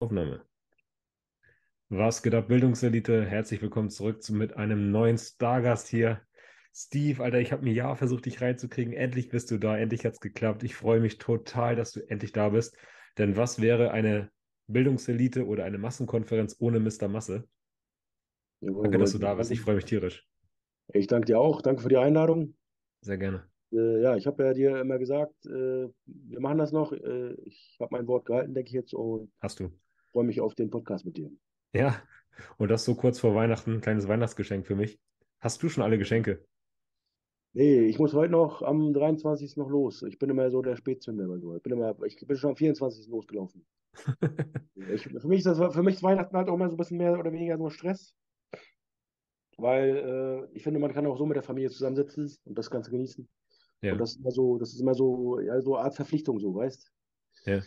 Aufnahme. Was geht ab, Bildungselite? Herzlich willkommen zurück zu, mit einem neuen Stargast hier. Steve, Alter, ich habe ein Jahr versucht, dich reinzukriegen. Endlich bist du da, endlich hat es geklappt. Ich freue mich total, dass du endlich da bist. Denn was wäre eine Bildungselite oder eine Massenkonferenz ohne Mr. Masse? Jawohl, Danke, dass du da bist. Ich freue mich tierisch. Ich danke dir auch. Danke für die Einladung. Sehr gerne. Äh, ja, ich habe ja dir immer gesagt, äh, wir machen das noch. Äh, ich habe mein Wort gehalten, denke ich jetzt, und Hast du. Freue mich auf den Podcast mit dir. Ja, und das so kurz vor Weihnachten, ein kleines Weihnachtsgeschenk für mich. Hast du schon alle Geschenke? Nee, ich muss heute noch am 23. noch los. Ich bin immer so der Spätzünder. Ich bin immer, ich bin schon am 24. losgelaufen. Ich, für mich ist das, für mich ist Weihnachten halt auch immer so ein bisschen mehr oder weniger so Stress. Weil äh, ich finde, man kann auch so mit der Familie zusammensitzen und das Ganze genießen. Ja, Und das ist immer so, das ist immer so, ja, so eine Art Verpflichtung, so, weißt ja,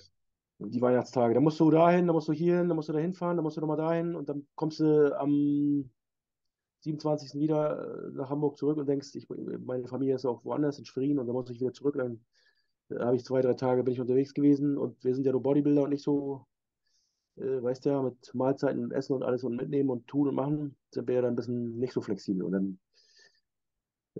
die Weihnachtstage. Da musst du dahin, da musst du hierhin, da musst du da hinfahren, da musst du nochmal dahin und dann kommst du am 27. wieder äh, nach Hamburg zurück und denkst, ich, meine Familie ist auch woanders in Schwerin und dann muss ich wieder zurück. Dann äh, habe ich zwei, drei Tage bin ich unterwegs gewesen und wir sind ja nur Bodybuilder und nicht so, äh, weißt ja, mit Mahlzeiten und Essen und alles und mitnehmen und tun und machen, sind wir ja dann ein bisschen nicht so flexibel. Und dann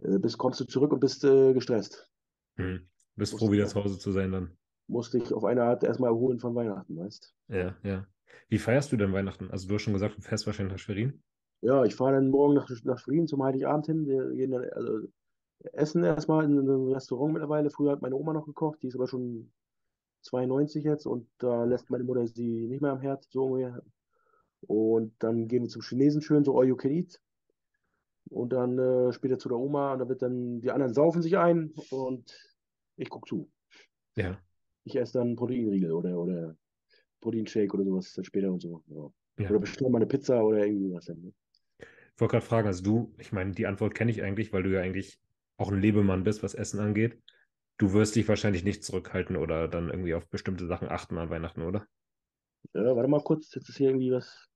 äh, bist, kommst du zurück und bist äh, gestresst. hm. Bist froh, wieder zu Hause zu sein dann. Musst dich auf eine Art erstmal erholen von Weihnachten, weißt Ja, ja. Wie feierst du denn Weihnachten? Also du hast schon gesagt, du fährst wahrscheinlich nach Schwerin. Ja, ich fahre dann morgen nach, nach Schwerin zum Heiligabend hin. Wir gehen dann also essen erstmal in einem Restaurant mittlerweile. Früher hat meine Oma noch gekocht, die ist aber schon 92 jetzt und da lässt meine Mutter sie nicht mehr am Herd, so ungefähr. Und dann gehen wir zum Chinesen schön, so all you can eat. Und dann äh, später zu der Oma und da wird dann, die anderen saufen sich ein und ich gucke zu. Ja, Ich esse dann Proteinriegel oder, oder Proteinshake oder sowas dann später und so. Ja. Oder bestelle mal eine Pizza oder irgendwie was dann. Ne? Ich wollte gerade fragen, also du, ich meine, die Antwort kenne ich eigentlich, weil du ja eigentlich auch ein Lebemann bist, was Essen angeht. Du wirst dich wahrscheinlich nicht zurückhalten oder dann irgendwie auf bestimmte Sachen achten an Weihnachten, oder? Ja, warte mal kurz, jetzt ist hier irgendwie was.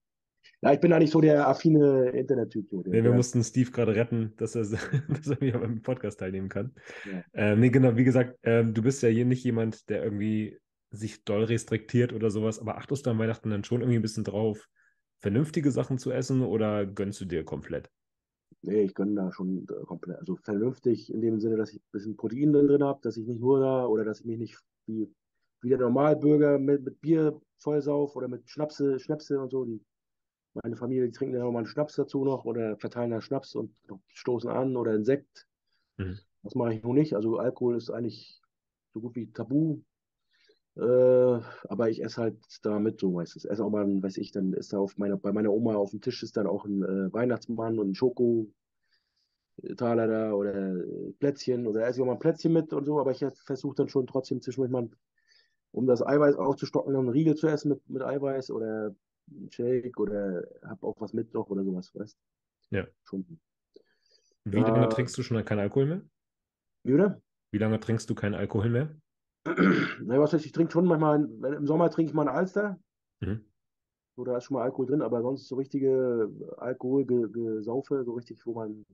Ja, ich bin eigentlich so der affine Internettyp. So, Nee, wir der, mussten Steve gerade retten, dass er, dass er wieder beim Podcast teilnehmen kann. ja. Ähm, nee, genau, wie gesagt, ähm, du bist ja hier nicht jemand, der irgendwie sich doll restriktiert oder sowas, aber achtest du an Weihnachten dann schon irgendwie ein bisschen drauf, vernünftige Sachen zu essen oder gönnst du dir komplett? Nee, ich gönne da schon äh, komplett. Also vernünftig in dem Sinne, dass ich ein bisschen Protein drin, drin habe, dass ich nicht nur da oder dass ich mich nicht wie, wie der Normalbürger mit, mit Bier vollsauf oder mit Schnapse, Schnäpse und so. Die, meine Familie, die trinken ja auch mal einen Schnaps dazu noch oder verteilen da Schnaps und stoßen an oder einen Sekt. Mhm. Das mache ich noch nicht. Also Alkohol ist eigentlich so gut wie tabu. Äh, aber ich esse halt da mit so meistens. Esse auch mal, weiß ich, dann ist da auf meiner, bei meiner Oma auf dem Tisch ist dann auch ein äh, Weihnachtsmann und ein Schokotaler da oder äh, Plätzchen oder esse ich auch mal ein Plätzchen mit und so, aber ich versuche dann schon trotzdem zwischendurch mal, um das Eiweiß aufzustocken, noch einen Riegel zu essen mit, mit Eiweiß oder Shake oder hab auch was mit noch oder sowas, weißt Ja. Schon. Wie lange Da, trinkst du schon keinen Alkohol mehr? wie? Wie lange trinkst du keinen Alkohol mehr? Na, was weiß ich, trinke schon manchmal, im Sommer trinke ich mal einen Alster. Mhm. So, da ist schon mal Alkohol drin, aber sonst so richtige Alkoholgesaufe, so richtig, wo man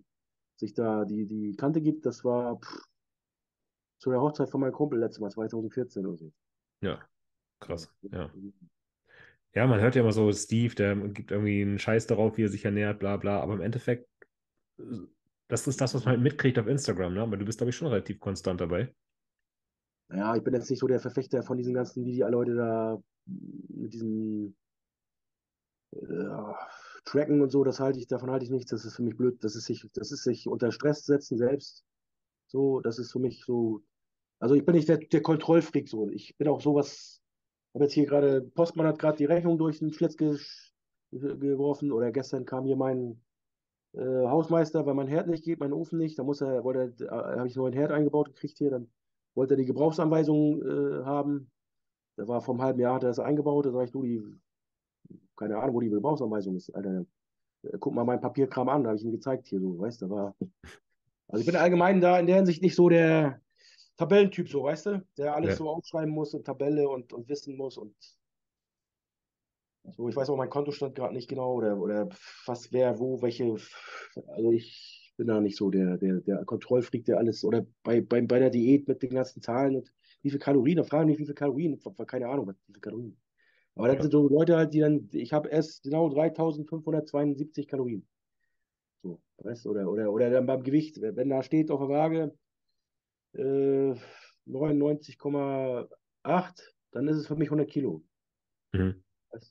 sich da die, die Kante gibt, das war pff, zu der Hochzeit von meinem Kumpel letztes Mal, 2014 oder so. Ja, Ja. krass. Ja. Ja, man hört ja immer so, Steve, der gibt irgendwie einen Scheiß darauf, wie er sich ernährt, bla bla, aber im Endeffekt, das ist das, was man halt mitkriegt auf Instagram, ne? Aber du bist, glaube ich, schon relativ konstant dabei. Ja, ich bin jetzt nicht so der Verfechter von diesen ganzen, wie die Leute da mit diesem äh, Tracken und so, das halte ich, davon halte ich nichts, das ist für mich blöd, das ist sich, das ist sich unter Stress setzen selbst. So, das ist für mich so, also ich bin nicht der, der Kontrollfreak so. Ich bin auch sowas, habe jetzt hier gerade, Postmann hat gerade die Rechnung durch den Schlitz ge geworfen oder gestern kam hier mein äh, Hausmeister, weil mein Herd nicht geht, mein Ofen nicht, da muss er, wollte, er, habe ich einen neuen Herd eingebaut gekriegt hier, dann wollte er die Gebrauchsanweisung äh, haben. Da war vor einem halben Jahr, hat er das eingebaut, da sag ich, du, die, keine Ahnung, wo die Gebrauchsanweisung ist, Alter. Äh, Guck mal meinen Papierkram an, da habe ich ihm gezeigt hier so, weißt du, war. Also ich bin allgemein da in der Hinsicht nicht so der Tabellentyp, so, weißt du, der alles Ja. so aufschreiben muss und Tabelle und, und wissen muss und so, ich weiß auch meinen Kontostand gerade nicht genau oder, oder was, wer, wo, welche, also ich bin da nicht so der, der, der Kontrollfreak, der alles, oder bei, bei, bei der Diät mit den ganzen Zahlen und wie viele Kalorien, da fragen mich, wie viele Kalorien, keine Ahnung, was- wie viele Kalorien. Aber das Ja. sind so Leute halt, die dann, ich habe erst genau 3572 Kalorien. So, weißt du, oder, oder, oder dann beim Gewicht, wenn da steht auf der Waage äh, 99,8, dann ist es für mich 100 Kilo. Mhm.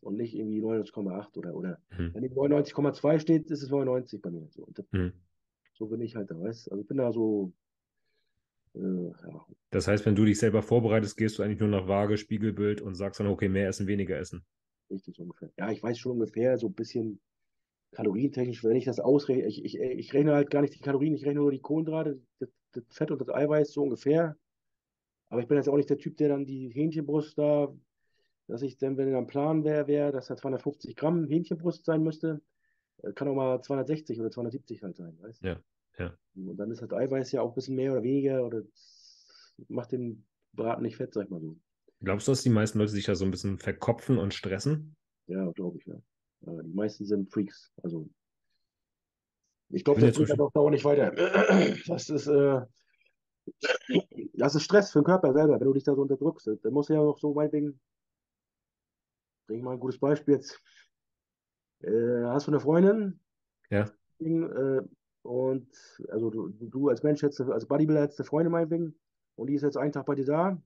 Und nicht irgendwie 99,8 oder, oder Mhm. wenn die 99,2 steht, ist es 99 bei mir. So, Mhm. so bin ich halt da, weißt du? Also ich bin da so, äh, ja, Das heißt, wenn du dich selber vorbereitest, gehst du eigentlich nur nach Waage, Spiegelbild und sagst dann, okay, mehr essen, weniger essen. richtig so ungefähr. Ja, ich weiß schon ungefähr, so ein bisschen kalorientechnisch, wenn ich das ausrechne, ich, ich, ich rechne halt gar nicht die Kalorien, ich rechne nur die Kohlenhydrate, das, das Fett und das Eiweiß so ungefähr. Aber ich bin jetzt auch nicht der Typ, der dann die Hähnchenbrust da, dass ich dann, wenn dann Plan wäre, wäre, dass da 250 Gramm Hähnchenbrust sein müsste, äh, kann auch mal 260 oder 270 halt sein, weißt du? Ja, ja. Und dann ist das Eiweiß ja auch ein bisschen mehr oder weniger oder macht den Braten nicht fett, sag ich mal so. Glaubst du, dass die meisten Leute sich da so ein bisschen verkopfen und stressen? Ja, glaube ich, ja. Äh, Die meisten sind Freaks. Also, ich glaube, das jetzt bringt auch dauernd nicht weiter. Das ist, äh, das ist Stress für den Körper selber, wenn du dich da so unterdrückst. Dann musst du ja auch so, meinetwegen, bring ich mal ein gutes Beispiel jetzt. Äh, hast du eine Freundin? Ja. Äh, und also du, du als Mensch hättest, als Bodybuilder hättest eine Freundin meinetwegen und die ist jetzt einen Tag bei dir da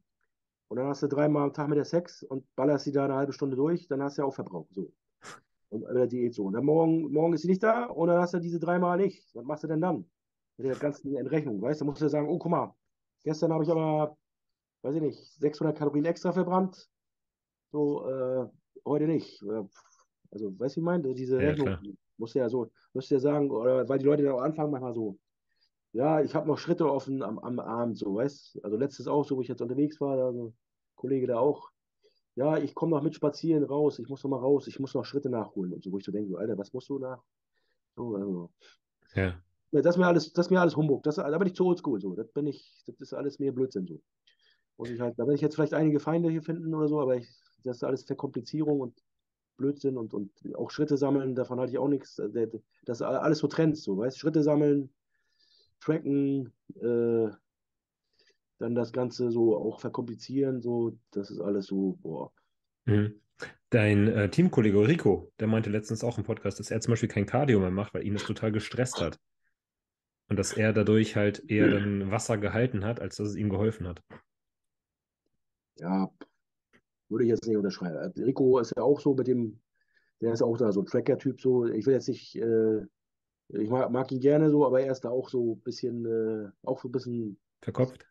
und dann hast du dreimal am Tag mit der Sex und ballerst sie da eine halbe Stunde durch, dann hast du ja auch Verbrauch. So. Und mit der Diät so. Und dann morgen, morgen ist sie nicht da und dann hast du diese dreimal nicht. Was machst du denn dann? Mit der ganzen Entrechnung, weißt du? musst du ja sagen, oh, guck mal, gestern habe ich aber, weiß ich nicht, 600 Kalorien extra verbrannt. So, äh, heute nicht. Oder, Also, weißt du, ich meine? Diese Ja, Rechnung klar. musst du ja so, musst du ja sagen, oder weil die Leute dann auch anfangen, manchmal so, ja, ich habe noch Schritte offen am, am Abend, so, weißt Also letztes auch so, wo ich jetzt unterwegs war, da so Kollege da auch, ja, ich komme noch mit spazieren raus, ich muss noch mal raus, ich muss noch Schritte nachholen und so, wo ich so denke, Alter, was musst du nach? So, also, Ja. das ist mir alles, das ist mir alles Humbug. Das, da bin ich zu oldschool, so. Das bin ich, das ist alles mehr Blödsinn, so. Muss ich halt, da werde ich jetzt vielleicht einige Feinde hier finden oder so, aber ich, das ist alles Verkomplizierung und Blödsinn und, und auch Schritte sammeln, davon halte ich auch nichts. Das ist alles so Trends, so, weißt Schritte sammeln, tracken, äh, dann das Ganze so auch verkomplizieren, so, das ist alles so, boah. Mhm. Dein äh, Teamkollege Rico, der meinte letztens auch im Podcast, dass er zum Beispiel kein Cardio mehr macht, weil ihn das total gestresst hat. Und dass er dadurch halt eher dann Wasser gehalten hat, als dass es ihm geholfen hat. Ja, würde ich jetzt nicht unterschreiben. Rico ist ja auch so mit dem, der ist auch da so ein Tracker-Typ, so. Ich will jetzt nicht, äh, ich mag, mag ihn gerne so, aber er ist da auch so ein bisschen, äh, auch so ein bisschen, Verkopft?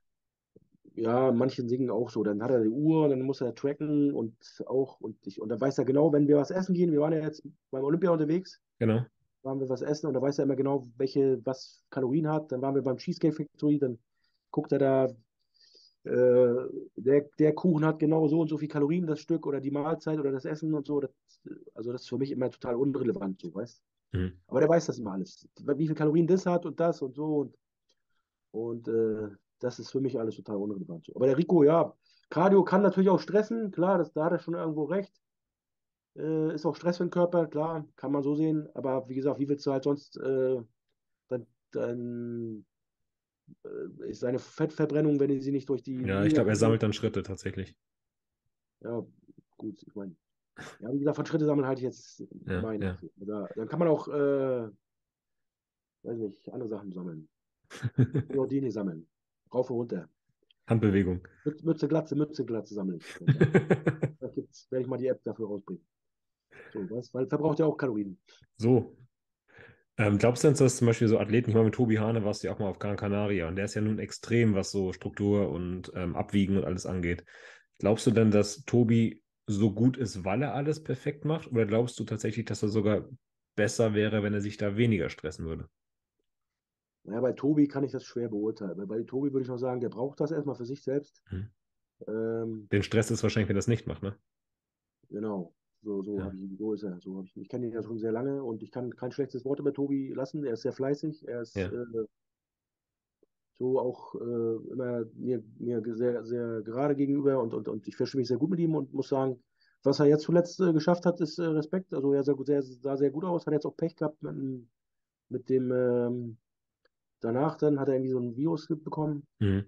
Ja, manchen singen auch so. Dann hat er die Uhr dann muss er tracken und auch, und ich, und dann weiß er genau, wenn wir was essen gehen, wir waren ja jetzt beim Olympia unterwegs, Genau. waren wir was essen und da weiß er immer genau, welche, was Kalorien hat. Dann waren wir beim Cheesecake Factory, dann guckt er da, äh, der, der Kuchen hat genau so und so viel Kalorien, das Stück oder die Mahlzeit oder das Essen und so. Das, also das ist für mich immer total unrelevant, so, weißt Mhm. Aber der weiß das immer alles. Wie viel Kalorien das hat und das und so und, und äh, das ist für mich alles total unrelevant. Aber der Rico, ja, Cardio kann natürlich auch stressen, klar, das, da hat er schon irgendwo recht. Äh, ist auch Stress für den Körper, klar, kann man so sehen. Aber wie gesagt, wie willst du halt sonst äh, dann, dann äh, ist seine Fettverbrennung, wenn sie nicht durch die. Ja, ich glaube, er sammelt dann Schritte tatsächlich. Ja, gut, ich meine. Ja, wie gesagt, von Schritte sammeln halte ich jetzt Ja, meine. ja. Da, dann kann man auch, äh, weiß nicht, andere Sachen sammeln. Iodine sammeln. Rauf und runter. Handbewegung. Mütze, Glatze, Mütze Glatze sammle ich. Da gibt's, werde ich mal die App dafür rausbringen. So, was? Weil verbraucht ja auch Kalorien. So. Ähm, glaubst du denn, dass zum Beispiel so Athleten, ich meine, mit Tobi Hane warst du ja auch mal auf Gran Canaria und der ist ja nun extrem, was so Struktur und ähm, Abwiegen und alles angeht. Glaubst du denn, dass Tobi so gut ist, weil er alles perfekt macht? Oder glaubst du tatsächlich, dass er sogar besser wäre, wenn er sich da weniger stressen würde? Naja, bei Tobi kann ich das schwer beurteilen. Bei Tobi würde ich noch sagen, der braucht das erstmal für sich selbst. Hm. Ähm, Den Stress ist wahrscheinlich, wenn er das nicht macht, ne? genau. So, so, Ja. ich, so ist er. So ich, ich kenne ihn ja schon sehr lange und ich kann kein schlechtes Wort über Tobi lassen. Er ist sehr fleißig. Er ist Ja. äh, so auch äh, immer mir, mir sehr, sehr gerade gegenüber und, und, und ich verstehe mich sehr gut mit ihm und muss sagen, was er jetzt zuletzt äh, geschafft hat, ist äh, Respekt. Also er sah, sehr, sah sehr gut aus, hat jetzt auch Pech gehabt mit, dem- mit dem ähm, danach dann hat er irgendwie so ein Virus bekommen. Mhm.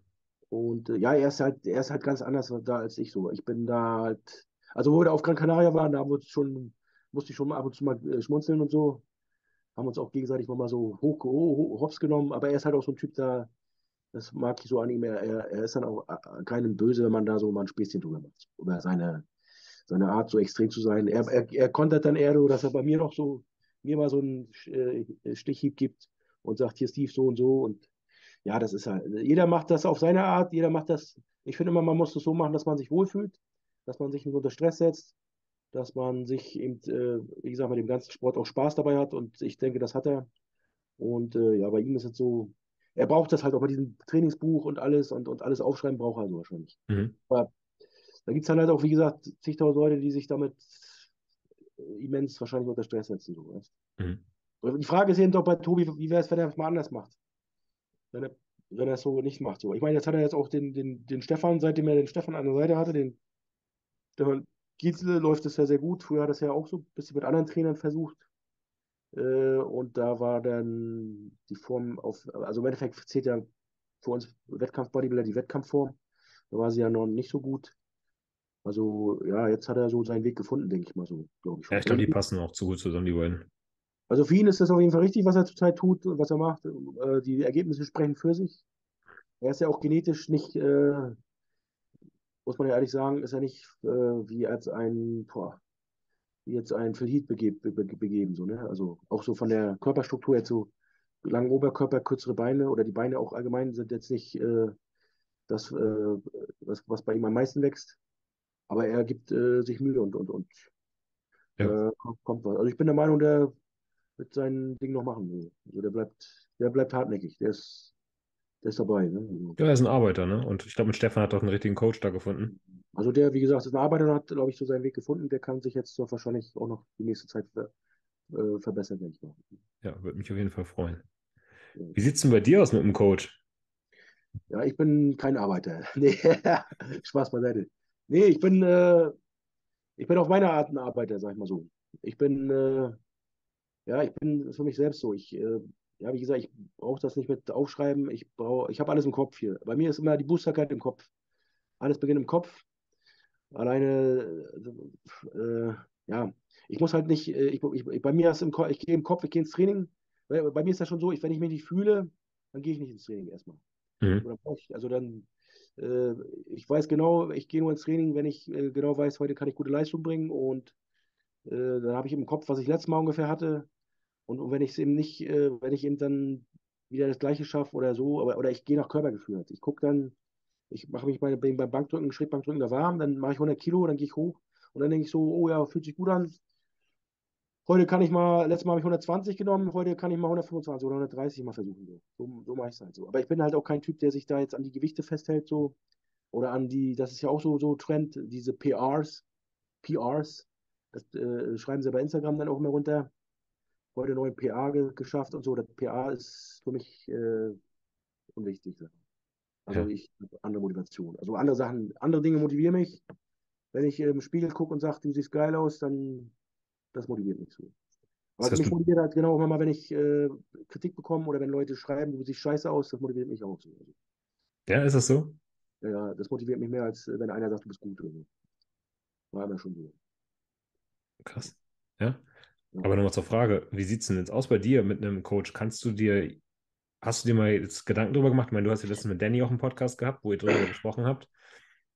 Und äh, ja, er ist halt, er ist halt ganz anders da als ich so. Ich bin da halt, Also wo wir auf Gran Canaria waren, da haben wir uns schon, musste ich schon mal ab und zu mal äh, schmunzeln und so. Haben uns auch gegenseitig mal so hoch, hoch, hops genommen, aber er ist halt auch so ein Typ, da, das mag ich so an ihm, er, er ist dann auch äh, keinem böse, wenn man da so mal ein Späßchen drüber macht. Über seine, seine Art, so extrem zu sein. Er, er, er kontert dann eher so, dass er bei mir noch so, mir mal so einen äh, Stichhieb gibt und sagt, hier Steve, so und so. Und ja, das ist halt, jeder macht das auf seine Art, jeder macht das, ich finde immer, man muss das so machen, dass man sich wohlfühlt, dass man sich nicht unter Stress setzt, dass man sich eben, äh, wie gesagt, mit dem ganzen Sport auch Spaß dabei hat und ich denke, das hat er. Und äh, ja, bei ihm ist es so, er braucht das halt auch bei diesem Trainingsbuch und alles und, und alles aufschreiben braucht er also wahrscheinlich. Mhm. Aber da gibt es dann halt auch, wie gesagt, zigtausend Leute, die sich damit immens wahrscheinlich unter Stress setzen. So, mhm. Die Frage ist eben doch bei Tobi, wie wäre es, wenn er es mal anders macht? Wenn er, wenn er es so nicht macht. So. Ich meine, jetzt hat er jetzt auch den, den, den Stefan, seitdem er den Stefan an der Seite hatte, den Stefan Giesle läuft es ja sehr gut. Früher hat er es ja auch so ein bisschen mit anderen Trainern versucht. Äh, und da war dann die Form auf, also im Endeffekt zählt ja für uns Wettkampf-Bodybuilder die Wettkampfform. Da war sie ja noch nicht so gut. Also ja, jetzt hat er so seinen Weg gefunden, denke ich mal so, glaube ich. Ja, ich glaube, die passen auch zu gut zusammen, die beiden. Also für ihn ist das auf jeden Fall richtig, was er zurzeit tut und was er macht. Äh, die Ergebnisse sprechen für sich. Er ist ja auch genetisch nicht, äh, muss man ja ehrlich sagen, ist er nicht äh, wie als ein, boah, wie jetzt ein Phil Heath begeb, be, begeben. So, ne? Also auch so von der Körperstruktur her so langen Oberkörper, kürzere Beine oder die Beine auch allgemein sind jetzt nicht äh, das, äh, was, was bei ihm am meisten wächst. Aber er gibt äh, sich Mühe und, und, und ja. kommt was. Also ich bin der Meinung, der wird sein Ding noch machen. Also der bleibt, der bleibt hartnäckig. Der ist, der ist dabei. Ne? Also ja, er ist ein Arbeiter, ne? Und ich glaube, mit Stefan hat doch einen richtigen Coach da gefunden. Also der, wie gesagt, ist ein Arbeiter und hat, glaube ich, so seinen Weg gefunden. Der kann sich jetzt so wahrscheinlich auch noch die nächste Zeit ver, äh, verbessern, denke ich mal. Ja, würde mich auf jeden Fall freuen. Wie sieht es denn bei dir aus mit dem Coach? Ja, ich bin kein Arbeiter. Nee, Spaß beiseite. Nee, ich bin, äh, ich bin auf meine Art ein Arbeiter, sag ich mal so. Ich bin, äh, ja, ich bin für mich selbst so. Ich, äh, ja, wie gesagt, ich brauche das nicht mit aufschreiben. Ich brauche, ich habe alles im Kopf hier. Bei mir ist immer die Boosterkeit im Kopf. Alles beginnt im Kopf. Alleine, äh, ja, ich muss halt nicht, äh, ich, ich, bei mir ist im Kopf, ich gehe im Kopf, ich gehe ins Training. Bei, bei mir ist das schon so, ich, wenn ich mich nicht fühle, dann gehe ich nicht ins Training erstmal. Mhm. also dann äh, ich weiß genau, ich gehe nur ins Training, wenn ich äh, genau weiß, heute kann ich gute Leistung bringen und äh, dann habe ich im Kopf, was ich letztes Mal ungefähr hatte. Und, wenn ich es eben nicht, wenn ich eben dann wieder das Gleiche schaffe oder so, aber, oder ich gehe nach Körpergefühl. Ich gucke dann, ich mache mich bei, beim Bankdrücken, Schrägbankdrücken da warm, dann mache ich 100 Kilo, dann gehe ich hoch und dann denke ich so, oh ja, fühlt sich gut an. Heute kann ich mal, letztes Mal habe ich 120 genommen, heute kann ich mal 125 oder 130 mal versuchen. So, so, so mache ich es halt so. Aber ich bin halt auch kein Typ, der sich da jetzt an die Gewichte festhält, so. Oder an die, das ist ja auch so, so Trend, diese PRs, PRs, das äh, schreiben sie bei Instagram dann auch immer runter. Heute neuen PA ge geschafft und so. Das PA ist für mich äh, unwichtig. Also ja. ich habe andere Motivation. Also andere Sachen, andere Dinge motivieren mich. Wenn ich im Spiegel gucke und sage, du siehst geil aus, dann das motiviert mich so. Aber also mich motiviert halt genau immer mal, wenn ich äh, Kritik bekomme oder wenn Leute schreiben, du siehst scheiße aus, das motiviert mich auch so. Ja, ist das so? Ja, das motiviert mich mehr, als wenn einer sagt, du bist gut. Oder War immer schon so. Krass. Ja. Aber nochmal zur Frage, wie sieht es denn jetzt aus bei dir mit einem Coach? Kannst du dir, hast du dir mal jetzt Gedanken darüber gemacht? Ich meine, du hast ja letztens mit Danny auch einen Podcast gehabt, wo ihr darüber gesprochen habt.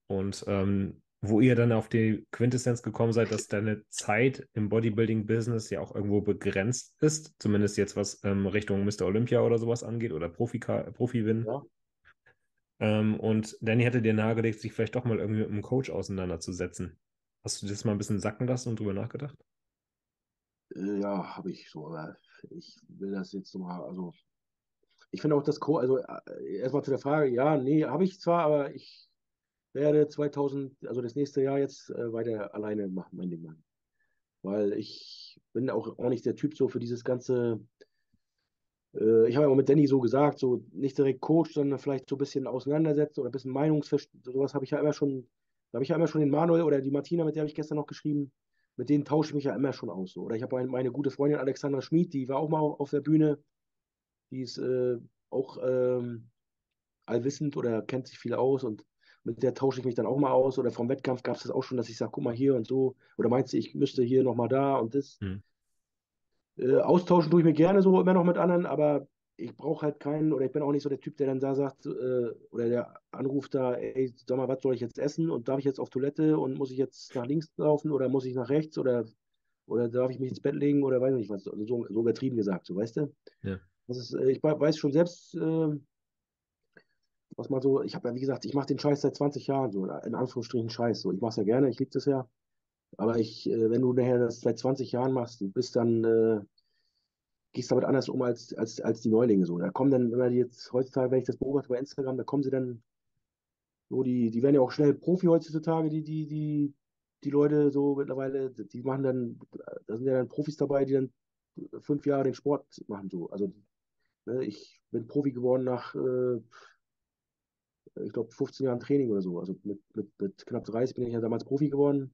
Und ähm, wo ihr dann auf die Quintessenz gekommen seid, dass deine Zeit im Bodybuilding-Business ja auch irgendwo begrenzt ist, zumindest jetzt was ähm, Richtung Mr. Olympia oder sowas angeht oder Profi-Win. Ja. Ähm, und Danny hätte dir nahegelegt, sich vielleicht doch mal irgendwie mit einem Coach auseinanderzusetzen. Hast du das mal ein bisschen sacken lassen und drüber nachgedacht? Äh, ja, habe ich so, aber ich will das jetzt nochmal, also ich finde auch das Co, also äh, erstmal zu der Frage, ja, nee, habe ich zwar, aber ich werde 2000, also das nächste Jahr jetzt äh, weiter alleine machen, mein Ding machen. Weil ich bin auch, auch nicht der Typ so für dieses ganze, äh, ich habe ja auch mit Danny so gesagt, so nicht direkt Coach, sondern vielleicht so ein bisschen auseinandersetzen oder ein bisschen Meinungsverständnis, sowas habe ich ja immer schon, da habe ich ja immer schon den Manuel oder die Martina, mit der habe ich gestern noch geschrieben, mit denen tausche ich mich ja immer schon aus. So. Oder ich habe meine, meine, gute Freundin Alexandra Schmid, die war auch mal auf der Bühne, die ist äh, auch ähm, allwissend oder kennt sich viel aus und mit der tausche ich mich dann auch mal aus. Oder vom Wettkampf gab es das auch schon, dass ich sage, guck mal hier und so. Oder meinst du, ich müsste hier nochmal da und das. Hm. Äh, austauschen tue ich mir gerne so immer noch mit anderen, aber ich brauche halt keinen, oder ich bin auch nicht so der Typ, der dann da sagt, äh, oder der anruft da, ey, sag mal, was soll ich jetzt essen und darf ich jetzt auf Toilette und muss ich jetzt nach links laufen oder muss ich nach rechts oder, oder darf ich mich ins Bett legen oder weiß nicht was, also so, so übertrieben gesagt, so weißt du? Ja. Das ist, äh, ich weiß schon selbst, äh, was man so, ich habe ja wie gesagt, ich mache den Scheiß seit 20 Jahren, so, in Anführungsstrichen Scheiß, so, ich mache es ja gerne, ich liebe das ja, aber ich, äh, wenn du nachher das seit 20 Jahren machst, du bist dann, äh, gehst damit anders um als, als, als die Neulinge. So. Da kommen dann, wenn die jetzt heutzutage, wenn ich das beobachte bei Instagram, da kommen sie dann, so die, die werden ja auch schnell Profi heutzutage, die, die, die, die Leute so mittlerweile, die machen dann, da sind ja dann Profis dabei, die dann fünf Jahre den Sport machen. So. Also ne, ich bin Profi geworden nach, äh, ich glaube, 15 Jahren Training oder so. Also mit, mit, mit knapp 30 bin ich ja damals Profi geworden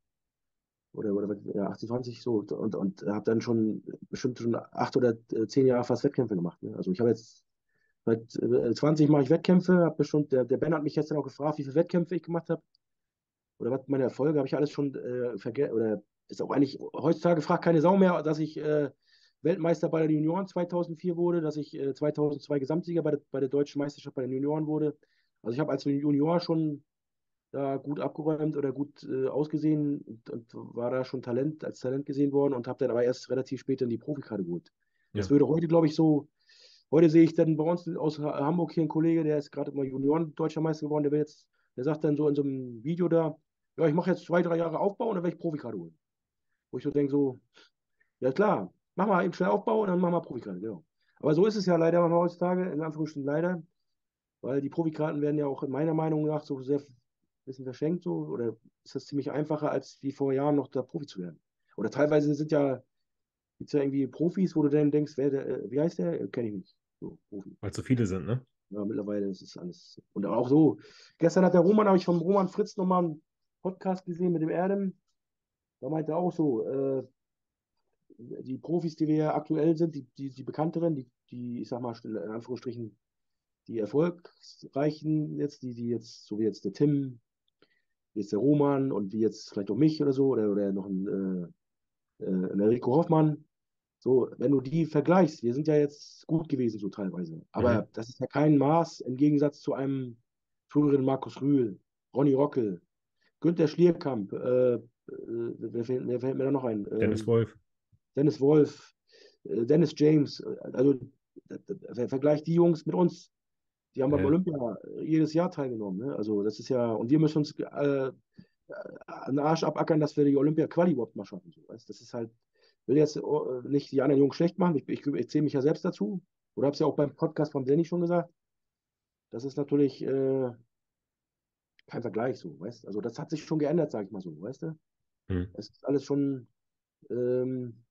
oder, oder ja, 28 so und, und habe dann schon bestimmt schon acht oder äh, zehn Jahre fast Wettkämpfe gemacht. Ne? Also ich habe jetzt seit 20 äh, mache ich Wettkämpfe, habe bestimmt, der, der Ben hat mich gestern auch gefragt, wie viele Wettkämpfe ich gemacht habe. Oder was meine Erfolge, habe ich alles schon äh, vergessen, oder ist auch eigentlich, heutzutage fragt keine Sau mehr, dass ich äh, Weltmeister bei den Junioren 2004 wurde, dass ich äh, 2002 Gesamtsieger bei der, bei der deutschen Meisterschaft bei den Junioren wurde. Also ich habe als Junior schon da gut abgeräumt oder gut äh, ausgesehen und, und, war da schon Talent, als Talent gesehen worden und habe dann aber erst relativ spät in die Profikarte geholt. Ja. Das würde heute, glaube ich, so, heute sehe ich dann bei uns aus Hamburg hier einen Kollege, der ist gerade mal Junioren-Deutscher Meister geworden, der will jetzt, der sagt dann so in so einem Video da, ja, ich mache jetzt zwei, drei Jahre Aufbau und dann werde ich Profikarte holen. Wo ich so denke, so, ja klar, mach mal eben schnell Aufbau und dann mach mal Profikarte, genau. Aber so ist es ja leider heutzutage, in Anführungsstrichen leider, weil die Profikarten werden ja auch in meiner Meinung nach so sehr bisschen verschenkt so? Oder ist das ziemlich einfacher, als wie vor Jahren noch da Profi zu werden? Oder teilweise sind ja, gibt's ja irgendwie Profis, wo du dann denkst, wer der, äh, wie heißt der? Äh, Kenne ich nicht. So, Profi. Weil zu viele sind, ne? Ja, mittlerweile ist es alles. Und auch so. Gestern hat der Roman, habe ich vom Roman Fritz nochmal einen Podcast gesehen mit dem Erdem. Da meinte er auch so, äh, die Profis, die wir aktuell sind, die, die, die bekannteren, die, die, ich sag mal, in Anführungsstrichen, die erfolgreichen jetzt, die, die jetzt, so wie jetzt der Tim, wie jetzt der Roman und wie jetzt vielleicht auch mich oder so, oder, oder noch ein, äh, äh, ein Enrico Hoffmann. So, wenn du die vergleichst, wir sind ja jetzt gut gewesen, so teilweise. Aber mhm. das ist ja kein Maß im Gegensatz zu einem früheren Markus Rühl, Ronny Rockel, Günter Schlierkamp, äh, äh, wer, fällt, wer, fällt, mir da noch ein? Ähm, Dennis Wolf. Dennis Wolf, äh, Dennis James, also vergleicht die Jungs mit uns. Die haben ja. beim Olympia jedes Jahr teilgenommen. Ne? Also das ist ja, und wir müssen uns äh, einen Arsch abackern, dass wir die Olympia-Quali überhaupt mal schaffen. So, weißt? Das ist halt, will jetzt äh, nicht die anderen Jungs schlecht machen. Ich, ich, ich zähle mich ja selbst dazu. Oder habe es ja auch beim Podcast von Danny schon gesagt. Das ist natürlich äh, kein Vergleich so, weißt Also das hat sich schon geändert, sage ich mal so, weißt du? Hm. Es ist alles schon ähm,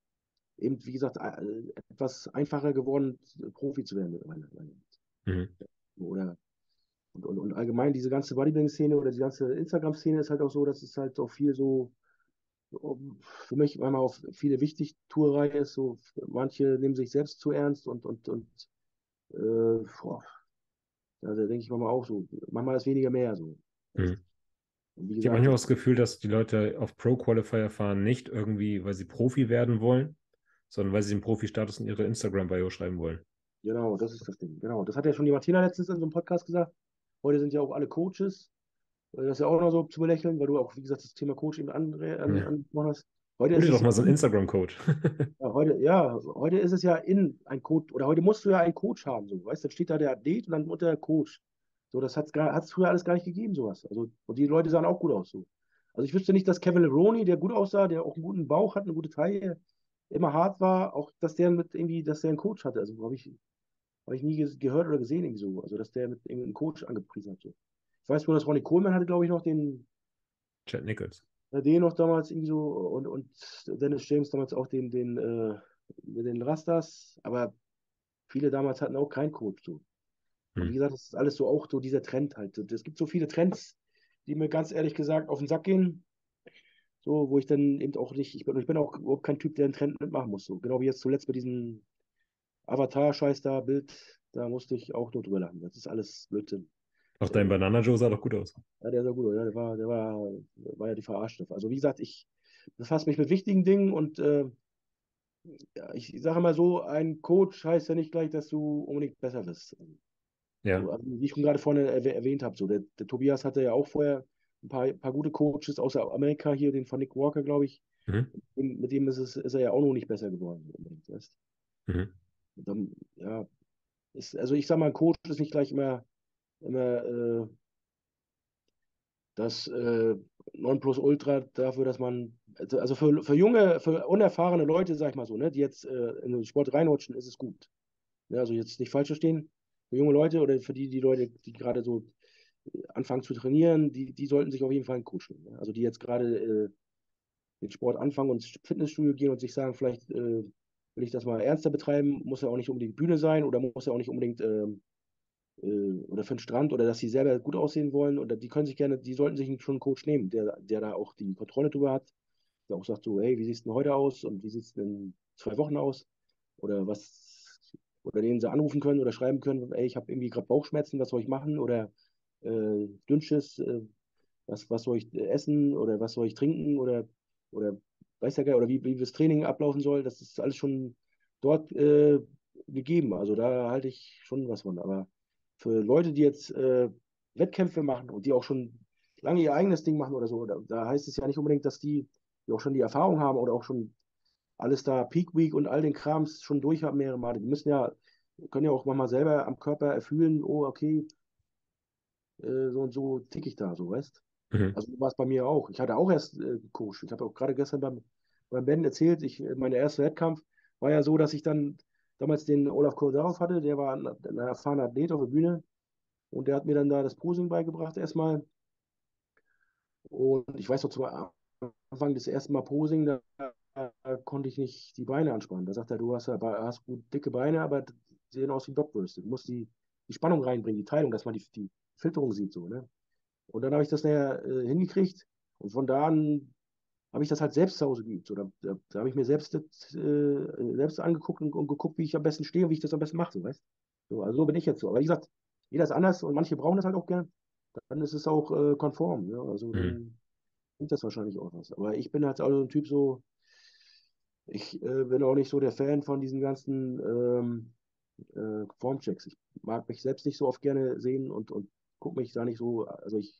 eben, wie gesagt, äh, etwas einfacher geworden, Profi zu werden mittlerweile. Mhm. Oder und, und, und allgemein diese ganze Bodybuilding-Szene oder die ganze Instagram-Szene ist halt auch so, dass es halt auch viel so für mich manchmal auch viele Wichtigtuerei ist. So, manche nehmen sich selbst zu ernst und, und, und äh, boah, da denke ich manchmal auch so, manchmal ist weniger mehr so. Mhm. Gesagt, ich habe manchmal auch das Gefühl, dass die Leute auf Pro-Qualifier fahren, nicht irgendwie, weil sie Profi werden wollen, sondern weil sie den Profi-Status in ihre Instagram-Bio schreiben wollen. Genau, das ist das Ding. Genau. Das hat ja schon die Martina letztens in so einem Podcast gesagt. Heute sind ja auch alle Coaches. Äh, das ist ja auch noch so zu belächeln, weil du auch, wie gesagt, das Thema Coaching an, an, ja. angesprochen hast. Heute ist doch mal so ein Instagram-Code. ja, heute, ja, heute ist es ja in ein Coach, oder heute musst du ja einen Coach haben, so, weißt du, dann steht da der Athlet und dann unter der Coach. So, das hat es früher alles gar nicht gegeben, sowas. Also, und die Leute sahen auch gut aus, so. Also, ich wüsste nicht, dass Kevin Lebroni, der gut aussah, der auch einen guten Bauch hat, eine gute Taille, immer hart war, auch, dass der mit irgendwie, dass der einen Coach hatte. Also, habe ich, habe ich nie gehört oder gesehen, irgendwie so. Also, dass der mit irgendeinem Coach angepriesen hat. So. Ich weiß nur, dass Ronnie Coleman hatte, glaube ich, noch den. Chad Nichols. Den noch damals irgendwie so und, und Dennis James damals auch den, den, äh, den Rastas. Aber viele damals hatten auch keinen Coach. So. Und hm. wie gesagt, das ist alles so auch so dieser Trend halt. Es gibt so viele Trends, die mir ganz ehrlich gesagt auf den Sack gehen. So, wo ich dann eben auch nicht, ich bin, ich bin auch überhaupt kein Typ, der einen Trend mitmachen muss. So. Genau wie jetzt zuletzt bei diesen Avatar-Scheiß da, Bild, da musste ich auch nur drüber lachen. Das ist alles Blödsinn. Auch dein Banana Joe sah doch gut aus. Ja, der sah gut aus. Ja, der war, der war, war ja die Verarschte. Also wie gesagt, ich befasse mich mit wichtigen Dingen und äh, ja, ich sage mal so, ein Coach heißt ja nicht gleich, dass du unbedingt besser wirst. Ja. So, also, wie ich schon gerade vorhin erwäh erwähnt habe, so, der, der, Tobias hatte ja auch vorher ein paar, paar gute Coaches aus Amerika hier, den von Nick Walker, glaube ich. Mhm. Mit dem ist, es, ist er ja auch noch nicht besser geworden. Weißt? Mhm. Dann, ja, ist, also ich sage mal, ein Coach ist nicht gleich immer, immer äh, das äh, Nonplusultra dafür, dass man, also, also für, für junge, für unerfahrene Leute, sag ich mal so, ne, die jetzt äh, in den Sport reinrutschen, ist es gut. Ja, also jetzt nicht falsch verstehen, für junge Leute oder für die, die Leute, die gerade so äh, anfangen zu trainieren, die, die sollten sich auf jeden Fall einen Coach. Ja? Also die jetzt gerade äh, den Sport anfangen und ins Fitnessstudio gehen und sich sagen, vielleicht äh, will ich das mal ernster betreiben, muss ja auch nicht unbedingt Bühne sein oder muss ja auch nicht unbedingt ähm, äh, oder für den Strand oder dass sie selber gut aussehen wollen. Oder die können sich gerne, die sollten sich schon einen Coach nehmen, der, der da auch die Kontrolle drüber hat, der auch sagt so, hey, wie siehst du denn heute aus und wie es denn in zwei Wochen aus? Oder was, oder denen sie anrufen können oder schreiben können, ey, ich habe irgendwie gerade Bauchschmerzen, was soll ich machen? Oder äh, Dünnschiss, äh, was, was soll ich essen oder was soll ich trinken? Oder, oder weiß ja gar oder wie, wie das Training ablaufen soll, das ist alles schon dort äh, gegeben. Also da halte ich schon was von. Aber für Leute, die jetzt äh, Wettkämpfe machen und die auch schon lange ihr eigenes Ding machen oder so, da, da, heißt es ja nicht unbedingt, dass die, die auch schon die Erfahrung haben oder auch schon alles da Peak Week und all den Krams schon durch haben mehrere Male. Die müssen ja, können ja auch mal selber am Körper erfühlen, oh, okay, äh, so und so tick ich da, so, weißt mhm. Also war es bei mir auch. Ich hatte auch erst äh, Coach. Ich habe auch gerade gestern beim, beim Ben erzählt, ich, mein erster Wettkampf war ja so, dass ich dann damals den Olaf Kordarov hatte, der war ein, ein erfahrener Athlet auf der Bühne und der hat mir dann da das Posing beigebracht erstmal. Und ich weiß noch zum Anfang des ersten Mal Posing, da, da konnte ich nicht die Beine anspannen. Da sagt er, du hast, hast gut dicke Beine, aber sehen aus wie Blockbürste. Du musst die, die Spannung reinbringen, die Teilung, dass man die, die Filterung sieht. So, ne? Und dann habe ich das nachher äh, hingekriegt und von da an habe ich das halt selbst zu Hause geübt. So, da, da, da habe ich mir selbst, äh, selbst angeguckt und, und, geguckt, wie ich am besten stehe und wie ich das am besten mache. So, weißt? So, also so bin ich jetzt so. Aber wie gesagt, jeder ist anders und manche brauchen das halt auch gerne. Dann ist es auch äh, konform. Ja? Also mhm. dann bringt das wahrscheinlich auch was. Aber ich bin halt auch so ein Typ so, ich äh, bin auch nicht so der Fan von diesen ganzen ähm, äh, Formchecks. Ich mag mich selbst nicht so oft gerne sehen und, und gucke mich da nicht so, also ich,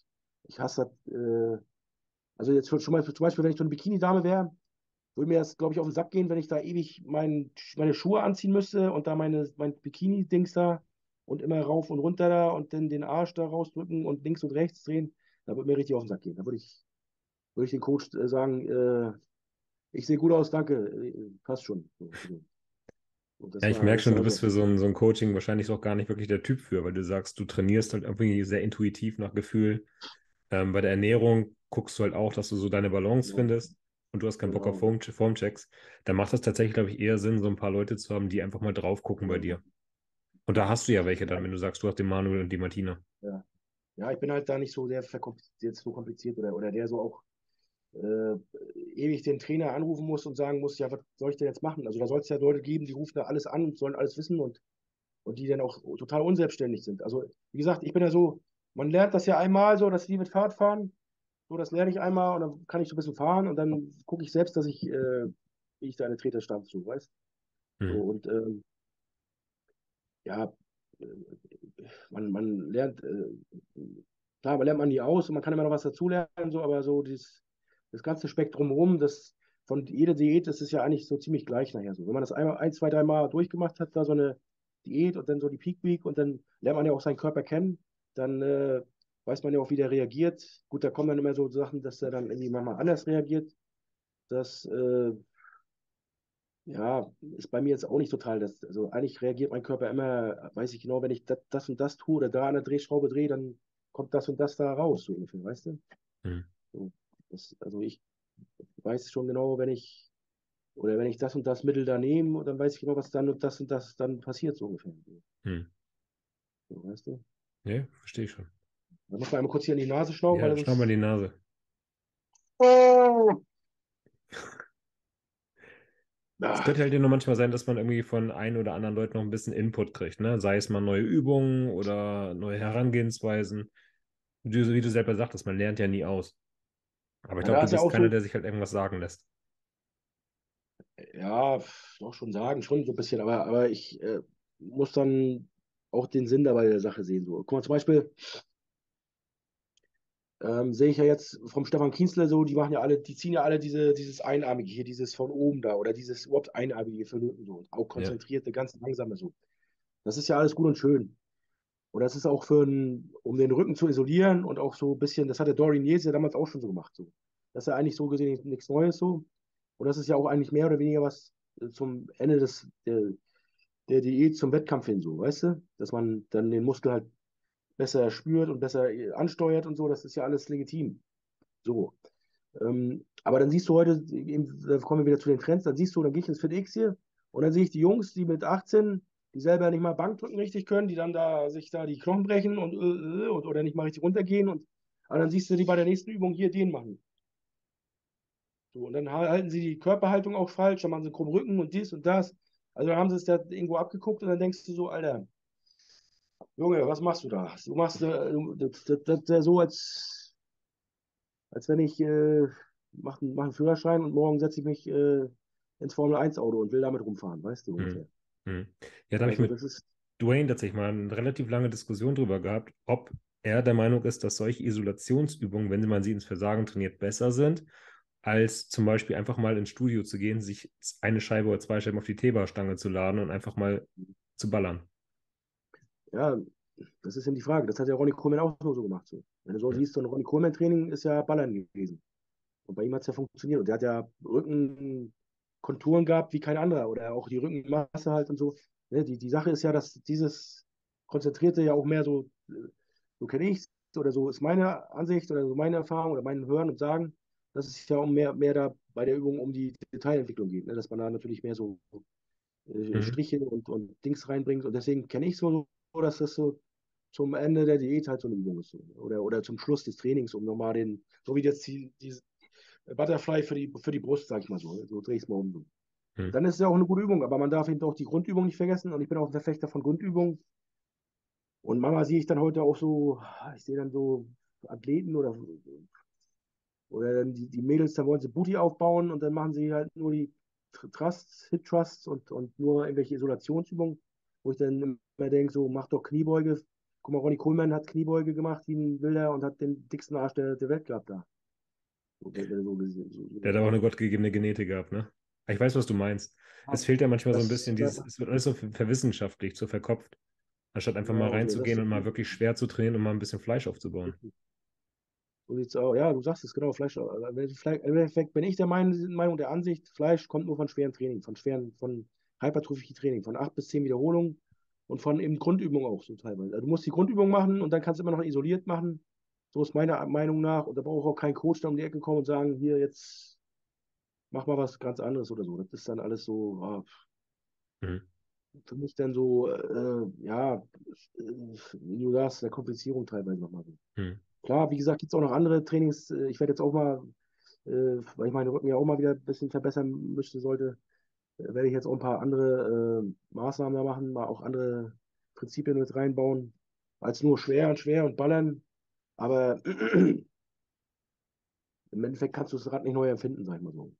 ich hasse das, äh, also jetzt schon, schon mal, zum Beispiel, wenn ich so eine Bikini-Dame wäre, würde mir das, glaube ich, auf den Sack gehen, wenn ich da ewig mein, meine Schuhe anziehen müsste und da meine, mein Bikini-Dings da und immer rauf und runter da und dann den Arsch da rausdrücken und links und rechts drehen, da würde mir richtig auf den Sack gehen. Da würde ich, würde ich den Coach äh, sagen, äh, ich sehe gut aus, danke, äh, passt schon. Ja, ich merke schon, du bist für so ein, so ein Coaching wahrscheinlich auch gar nicht wirklich der Typ für, weil du sagst, du trainierst halt irgendwie sehr intuitiv nach Gefühl. Ähm, bei der Ernährung guckst du halt auch, dass du so deine Balance ja. findest und du hast keinen genau. Bock auf Form Formchecks, dann macht das tatsächlich, glaube ich, eher Sinn, so ein paar Leute zu haben, die einfach mal drauf gucken bei dir. Und da hast du ja welche dann, wenn du sagst, du hast den Manuel und die Martina. Ja, ja ich bin halt da nicht so sehr jetzt so kompliziert oder, oder der so auch äh, ewig den Trainer anrufen muss und sagen muss, ja, was soll ich denn jetzt machen? Also da soll es ja Leute geben, die rufen da alles an und sollen alles wissen und, und die dann auch total unselbstständig sind. Also wie gesagt, ich bin ja so, man lernt das ja einmal so, dass die mit Fahrradfahren so, das lerne ich einmal und dann kann ich so ein bisschen fahren und dann gucke ich selbst, dass ich, äh, wie ich da eine Treterstand zu, weißt mhm. so, Und ähm, ja, äh, man, man lernt, äh, klar, man lernt man nie aus und man kann immer noch was dazulernen, so, aber so dieses, das ganze Spektrum rum, das von jeder Diät, das ist ja eigentlich so ziemlich gleich nachher so. Wenn man das einmal, ein, zwei, drei Mal durchgemacht hat, da so eine Diät und dann so die Peak Week und dann lernt man ja auch seinen Körper kennen, dann äh, weiß man ja auch, wie der reagiert. Gut, da kommen dann immer so Sachen, dass er dann irgendwie manchmal anders reagiert. Das äh, ja, ist bei mir jetzt auch nicht total. Das, also eigentlich reagiert mein Körper immer, weiß ich genau, wenn ich das, das und das tue oder da an der Drehschraube drehe, dann kommt das und das da raus, so ungefähr, weißt du? Mhm. So, das, also ich weiß schon genau, wenn ich oder wenn ich das und das Mittel da nehme, dann weiß ich genau, was dann und das und das dann passiert, so ungefähr. Mhm. So, weißt du? Ja, verstehe ich schon. Dann muss man einmal kurz hier in die Nase schnauben. Ja, schnaub mal die Nase. Es könnte halt nur manchmal sein, dass man irgendwie von ein oder anderen Leuten noch ein bisschen Input kriegt, ne? Sei es mal neue Übungen oder neue Herangehensweisen. Wie du, wie du selber sagtest, man lernt ja nie aus. Aber ich Ja, glaube, du ist ja bist auch keiner, der sich halt irgendwas sagen lässt. ja, doch schon sagen, schon so ein bisschen, aber, aber ich äh, muss dann auch den Sinn dabei der Sache sehen. So. Guck mal, zum Beispiel ähm, sehe ich ja jetzt vom Stefan Kienzle so, die machen ja alle, die ziehen ja alle diese, dieses Einarmige hier, dieses von oben da oder dieses überhaupt Einarmige für Löten so. Und auch Ja. konzentrierte, ganz langsame so. Das ist ja alles gut und schön. Und das ist auch für ein, um den Rücken zu isolieren und auch so ein bisschen, das hat der Dorian Yates ja damals auch schon so gemacht. So. Das ist ja eigentlich so gesehen nichts Neues so. Und das ist ja auch eigentlich mehr oder weniger was äh, zum Ende des, der, der Diät zum Wettkampf hin, so, weißt du? Dass man dann den Muskel halt besser spürt und besser äh, ansteuert und so, das ist ja alles legitim. So. Ähm, aber dann siehst du heute, eben, da kommen wir wieder zu den Trends, dann siehst du, dann gehe ich ins FitX hier und dann sehe ich die Jungs, die mit 18, die selber nicht mal Bankdrücken richtig können, die dann da sich da die Knochen brechen und, äh, äh, und oder nicht mal richtig runtergehen und aber dann siehst du die bei der nächsten Übung hier den machen. So, und dann halten sie die Körperhaltung auch falsch, dann machen sie krumm Rücken und dies und das. Also dann haben sie es da irgendwo abgeguckt und dann denkst du so, Alter, Junge, was machst du da? Du machst äh, so, als, als wenn ich äh, mache mach einen Führerschein und morgen setze ich mich äh, ins Formel-1-Auto und will damit rumfahren, weißt du ungefähr. Hm. Ja, da habe ich Also mit Dwayne tatsächlich mal eine relativ lange Diskussion drüber gehabt, ob er der Meinung ist, dass solche Isolationsübungen, wenn man sie ins Versagen trainiert, besser sind, als zum Beispiel einfach mal ins Studio zu gehen, sich eine Scheibe oder zwei Scheiben auf die T-Bar-Stange zu laden und einfach mal zu ballern. ja, das ist eben die Frage. Das hat ja Ronny Coleman auch nur so gemacht. So. Wenn du so siehst, so ein Ronny Coleman-Training ist ja Ballern gewesen. Und bei ihm hat es ja funktioniert. Und der hat ja Rückenkonturen gehabt wie kein anderer. Oder auch die Rückenmasse halt und so. Ne, die, die Sache ist ja, dass dieses Konzentrierte ja auch mehr so, äh, so kenne ich es, oder so ist meine Ansicht oder so meine Erfahrung oder mein Hören und Sagen, dass es ja um mehr, mehr da bei der Übung um die Detailentwicklung geht. Ne? Dass man da natürlich mehr so äh, Mhm. Striche und, und Dings reinbringt. Und deswegen kenne ich es so, dass das so zum Ende der Diät halt so eine Übung ist. So. Oder, oder zum Schluss des Trainings, um nochmal den, so wie jetzt die, die Butterfly für die, für die Brust, sag ich mal so. So drehe ich es mal um. Mhm. Dann ist es ja auch eine gute Übung, aber man darf eben auch die Grundübung nicht vergessen. Und ich bin auch ein Verfechter von Grundübungen. Und manchmal sehe ich dann heute auch so, ich sehe dann so Athleten oder, oder dann die, die Mädels, da wollen sie Booty aufbauen und dann machen sie halt nur die Tr- Thrusts, Hip Thrusts und, und nur irgendwelche Isolationsübungen, wo ich dann immer denke, so mach doch Kniebeuge. Guck mal, Ronny Coleman hat Kniebeuge gemacht wie ein Wilder und hat den dicksten Arsch der, der Welt gehabt da. So, gesehen- so- Der hat aber auch eine gottgegebene Genetik gehabt, ne? Ich weiß, was du meinst. Es fehlt ja manchmal so ein bisschen dieses, es wird alles so ver- verwissenschaftlich, so verkopft. Anstatt einfach mal Genau, so, reinzugehen das- und mal wirklich schwer zu trainieren und mal ein bisschen Fleisch aufzubauen. So sieht's aus. Ja, du sagst es genau, Fleisch. also Im Endeffekt bin ich der Meinung, der Ansicht, Fleisch kommt nur von schweren Training, von schweren, von Hypertrophie-Training, von acht bis zehn Wiederholungen und von eben Grundübungen auch so teilweise. Also du musst die Grundübung machen und dann kannst du immer noch isoliert machen. So ist meiner Meinung nach. Und da braucht auch kein Coach da um die Ecke kommen und sagen, hier jetzt mach mal was ganz anderes oder so. Das ist dann alles so, ah, Mhm. für mich dann so, äh, ja, wie du sagst, der Komplizierung teilweise nochmal. Mhm. Klar, wie gesagt, gibt es auch noch andere Trainings. Äh, Ich werde jetzt auch mal, äh, weil ich meine Rücken ja auch mal wieder ein bisschen verbessern müsste, sollte, äh, werde ich jetzt auch ein paar andere äh, Maßnahmen da machen, mal auch andere Prinzipien mit reinbauen, als nur schwer und schwer und ballern. Aber im Endeffekt kannst du das Rad nicht neu erfinden, sag ich mal so.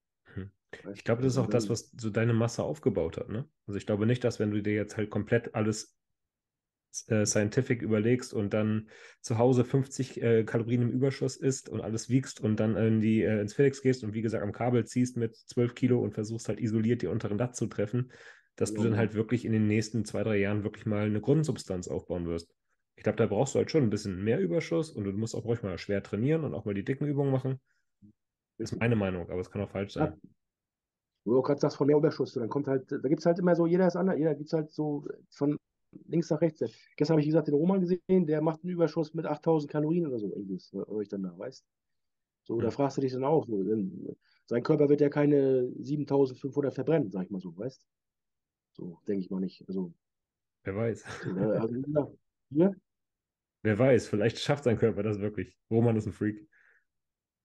Weißt Ich glaube, du? das ist auch Also das, was so deine Masse aufgebaut hat, ne? Also ich glaube nicht, dass wenn du dir jetzt halt komplett alles äh, scientific überlegst und dann zu Hause 50 äh, Kalorien im Überschuss isst und alles wiegst und dann in die, äh, ins Felix gehst und wie gesagt am Kabel ziehst mit 12 Kilo und versuchst halt isoliert die unteren Lat zu treffen, dass du Genau. dann halt wirklich in den nächsten zwei, drei Jahren wirklich mal eine Grundsubstanz aufbauen wirst. Ich glaube, da brauchst du halt schon ein bisschen mehr Überschuss und du musst auch ruhig mal schwer trainieren und auch mal die dicken Übungen machen. Ist meine Meinung, aber es kann auch falsch sein. Wo du auch gerade sagst, von mehr Überschuss, dann kommt halt, da gibt es halt immer so, jeder ist anders, jeder gibt es halt so von links nach rechts. Gestern habe ich, wie gesagt, den Roman gesehen, der macht einen Überschuss mit 8000 Kalorien oder so, irgendwas, höre ich dann da, weißt So, da Hm. fragst du dich dann auch, so, denn sein Körper wird ja keine 7500 verbrennen, sag ich mal so, weißt So, denke ich mal nicht. Also, Wer weiß. ne, also gesagt, hier, Wer weiß, vielleicht schafft sein Körper das wirklich. Roman ist ein Freak.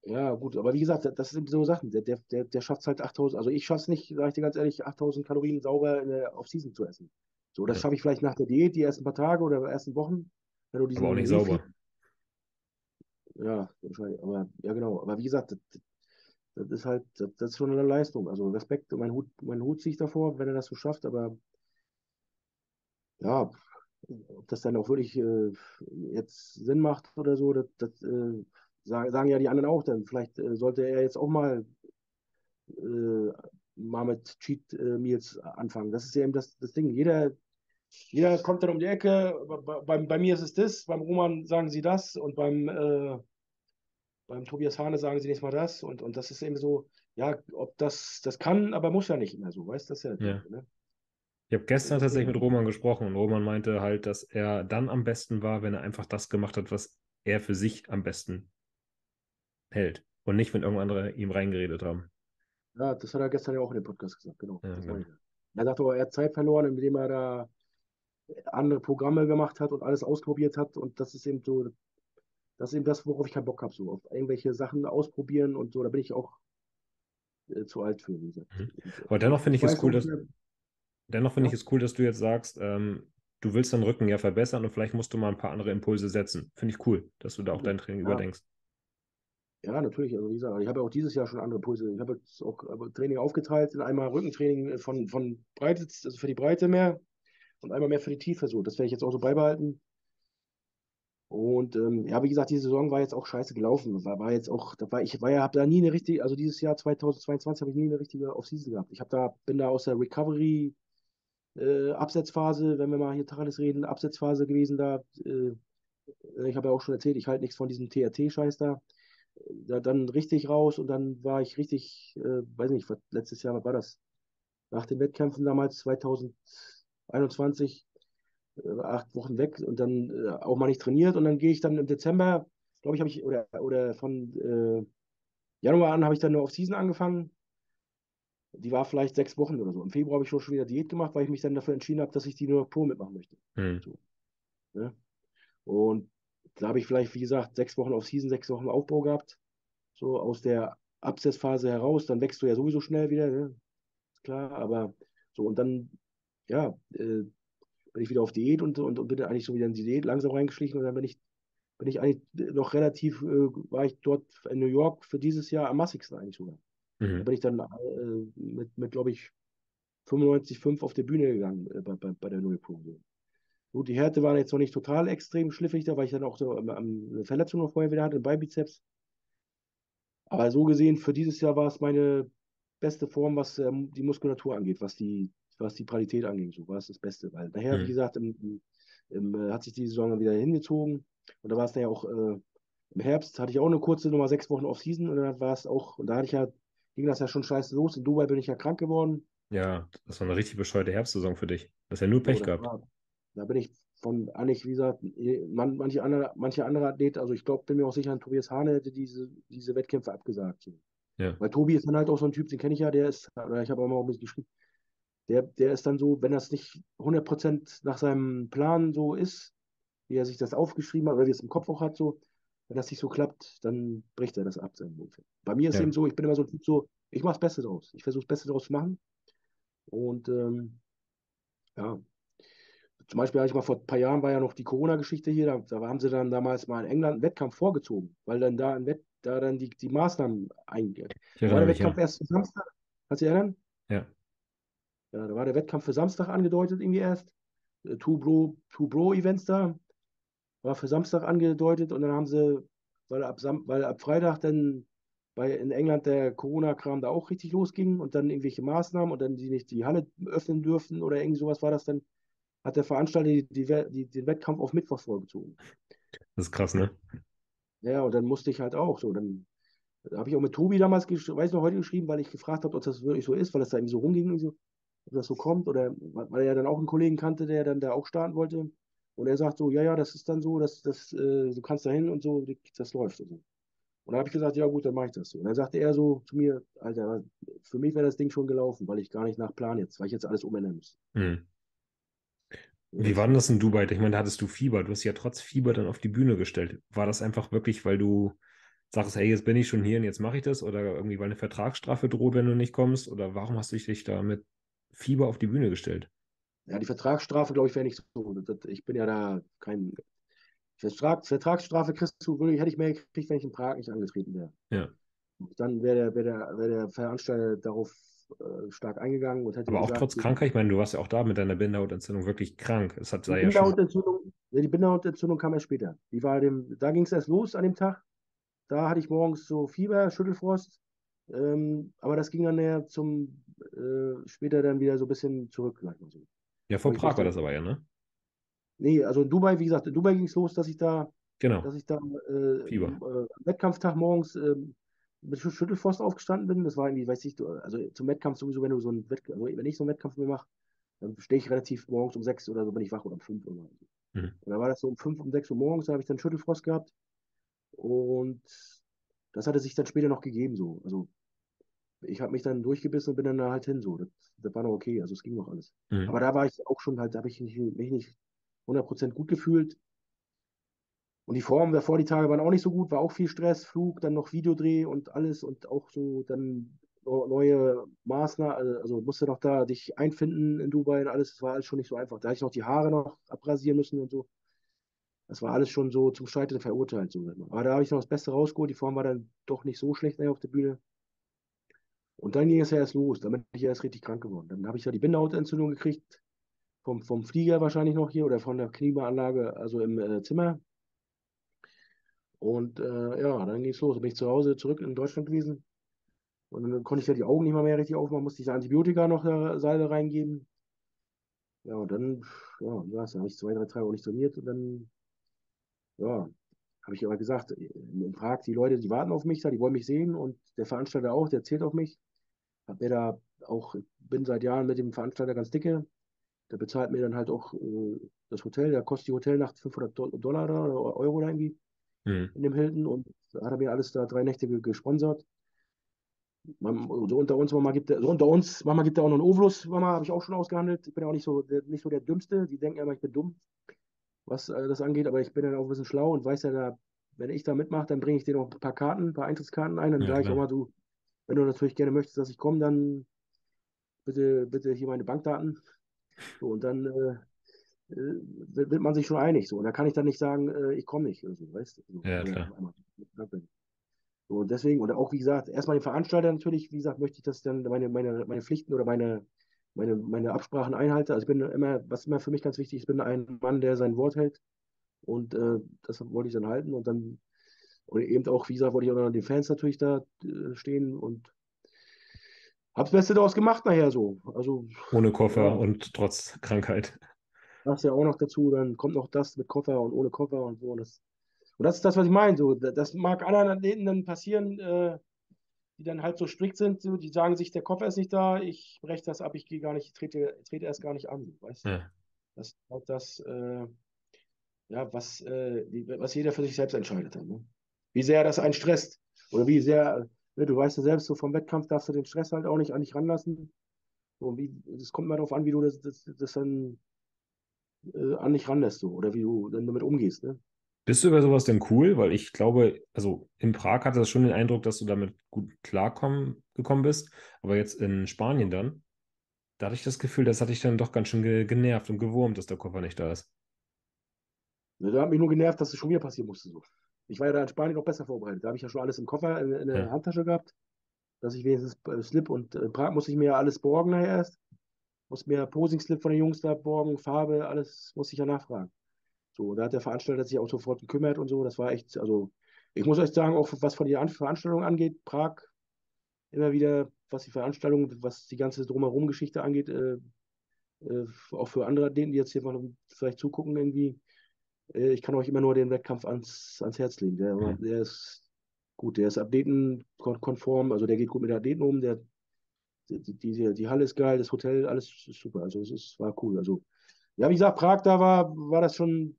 Ja, gut, aber wie gesagt, das sind so Sachen. Der, der, der, schafft es halt 8000, also ich schaffe es nicht, sage ich dir ganz ehrlich, 8000 Kalorien sauber in der Off-Season zu essen. So, das Ja. schaffe ich vielleicht nach der Diät, die ersten paar Tage oder ersten Wochen. Wenn du diesen Aber auch nicht sauber. Ja, wahrscheinlich, aber ja, genau. Aber wie gesagt, das, das ist halt, das, das ist schon eine Leistung. Also Respekt und mein Hut, mein Hut ziehe ich davor, wenn er das so schafft, aber ja, ob das dann auch wirklich äh, jetzt Sinn macht oder so, das, das äh, sagen, ja die anderen auch dann. Vielleicht äh, sollte er jetzt auch mal, äh, mal mit Cheat äh, Meals anfangen. Das ist ja eben das, das Ding. Jeder, jeder kommt dann um die Ecke. Bei, bei, bei mir ist es das, beim Roman sagen sie das und beim, äh, beim Tobias Hane sagen sie nächstes Mal das. Und, und das ist eben so, ja, ob das, das kann, aber muss ja nicht immer so, weißt du, das ja, Ja. Ne? Ich habe gestern tatsächlich mit Roman gesprochen und Roman meinte halt, dass er dann am besten war, wenn er einfach das gemacht hat, was er für sich am besten hält und nicht, wenn irgendwo andere ihm reingeredet haben. Ja, das hat er gestern ja auch in dem Podcast gesagt, genau. Ja, genau. ich. Er sagt aber, er hat Zeit verloren, indem er da andere Programme gemacht hat und alles ausprobiert hat. Und das ist eben so, das ist eben das, worauf ich keinen Bock habe, so auf irgendwelche Sachen ausprobieren und so. Da bin ich auch äh, zu alt für, wie gesagt. Mhm. Äh, Aber dennoch finde ich es weiß cool, dass, dennoch finde Ja. ich es cool, dass du jetzt sagst, ähm, du willst deinen Rücken ja verbessern und vielleicht musst du mal ein paar andere Impulse setzen. Finde ich cool, dass du da auch dein Training Ja. überdenkst. Ja, natürlich. Also wie gesagt, ich habe ja auch dieses Jahr schon andere Pulse. Ich habe jetzt auch aber Training aufgeteilt in einmal Rückentraining von, von Breite, also für die Breite mehr und einmal mehr für die Tiefe. So, das werde ich jetzt auch so beibehalten. Und ähm, ja, wie gesagt, die Saison war jetzt auch scheiße gelaufen. War, war jetzt auch, da war ich, war ja, habe da nie eine richtige, also dieses Jahr 2022 habe ich nie eine richtige Offseason gehabt. Ich habe da, bin da aus der Recovery äh, Absetzphase, wenn wir mal hier Tacheles reden, Absetzphase gewesen da. Äh, ich habe ja auch schon erzählt, ich halte nichts von diesem TRT-Scheiß da. da. Dann richtig raus und dann war ich richtig, äh, weiß nicht, letztes Jahr, was war das? Nach den Wettkämpfen damals, 2021, äh, acht Wochen weg und dann äh, auch mal nicht trainiert und dann gehe ich dann im Dezember, glaube ich, habe ich, oder, oder von äh, Januar an habe ich dann eine Off-Season angefangen. Die war vielleicht sechs Wochen oder so. Im Februar habe ich schon wieder Diät gemacht, weil ich mich dann dafür entschieden habe, dass ich die New York Pro mitmachen möchte. Hm. Ne? Und da habe ich vielleicht, wie gesagt, sechs Wochen auf Season, sechs Wochen Aufbau gehabt. So aus der Absetzphase heraus, dann wächst du ja sowieso schnell wieder, ne? Ist klar, aber so und dann, ja, äh, bin ich wieder auf Diät und, und, und bin dann eigentlich so wieder in die Diät langsam reingeschlichen und dann bin ich, bin ich eigentlich noch relativ, äh, war ich dort in New York für dieses Jahr am massigsten eigentlich sogar. Da Mhm. bin ich dann äh, mit, mit glaube ich, 95,5 auf der Bühne gegangen äh, bei, bei, bei der Null Pro. So. Gut, die Härte war jetzt noch nicht total extrem schliffig, da weil ich dann auch so am, eine Verletzung noch vorher wieder hatte, im Beibizeps. Aber so gesehen, für dieses Jahr war es meine beste Form, was ähm, die Muskulatur angeht, was die, was die Qualität angeht. So war es das Beste. Weil nachher, Mhm. wie gesagt, im, im, äh, hat sich die Saison wieder hingezogen. Und da war es dann ja auch äh, im Herbst, hatte ich auch eine kurze Nummer sechs Wochen Off-Season und dann war es auch, und da hatte ich ja, ging das ja schon scheiße los. In Dubai bin ich ja krank geworden. Ja, das war eine richtig bescheuerte Herbstsaison für dich. Du hast ja nur Pech So, da, gehabt. war, da bin ich von eigentlich, wie gesagt, man, manche andere, manche andere Athlet, also ich glaube, bin mir auch sicher, Tobias Hane hätte diese, diese Wettkämpfe abgesagt. So. Ja. Weil Tobi ist dann halt auch so ein Typ, den kenne ich ja, der ist, oder ich habe auch mal ein bisschen geschrieben, der, der ist dann so, wenn das nicht 100% nach seinem Plan so ist, wie er sich das aufgeschrieben hat oder wie es im Kopf auch hat, so, wenn das nicht so klappt, dann bricht er das ab. Sein Ungefähr. Bei mir ist Ja. eben so, ich bin immer so ein Typ, so, ich mache das Beste draus. Ich versuche das Beste draus zu machen. Und ähm, ja, zum Beispiel hatte ich mal vor ein paar Jahren war ja noch die Corona-Geschichte hier, da, da haben sie dann damals mal in England einen Wettkampf vorgezogen, weil dann da, Wett, da dann die, die Maßnahmen eingehen. War der Wettkampf ja. erst für Samstag. Kannst du dich erinnern? Ja. Ja, da war der Wettkampf für Samstag angedeutet, irgendwie erst. Äh, Two Bro, Two Bro Events da. War für Samstag angedeutet und dann haben sie, weil ab, Sam weil ab Freitag dann bei, in England der Corona-Kram da auch richtig losging und dann irgendwelche Maßnahmen und dann die nicht die Halle öffnen dürften oder irgendwie sowas war das dann, hat der Veranstalter die, die, die, den Wettkampf auf Mittwoch vorgezogen. Das ist krass, ne? Ja, und dann musste ich halt auch so. Dann habe ich auch mit Tobi damals, weiß noch heute geschrieben, weil ich gefragt habe, ob das wirklich so ist, weil das da irgendwie so rumging, und so, ob das so kommt. Oder weil er ja dann auch einen Kollegen kannte, der dann da auch starten wollte. Und er sagt so, ja, ja, das ist dann so, dass das, äh, du kannst da hin und so, das läuft. Und, so. und dann habe ich gesagt, ja gut, dann mache ich das so. Und dann sagte er so zu mir, Alter, für mich wäre das Ding schon gelaufen, weil ich gar nicht nach Plan jetzt, weil ich jetzt alles umändern muss. Hm. Wie war denn das in Dubai? Ich meine, da hattest du Fieber. Du hast ja trotz Fieber dann auf die Bühne gestellt. War das einfach wirklich, weil du sagst, hey, jetzt bin ich schon hier und jetzt mache ich das? Oder irgendwie, weil eine Vertragsstrafe droht, wenn du nicht kommst? Oder warum hast du dich da mit Fieber auf die Bühne gestellt? Ja, die Vertragsstrafe, glaube ich, wäre nicht so. Das, ich bin ja da kein. Vertrag, Vertragsstrafe kriegst du, würde, hätte ich mehr gekriegt, wenn ich in Prag nicht angetreten wäre. Ja. Dann wäre der, wär der, wär der Veranstalter darauf äh, stark eingegangen und hätte. Aber gesagt, auch trotz Krankheit, ich meine, du warst ja auch da mit deiner Bindehautentzündung wirklich krank. Es hat Die sei ja schon. Bindehautentzündung, ja, die Bindehautentzündung kam erst später. Die war dem, da ging es erst los an dem Tag. Da hatte ich morgens so Fieber, Schüttelfrost. Ähm, aber das ging dann ja zum äh, später dann wieder so ein bisschen zurück, sag ich mal so. Ja, vor Prag war das aber ja, ne? Nee, also in Dubai, wie gesagt, in Dubai ging es los, dass ich da, Genau. dass ich da äh, Fieber. am, äh, am Wettkampftag morgens ähm, mit Schü- Schüttelfrost aufgestanden bin. Das war irgendwie, weiß ich, also zum Wettkampf sowieso, wenn du so einen Wettkampf, also wenn ich so einen Wettkampf mir mache, dann stehe ich relativ morgens um sechs oder so, bin ich wach oder um fünf oder so. Mhm. Und dann war das so um fünf, um sechs Uhr morgens, da habe ich dann Schüttelfrost gehabt. Und das hatte sich dann später noch gegeben, so. Also ich habe mich dann durchgebissen und bin dann da halt hin, so. Das, das war noch okay, also es ging noch alles. Mhm. Aber da war ich auch schon halt, da habe ich nicht, mich nicht 100% gut gefühlt. Und die Formen davor, die Tage waren auch nicht so gut, war auch viel Stress, Flug, dann noch Videodreh und alles und auch so dann neue Maßnahmen, also musste noch da dich einfinden in Dubai und alles, das war alles schon nicht so einfach. Da hatte ich noch die Haare noch abrasieren müssen und so. Das war alles schon so zum Scheitern verurteilt. So. Aber da habe ich noch das Beste rausgeholt. Die Form war dann doch nicht so schlecht nachher auf der Bühne. Und dann ging es ja erst los. Dann bin ich erst richtig krank geworden. Dann habe ich ja die Bindehautentzündung gekriegt. Vom, vom Flieger wahrscheinlich noch hier oder von der Klimaanlage, also im äh, Zimmer. Und äh, ja, dann ging es los. Dann bin ich zu Hause zurück in Deutschland gewesen. Und dann konnte ich ja die Augen nicht mal mehr richtig aufmachen, musste ich da Antibiotika noch äh, Salbe reingeben. Ja, und dann, ja, ja, dann habe ich zwei, drei Tage auch nicht trainiert und dann, ja, habe ich aber gesagt, in in Prag, die Leute, die warten auf mich da, die wollen mich sehen und der Veranstalter auch, der zählt auf mich. Hab mir da auch, bin seit Jahren mit dem Veranstalter ganz dicke. Der bezahlt mir dann halt auch äh, das Hotel, der kostet die Hotelnacht 500 Do- Dollar da, oder Euro da irgendwie Mhm. in dem Hilton und da hat er mir alles da drei Nächte ge- gesponsert. Man, so unter uns, Mama gibt er, so unter uns, Mama gibt er auch noch einen Ovolus, Mama habe ich auch schon ausgehandelt. Ich bin ja auch nicht so, der, nicht so der Dümmste. Die denken immer, ich bin dumm, was äh, das angeht, aber ich bin dann auch ein bisschen schlau und weiß ja, da, wenn ich da mitmache, dann bringe ich denen auch ein paar Karten, ein paar Eintrittskarten ein. Dann Ja, sage ich auch mal, du, wenn du natürlich gerne möchtest, dass ich komme, dann bitte, bitte hier meine Bankdaten. So, und dann äh, äh, wird, man sich schon einig. So. Und da kann ich dann nicht sagen, äh, ich komme nicht. Oder so, weißt du? So, Ja, oder klar. So, und deswegen, und auch wie gesagt, erstmal den Veranstalter natürlich, wie gesagt, möchte ich, dass ich dann meine, meine, meine Pflichten oder meine, meine, meine Absprachen einhalte. Also ich bin immer, was immer für mich ganz wichtig ist, ich bin ein Mann, der sein Wort hält. Und äh, das wollte ich dann halten. Und dann, und eben auch, wie gesagt, wollte ich auch noch an den Fans natürlich da äh, stehen und hab's Beste daraus gemacht nachher so. Also Ohne Koffer Ja. und trotz Krankheit. das ja auch noch dazu, dann kommt noch das mit Koffer und ohne Koffer und so. Und das, und das ist das, was ich meine. So, da- das mag anderen Athleten dann passieren, äh, die dann halt so strikt sind, so, die sagen sich, der Koffer ist nicht da, ich breche das ab, ich gehe gar nicht, ich trete, trete erst gar nicht an. Weißt du? Ja. Das ist halt das, äh, ja, was, äh, was jeder für sich selbst entscheidet. Dann, ne? Wie sehr das einen stresst. Oder wie sehr, ne, du weißt ja selbst, so vom Wettkampf darfst du den Stress halt auch nicht an dich ranlassen. So, und wie, es kommt mal darauf an, wie du das, das, das dann äh, an dich ranlässt, so, oder wie du dann damit umgehst. Ne? Bist du über sowas denn cool? Weil ich glaube, also in Prag hatte das schon den Eindruck, dass du damit gut klarkommen gekommen bist. Aber jetzt in Spanien dann, da hatte ich das Gefühl, das hatte ich dann doch ganz schön ge genervt und gewurmt, dass der Koffer nicht da ist. Ne, Da hat mich nur genervt, dass es schon wieder passieren musste. So. Ich war ja da in Spanien noch besser vorbereitet. Da habe ich ja schon alles im Koffer, in, in der Ja. Handtasche gehabt, dass ich wenigstens äh, Slip und äh, Prag musste ich mir ja alles borgen nachher erst. Musste mir Posing-Slip von den Jungs da borgen, Farbe, alles musste ich ja nachfragen. So, da hat der Veranstalter sich auch sofort gekümmert und so. Das war echt, also ich muss euch sagen, auch was von der An- Veranstaltung angeht, Prag, immer wieder, was die Veranstaltung, was die ganze Drumherum-Geschichte angeht, äh, äh, auch für andere Athleten, die jetzt hier mal vielleicht zugucken, irgendwie, ich kann euch immer nur den Wettkampf ans, ans Herz legen. Der, Mhm. der ist gut, der ist athletenkonform, also der geht gut mit den Athleten um, der, die, die, die, Halle ist geil, das Hotel, alles ist super. Also es ist, war cool. Also, ja, wie gesagt, Prag, da war, war das schon,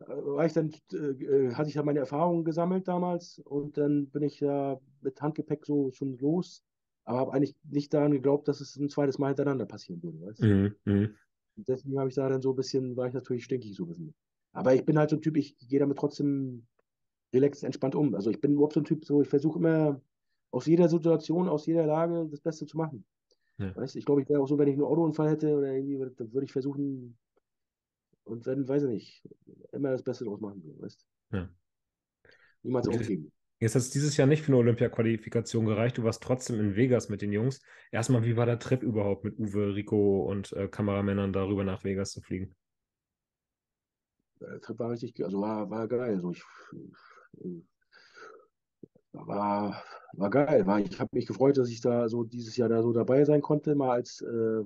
äh, war ich dann, äh, äh, hatte ich ja meine Erfahrungen gesammelt damals und dann bin ich ja mit Handgepäck so schon los, aber habe eigentlich nicht daran geglaubt, dass es ein zweites Mal hintereinander passieren würde. Weißt? Mhm. Und deswegen habe ich da dann so ein bisschen, war ich natürlich stinkig so ein bisschen. Aber ich bin halt so ein Typ, ich gehe damit trotzdem relaxed, entspannt um. Also ich bin überhaupt so ein Typ, so ich versuche immer aus jeder Situation, aus jeder Lage das Beste zu machen. Ja. Weißt, ich glaube, ich wäre auch so, wenn ich einen Autounfall hätte oder irgendwie, dann würde ich versuchen und dann, weiß ich nicht, immer das Beste draus machen. Weißt? Ja. Niemals aufgeben. Jetzt hat es dieses Jahr nicht für eine Olympia-Qualifikation gereicht. Du warst trotzdem in Vegas mit den Jungs. Erstmal, wie war der Trip überhaupt mit Uwe, Rico und äh, Kameramännern darüber nach Vegas zu fliegen? Der Trip war richtig, also war, war geil. Also ich, war, war geil. War, ich habe mich gefreut, dass ich da so dieses Jahr da so dabei sein konnte, mal als äh,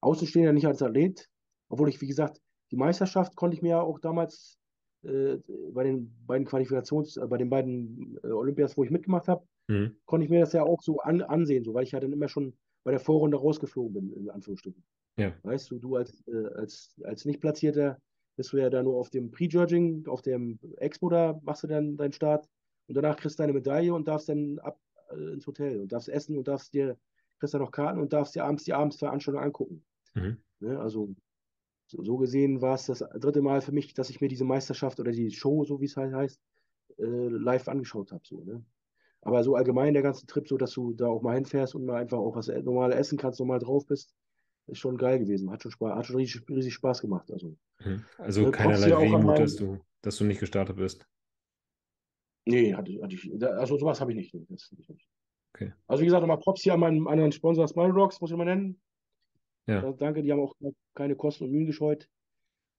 Außenstehender, nicht als Athlet. Obwohl ich, wie gesagt, die Meisterschaft konnte ich mir ja auch damals äh, bei den beiden Qualifikations-, äh, bei den beiden äh, Olympias, wo ich mitgemacht habe, mhm. konnte ich mir das ja auch so an, ansehen, so, weil ich ja dann immer schon bei der Vorrunde rausgeflogen bin, in Anführungsstrichen. Ja. Weißt du, du als, äh, als, als Nicht-Platzierter bist du ja da nur auf dem Prejudging, auf dem Expo da machst du dann deinen Start und danach kriegst du deine Medaille und darfst dann ab äh, ins Hotel und darfst essen und darfst dir, kriegst dann noch Karten und darfst dir abends die Abendsveranstaltung angucken. Mhm. Ne, also so, so gesehen war es das dritte Mal für mich, dass ich mir diese Meisterschaft oder die Show, so wie es halt heißt, äh, live angeschaut habe. So, ne? Aber so allgemein der ganze Trip, so dass du da auch mal hinfährst und mal einfach auch was normal essen kannst, normal drauf bist, ist schon geil gewesen. Hat schon, Spaß, hat schon riesig, riesig Spaß gemacht. Also, mhm. also äh, keinerlei Wehmut, dass du, dass du nicht gestartet bist. Nee, hatte, hatte ich, also sowas habe ich nicht. Das, nicht. Okay. Also wie gesagt, nochmal Props hier an meinen anderen Sponsor Smile Rocks, muss ich mal nennen. Ja. Da, danke, die haben auch keine Kosten und Mühen gescheut.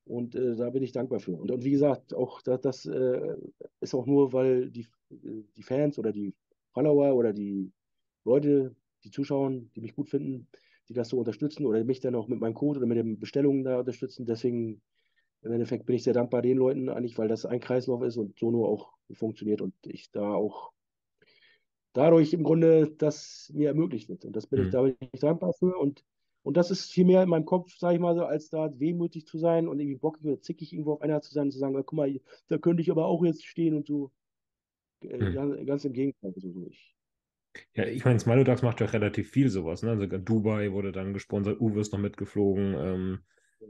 Und äh, da bin ich dankbar für. Und, und wie gesagt, auch das, das äh, ist auch nur, weil die, die Fans oder die Follower oder die Leute, die zuschauen, die mich gut finden, die das so unterstützen oder mich dann auch mit meinem Code oder mit den Bestellungen da unterstützen. Deswegen im Endeffekt bin ich sehr dankbar den Leuten eigentlich, weil das ein Kreislauf ist und so nur auch funktioniert und ich da auch dadurch im Grunde das mir ermöglicht wird. Und das bin mhm. ich, da bin ich dankbar für. Und und das ist viel mehr in meinem Kopf, sage ich mal so, als da wehmütig zu sein und irgendwie bockig oder zickig irgendwo auf einer zu sein und zu sagen, guck mal, da könnte ich aber auch jetzt stehen und so. Hm. Ganz, im Gegenteil. So, so ich. Ja, ich meine, Smilodax macht ja relativ viel sowas. Ne? Also Dubai wurde dann gesponsert, Uwe ist noch mitgeflogen. Ähm,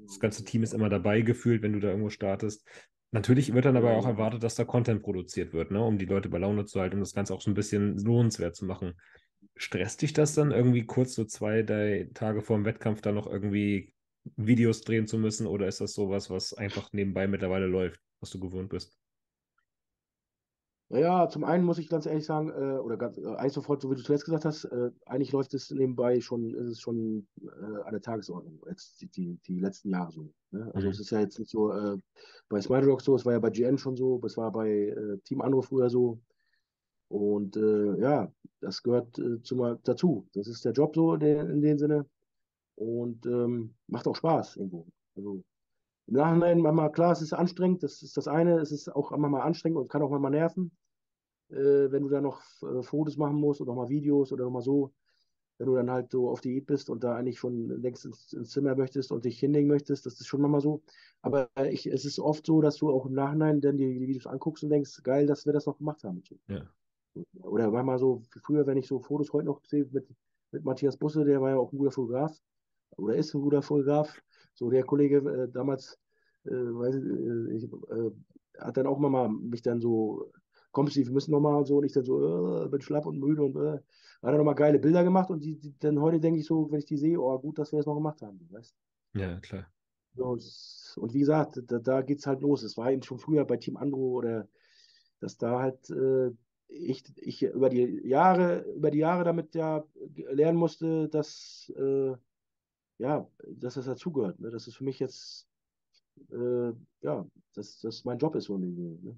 das ganze Team ist immer dabei gefühlt, wenn du da irgendwo startest. Natürlich wird dann aber auch erwartet, dass da Content produziert wird, ne? um die Leute bei Laune zu halten, um das Ganze auch so ein bisschen lohnenswert zu machen. Stresst dich das dann irgendwie kurz so zwei, drei Tage vor dem Wettkampf da noch irgendwie Videos drehen zu müssen oder ist das sowas, was einfach nebenbei mittlerweile läuft, was du gewohnt bist? Naja, zum einen muss ich ganz ehrlich sagen, äh, oder ganz, äh, eins sofort, so wie du zuletzt gesagt hast, äh, eigentlich läuft es nebenbei schon, ist es schon äh, an der Tagesordnung, jetzt die, die, die letzten Jahre so. Ne? Also mhm. es ist ja jetzt nicht so äh, bei Smile Rock so, es war ja bei GN schon so, es war bei äh, Team Anruf früher so, und äh, ja, das gehört äh, zum, dazu. Das ist der Job so der, in dem Sinne. Und ähm, macht auch Spaß irgendwo. Also im Nachhinein manchmal, klar, es ist anstrengend, das ist das eine, es ist auch manchmal anstrengend und kann auch manchmal nerven, äh, wenn du da noch äh, Fotos machen musst oder nochmal Videos oder nochmal so, wenn du dann halt so auf Diät bist und da eigentlich schon längst ins, ins Zimmer möchtest und dich hinlegen möchtest, das ist schon manchmal so. Aber ich, es ist oft so, dass du auch im Nachhinein dann die, die Videos anguckst und denkst, geil, dass wir das noch gemacht haben. Ja. Oder manchmal so, früher, wenn ich so Fotos heute noch sehe mit, mit Matthias Busse, der war ja auch ein guter Fotograf oder ist ein guter Fotograf. So der Kollege äh, damals, äh, weiß ich, äh, äh hat dann auch mal mich dann so, komm Steve, wir müssen nochmal so und ich dann so, äh, bin schlapp und müde und hat er nochmal geile Bilder gemacht und die, die, dann heute denke ich so, wenn ich die sehe, oh gut, dass wir das noch gemacht haben, weißt Ja, klar. So, und wie gesagt, da, da geht es halt los. Es war eben schon früher bei Team Andro oder dass da halt äh, ich, ich über die Jahre, über die Jahre damit ja lernen musste, dass äh, ja, dass das dazugehört. Ne? Dass es für mich jetzt äh, ja, dass das mein Job ist so ne?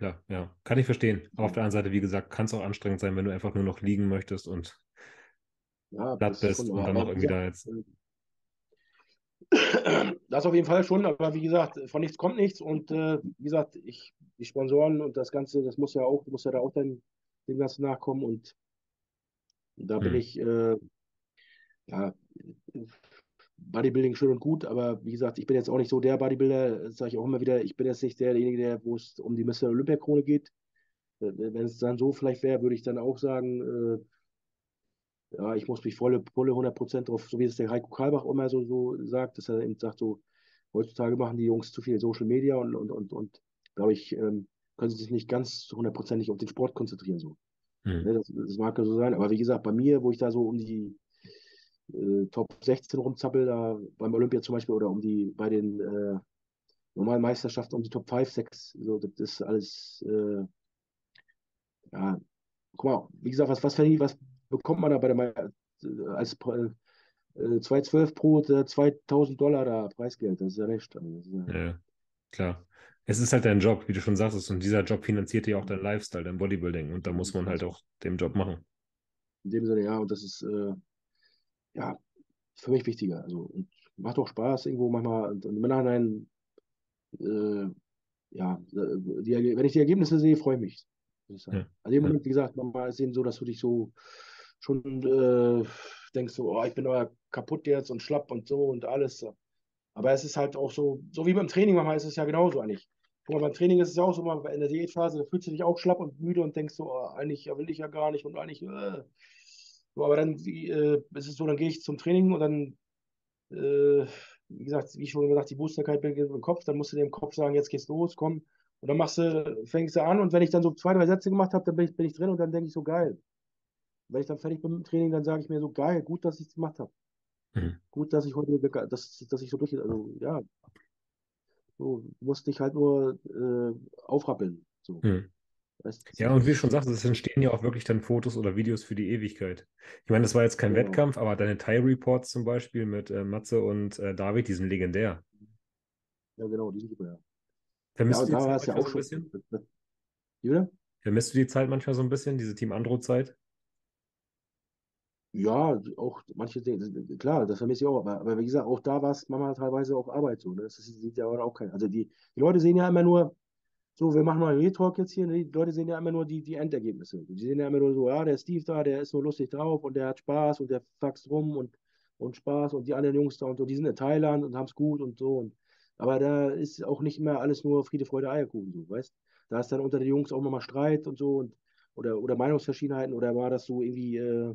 Ja, ja, kann ich verstehen. Aber auf der anderen Seite, wie gesagt, kann es auch anstrengend sein, wenn du einfach nur noch liegen möchtest und ja, platt bist und dann noch irgendwie da jetzt. Äh, das auf jeden Fall schon, aber wie gesagt, von nichts kommt nichts und äh, wie gesagt, ich, die Sponsoren und das Ganze, das muss ja auch, muss ja da auch dann dem Ganzen nachkommen und da bin hm. ich, äh, ja, Bodybuilding schön und gut, aber wie gesagt, ich bin jetzt auch nicht so der Bodybuilder, sage ich auch immer wieder, ich bin jetzt nicht derjenige, der, wo es um die Mr. Olympia-Krone geht. Äh, wenn es dann so vielleicht wäre, würde ich dann auch sagen, äh, ja, ich muss mich volle, volle 100 Prozent drauf, so wie es der Heiko Karlbach immer so, so sagt, dass er eben sagt, so, heutzutage machen die Jungs zu viel Social Media und, und, und, und glaube ich, ähm, können sie sich nicht ganz hundertprozentig auf den Sport konzentrieren. So. Hm. Ne, das, das mag ja so sein, aber wie gesagt, bei mir, wo ich da so um die äh, Top 16 rumzappel, da beim Olympia zum Beispiel oder um die bei den äh, normalen Meisterschaften um die Top 5, 6, so, das ist alles, äh, ja, guck mal, wie gesagt, was, was, was bekommt man da bei der Me- äh, als äh, 212 pro äh, 2000 Dollar da Preisgeld? Das ist ja nicht. Also, ja, Ja, klar. Es ist halt dein Job, wie du schon sagst, und dieser Job finanziert dir auch dein Lifestyle, dein Bodybuilding. Und da muss man halt auch den Job machen. in dem Sinne, ja, und das ist, äh, ja, für mich wichtiger. Also, und macht auch Spaß irgendwo manchmal. Und, und im Nachhinein, äh, ja, die, wenn ich die Ergebnisse sehe, freue ich mich. ich. Ja. Also im. Moment, wie gesagt, manchmal ist es eben so, dass du dich so schon äh, denkst, so, oh, ich bin aber kaputt jetzt und schlapp und so und alles. Aber es ist halt auch so, so wie beim Training, manchmal ist es ja genauso eigentlich. Guck mal, beim Training ist es ja auch so, mal in der Diätphase, fühlst du dich auch schlapp und müde und denkst so, oh, eigentlich will ich ja gar nicht und eigentlich, äh. So, aber dann äh, ist es so, dann gehe ich zum Training und dann, äh, wie gesagt, wie schon gesagt, die Boostigkeit beginnt im Kopf, dann musst du dem Kopf sagen, jetzt geht's los, komm. Und dann machst du, fängst du an und wenn ich dann so zwei, drei Sätze gemacht habe, dann bin ich, bin ich drin und dann denke ich so, geil. Wenn ich dann fertig bin mit dem Training, dann sage ich mir so, geil, gut, dass ich es gemacht habe. Mhm. Gut, dass ich heute, dass, dass ich so durch, also ja, so, du musst dich halt nur äh, aufrappeln. So. Mhm. Ja, und wie du schon sagst, es entstehen ja auch wirklich dann Fotos oder Videos für die Ewigkeit. Ich meine, das war jetzt kein Genau. Wettkampf, aber deine Thai-Reports zum Beispiel mit äh, Matze und äh, David, die sind legendär. Ja, genau, die sind super. Ja, Vermisst ja du die Zeit es ja manchmal auch so ein bisschen? Bitte? Vermisst du die Zeit manchmal so ein bisschen, diese Team Andro-Zeit? Ja, auch manche Dinge, klar, das vermisse ich auch, aber, aber wie gesagt, auch da war es manchmal teilweise auch Arbeit so. Ne? Das sieht ja auch keiner. Also die, die Leute sehen ja immer nur, so, wir machen mal einen Retalk jetzt hier, ne? die Leute sehen ja immer nur die, die Endergebnisse. Die sehen ja immer nur so, ja, der Steve da, der ist so lustig drauf und der hat Spaß und der faxt rum und, und Spaß und die anderen Jungs da und so, die sind in Thailand und haben es gut und so. Und, aber da ist auch nicht immer alles nur Friede, Freude, Eierkuchen, so, weißt Da ist dann unter den Jungs auch mal Streit und so und oder, oder Meinungsverschiedenheiten oder war das so irgendwie äh,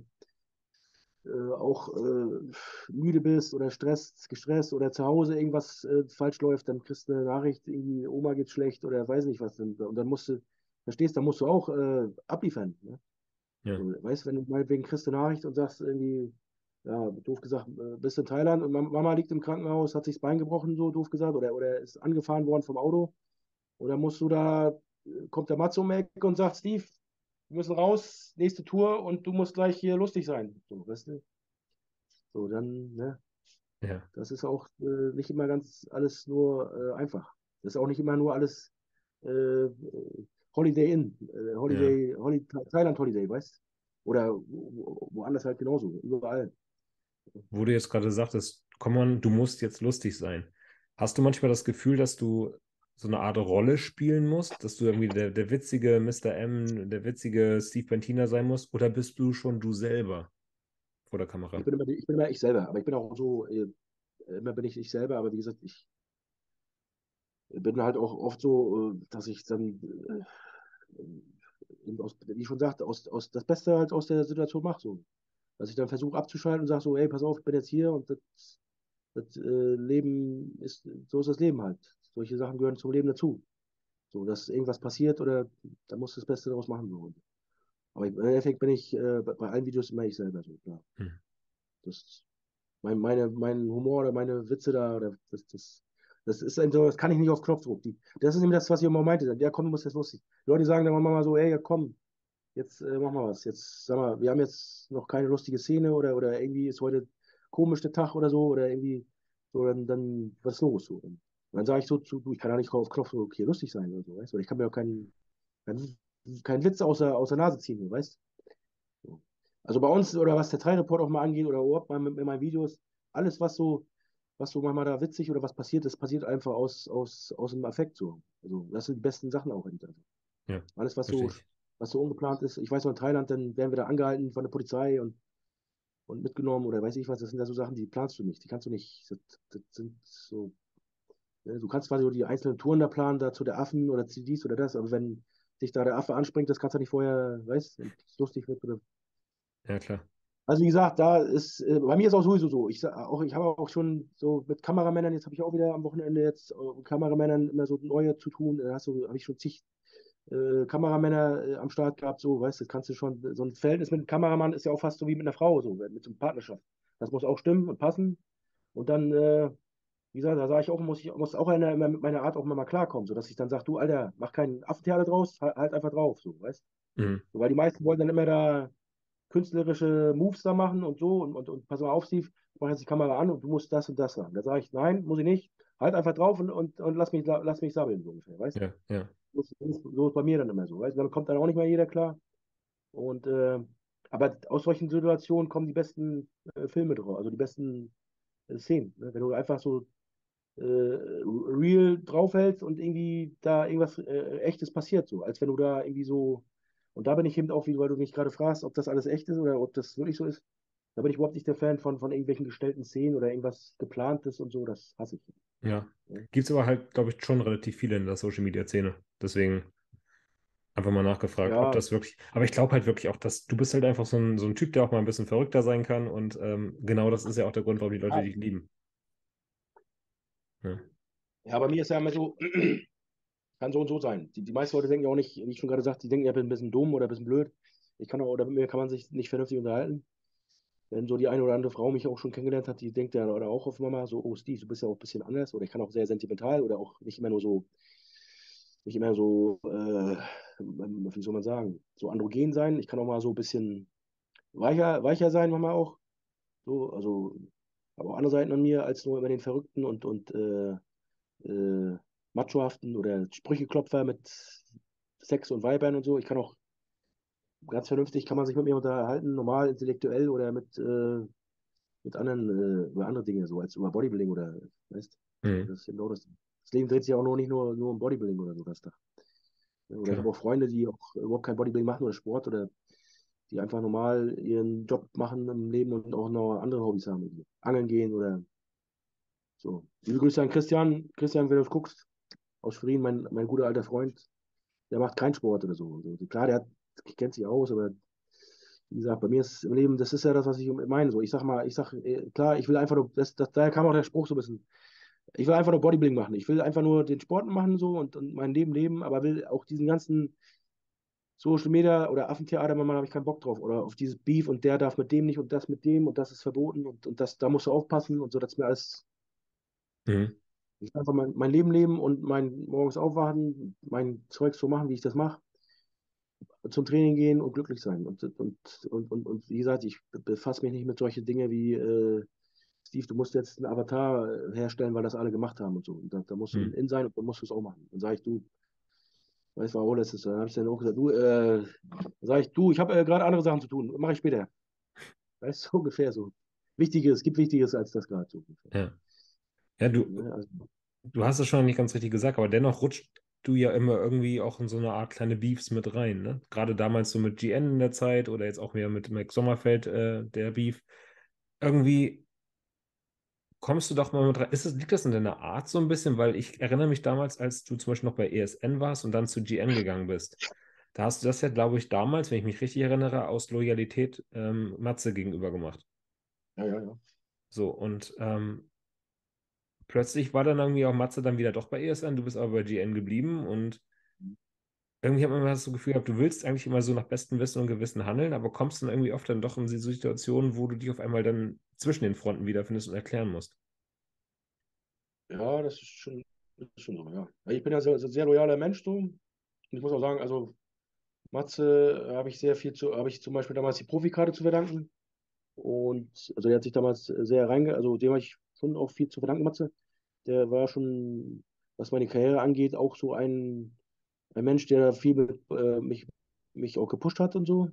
äh, auch äh, müde bist oder Stress, gestresst oder zu Hause irgendwas äh, falsch läuft, dann kriegst du eine Nachricht, irgendwie Oma geht schlecht oder weiß nicht was. Und, und dann musst du, verstehst, dann musst du auch äh, abliefern. Ne? Ja. So, weißt wenn du meinetwegen kriegst eine Nachricht und sagst irgendwie, ja, doof gesagt, äh, bist in Thailand und Mam- Mama liegt im Krankenhaus, hat sich das Bein gebrochen, so doof gesagt, oder, oder ist angefahren worden vom Auto. Dann musst du da, kommt der Matze um und sagt, Steve, wir müssen raus, nächste Tour und du musst gleich hier lustig sein. So, weißt du? So, dann, ne, Ja. das ist auch äh, nicht immer ganz alles nur äh, einfach. Das ist auch nicht immer nur alles äh, Holiday Inn, äh, Holiday, Holi Thailand Holiday, weißt Oder wo- woanders halt genauso, überall. Wo du jetzt gerade sagtest, komm on, du musst jetzt lustig sein. Hast du manchmal das Gefühl, dass du so eine Art Rolle spielen musst, dass du irgendwie der, der witzige Mr. M, der witzige Steve Bentina sein musst, oder bist du schon du selber vor der Kamera? Ich bin immer, ich bin immer ich selber, aber ich bin auch so, äh, immer bin ich ich selber, aber wie gesagt, ich bin halt auch oft so, äh, dass ich dann, äh, aus, wie ich schon sagte, aus, aus das Beste halt aus der Situation mache. So. Dass ich dann versuche abzuschalten und sage so, ey, pass auf, ich bin jetzt hier und das, das Leben ist, so ist das Leben halt. Solche Sachen gehören zum Leben dazu. So, dass irgendwas passiert oder da musst du das Beste daraus machen. So. Aber im Endeffekt bin ich äh, bei, bei allen Videos immer ich selber so, klar. Hm. Das, mein, meine, mein Humor oder meine Witze da, oder das, das, das ist eben so, das kann ich nicht auf Knopfdruck. Die, das ist eben das, was ich immer meinte. Ja, komm, du musst jetzt lustig. Die Leute sagen dann manchmal so, ey, ja, komm, jetzt äh, mach mal was. Jetzt, sag mal, wir haben jetzt noch keine lustige Szene oder, oder irgendwie ist heute komisch der Tag oder so, oder irgendwie, so, dann, dann was ist los? So. Und dann sage ich so zu, du, ich kann ja nicht auf Knopfdruck hier lustig sein oder so, weißt du? Oder ich kann mir auch keinen, keinen, Witz aus der, aus der Nase ziehen, weißt du? Also bei uns, oder was der Teilreport auch mal angeht, oder überhaupt mal mit, mit meinen Videos, alles, was so, was so manchmal da witzig oder was passiert, das passiert einfach aus, aus, aus dem Affekt so. Also das sind die besten Sachen auch. Also. Ja, Alles, was so, ich. was so ungeplant ist. Ich weiß noch, in Thailand, dann werden wir da angehalten von der Polizei und, und mitgenommen oder weiß ich was. Das sind ja so Sachen, die planst du nicht. Die kannst du nicht. Das, das sind so. Ne, Du kannst quasi so die einzelnen Touren da planen, da zu der Affen oder dies oder das, aber wenn sich da der Affe anspringt, das kannst du nicht vorher, weißt es lustig wird oder Ja, klar. also wie gesagt, da ist, äh, bei mir ist auch sowieso so. Ich, auch, ich habe auch schon so mit Kameramännern, jetzt habe ich auch wieder am Wochenende jetzt äh, mit Kameramännern immer so neue zu tun. Da hast du, habe ich schon zig äh, Kameramänner äh, am Start gehabt, so, weißt du, das kannst du schon, so ein Verhältnis mit einem Kameramann ist ja auch fast so wie mit einer Frau, so, mit so einer Partnerschaft. Das muss auch stimmen und passen. Und dann, äh, wie gesagt, da sage ich auch, muss ich muss auch eine, mit meiner Art auch mal klarkommen, so dass ich dann sage, du Alter, mach keinen Affentheater draus, halt, halt einfach drauf, so, weißt Mhm. so, Weil die meisten wollen dann immer da künstlerische Moves da machen und so und, und, und pass mal auf, Steve, ich mache jetzt die Kamera an und du musst das und das sagen. Da sage ich, nein, muss ich nicht. Halt einfach drauf und, und, und lass mich, lass mich sabbeln, so ungefähr, weißt Ja, ja. So ist, so ist bei mir dann immer so, weißt Damit kommt dann auch nicht mehr jeder klar. Und, äh, aber aus solchen Situationen kommen die besten äh, Filme draus, also die besten äh, Szenen. Ne? Wenn du einfach so real draufhältst und irgendwie da irgendwas äh, Echtes passiert, so, als wenn du da irgendwie so, und da bin ich eben auch, wie weil du mich gerade fragst, ob das alles echt ist oder ob das wirklich so ist. Da bin ich überhaupt nicht der Fan von, von irgendwelchen gestellten Szenen oder irgendwas geplantes und so, das hasse ich. Ja. Gibt es aber halt, glaube ich, schon relativ viele in der Social Media Szene. Deswegen einfach mal nachgefragt, ob Ja, das wirklich. Aber ich glaube halt wirklich auch, dass du bist halt einfach so ein, so ein Typ, der auch mal ein bisschen verrückter sein kann. Und ähm, genau das ist ja auch der Grund, warum die Leute ja, dich lieben. Ja. bei mir ist ja immer so, kann so und so sein. Die, die meisten Leute denken ja auch nicht, wie ich schon gerade sagte, die denken ja, bin ein bisschen dumm oder ein bisschen blöd. Ich kann auch, oder mit mir kann man sich nicht vernünftig unterhalten. Wenn so die eine oder andere Frau mich auch schon kennengelernt hat, die denkt ja oder auch auf Mama so, oh Steve, du bist ja auch ein bisschen anders oder ich kann auch sehr sentimental oder auch nicht immer nur so, nicht immer so, äh, wie soll man sagen, so androgen sein. Ich kann auch mal so ein bisschen weicher, weicher sein, manchmal auch. So, also, aber auch andere Seiten an mir als nur immer den Verrückten und, und äh, äh, Machohaften oder Sprücheklopfer mit Sex und Weibern und so. Ich kann auch ganz vernünftig, kann man sich mit mir unterhalten, normal, intellektuell oder mit, äh, mit anderen, äh, über andere Dinge, so als über Bodybuilding oder, weißt Mhm. das genau das. Das Leben dreht sich auch noch nicht nur, nur um Bodybuilding oder so, das da. Oder ich Klar. habe auch Freunde, die auch überhaupt kein Bodybuilding machen oder Sport oder die einfach normal ihren Job machen im Leben und auch noch andere Hobbys haben. irgendwie. Angeln gehen oder so. Liebe Grüße an Christian. Christian, wenn du das guckst, aus Schwerin, mein, mein guter alter Freund, der macht keinen Sport oder so. so. Klar, der hat, kennt sich aus, aber wie gesagt, bei mir ist im Leben, das ist ja das, was ich meine. So, ich sag mal, ich sag, äh, klar, ich will einfach nur, das, das, daher kam auch der Spruch so ein bisschen. Ich will einfach nur Bodybuilding machen. Ich will einfach nur den Sport machen so und, und mein Leben leben, aber will auch diesen ganzen Social Media oder Affentheater, manchmal habe ich keinen Bock drauf. Oder auf dieses Beef und der darf mit dem nicht und das mit dem und das ist verboten und, und das, da musst du aufpassen und so, dass mir alles, Mhm. ich einfach mein, mein Leben leben und mein morgens aufwachen, mein Zeug so machen, wie ich das mache, zum Training gehen und glücklich sein. Und, und, und, und, und wie gesagt, ich befasse mich nicht mit solchen Dingen wie, äh, Steve, du musst jetzt einen Avatar äh, herstellen, weil das alle gemacht haben und so. Und da, da musst du Mhm. in sein und dann musst du es auch machen. Dann sage ich, du, weißt du, was ist Dann habe ich dann auch gesagt, du, äh, sage ich, du, ich habe äh, gerade andere Sachen zu tun, mache ich später. Weißt du, so ungefähr so. Wichtiges, es gibt Wichtiges als das gerade so. Ja. Ja, du, Ne? Also, du hast es schon nicht ganz richtig gesagt, aber dennoch rutscht du ja immer irgendwie auch in so eine Art kleine Beefs mit rein, ne? Gerade damals so mit GN in der Zeit oder jetzt auch wieder mit Max Sommerfeld, äh, der Beef. Irgendwie kommst du doch mal mit rein. Ist es, liegt das in deiner Art so ein bisschen? Weil ich erinnere mich damals, als du zum Beispiel noch bei ESN warst und dann zu GN gegangen bist. Da hast du das ja, glaube ich, damals, wenn ich mich richtig erinnere, aus Loyalität ähm, Matze gegenüber gemacht. ja, ja, ja. So, und ähm, plötzlich war dann irgendwie auch Matze dann wieder doch bei ESN, du bist aber bei GN geblieben und irgendwie hat man immer das so Gefühl gehabt, du willst eigentlich immer so nach bestem Wissen und Gewissen handeln, aber kommst dann irgendwie oft dann doch in die Situation, wo du dich auf einmal dann zwischen den Fronten wiederfindest und erklären musst. Ja, das ist schon, das ist schon so, ja. Weil Ich bin ja sehr, sehr loyaler Mensch so. Und ich muss auch sagen, also Matze äh, habe ich sehr viel zu, habe ich zum Beispiel damals die Profikarte zu verdanken. Und also der hat sich damals sehr reinge, also dem habe ich schon auch viel zu verdanken, Matze. Der war schon, was meine Karriere angeht, auch so ein, ein Mensch, der viel mit, äh, mich, mich auch gepusht hat und so.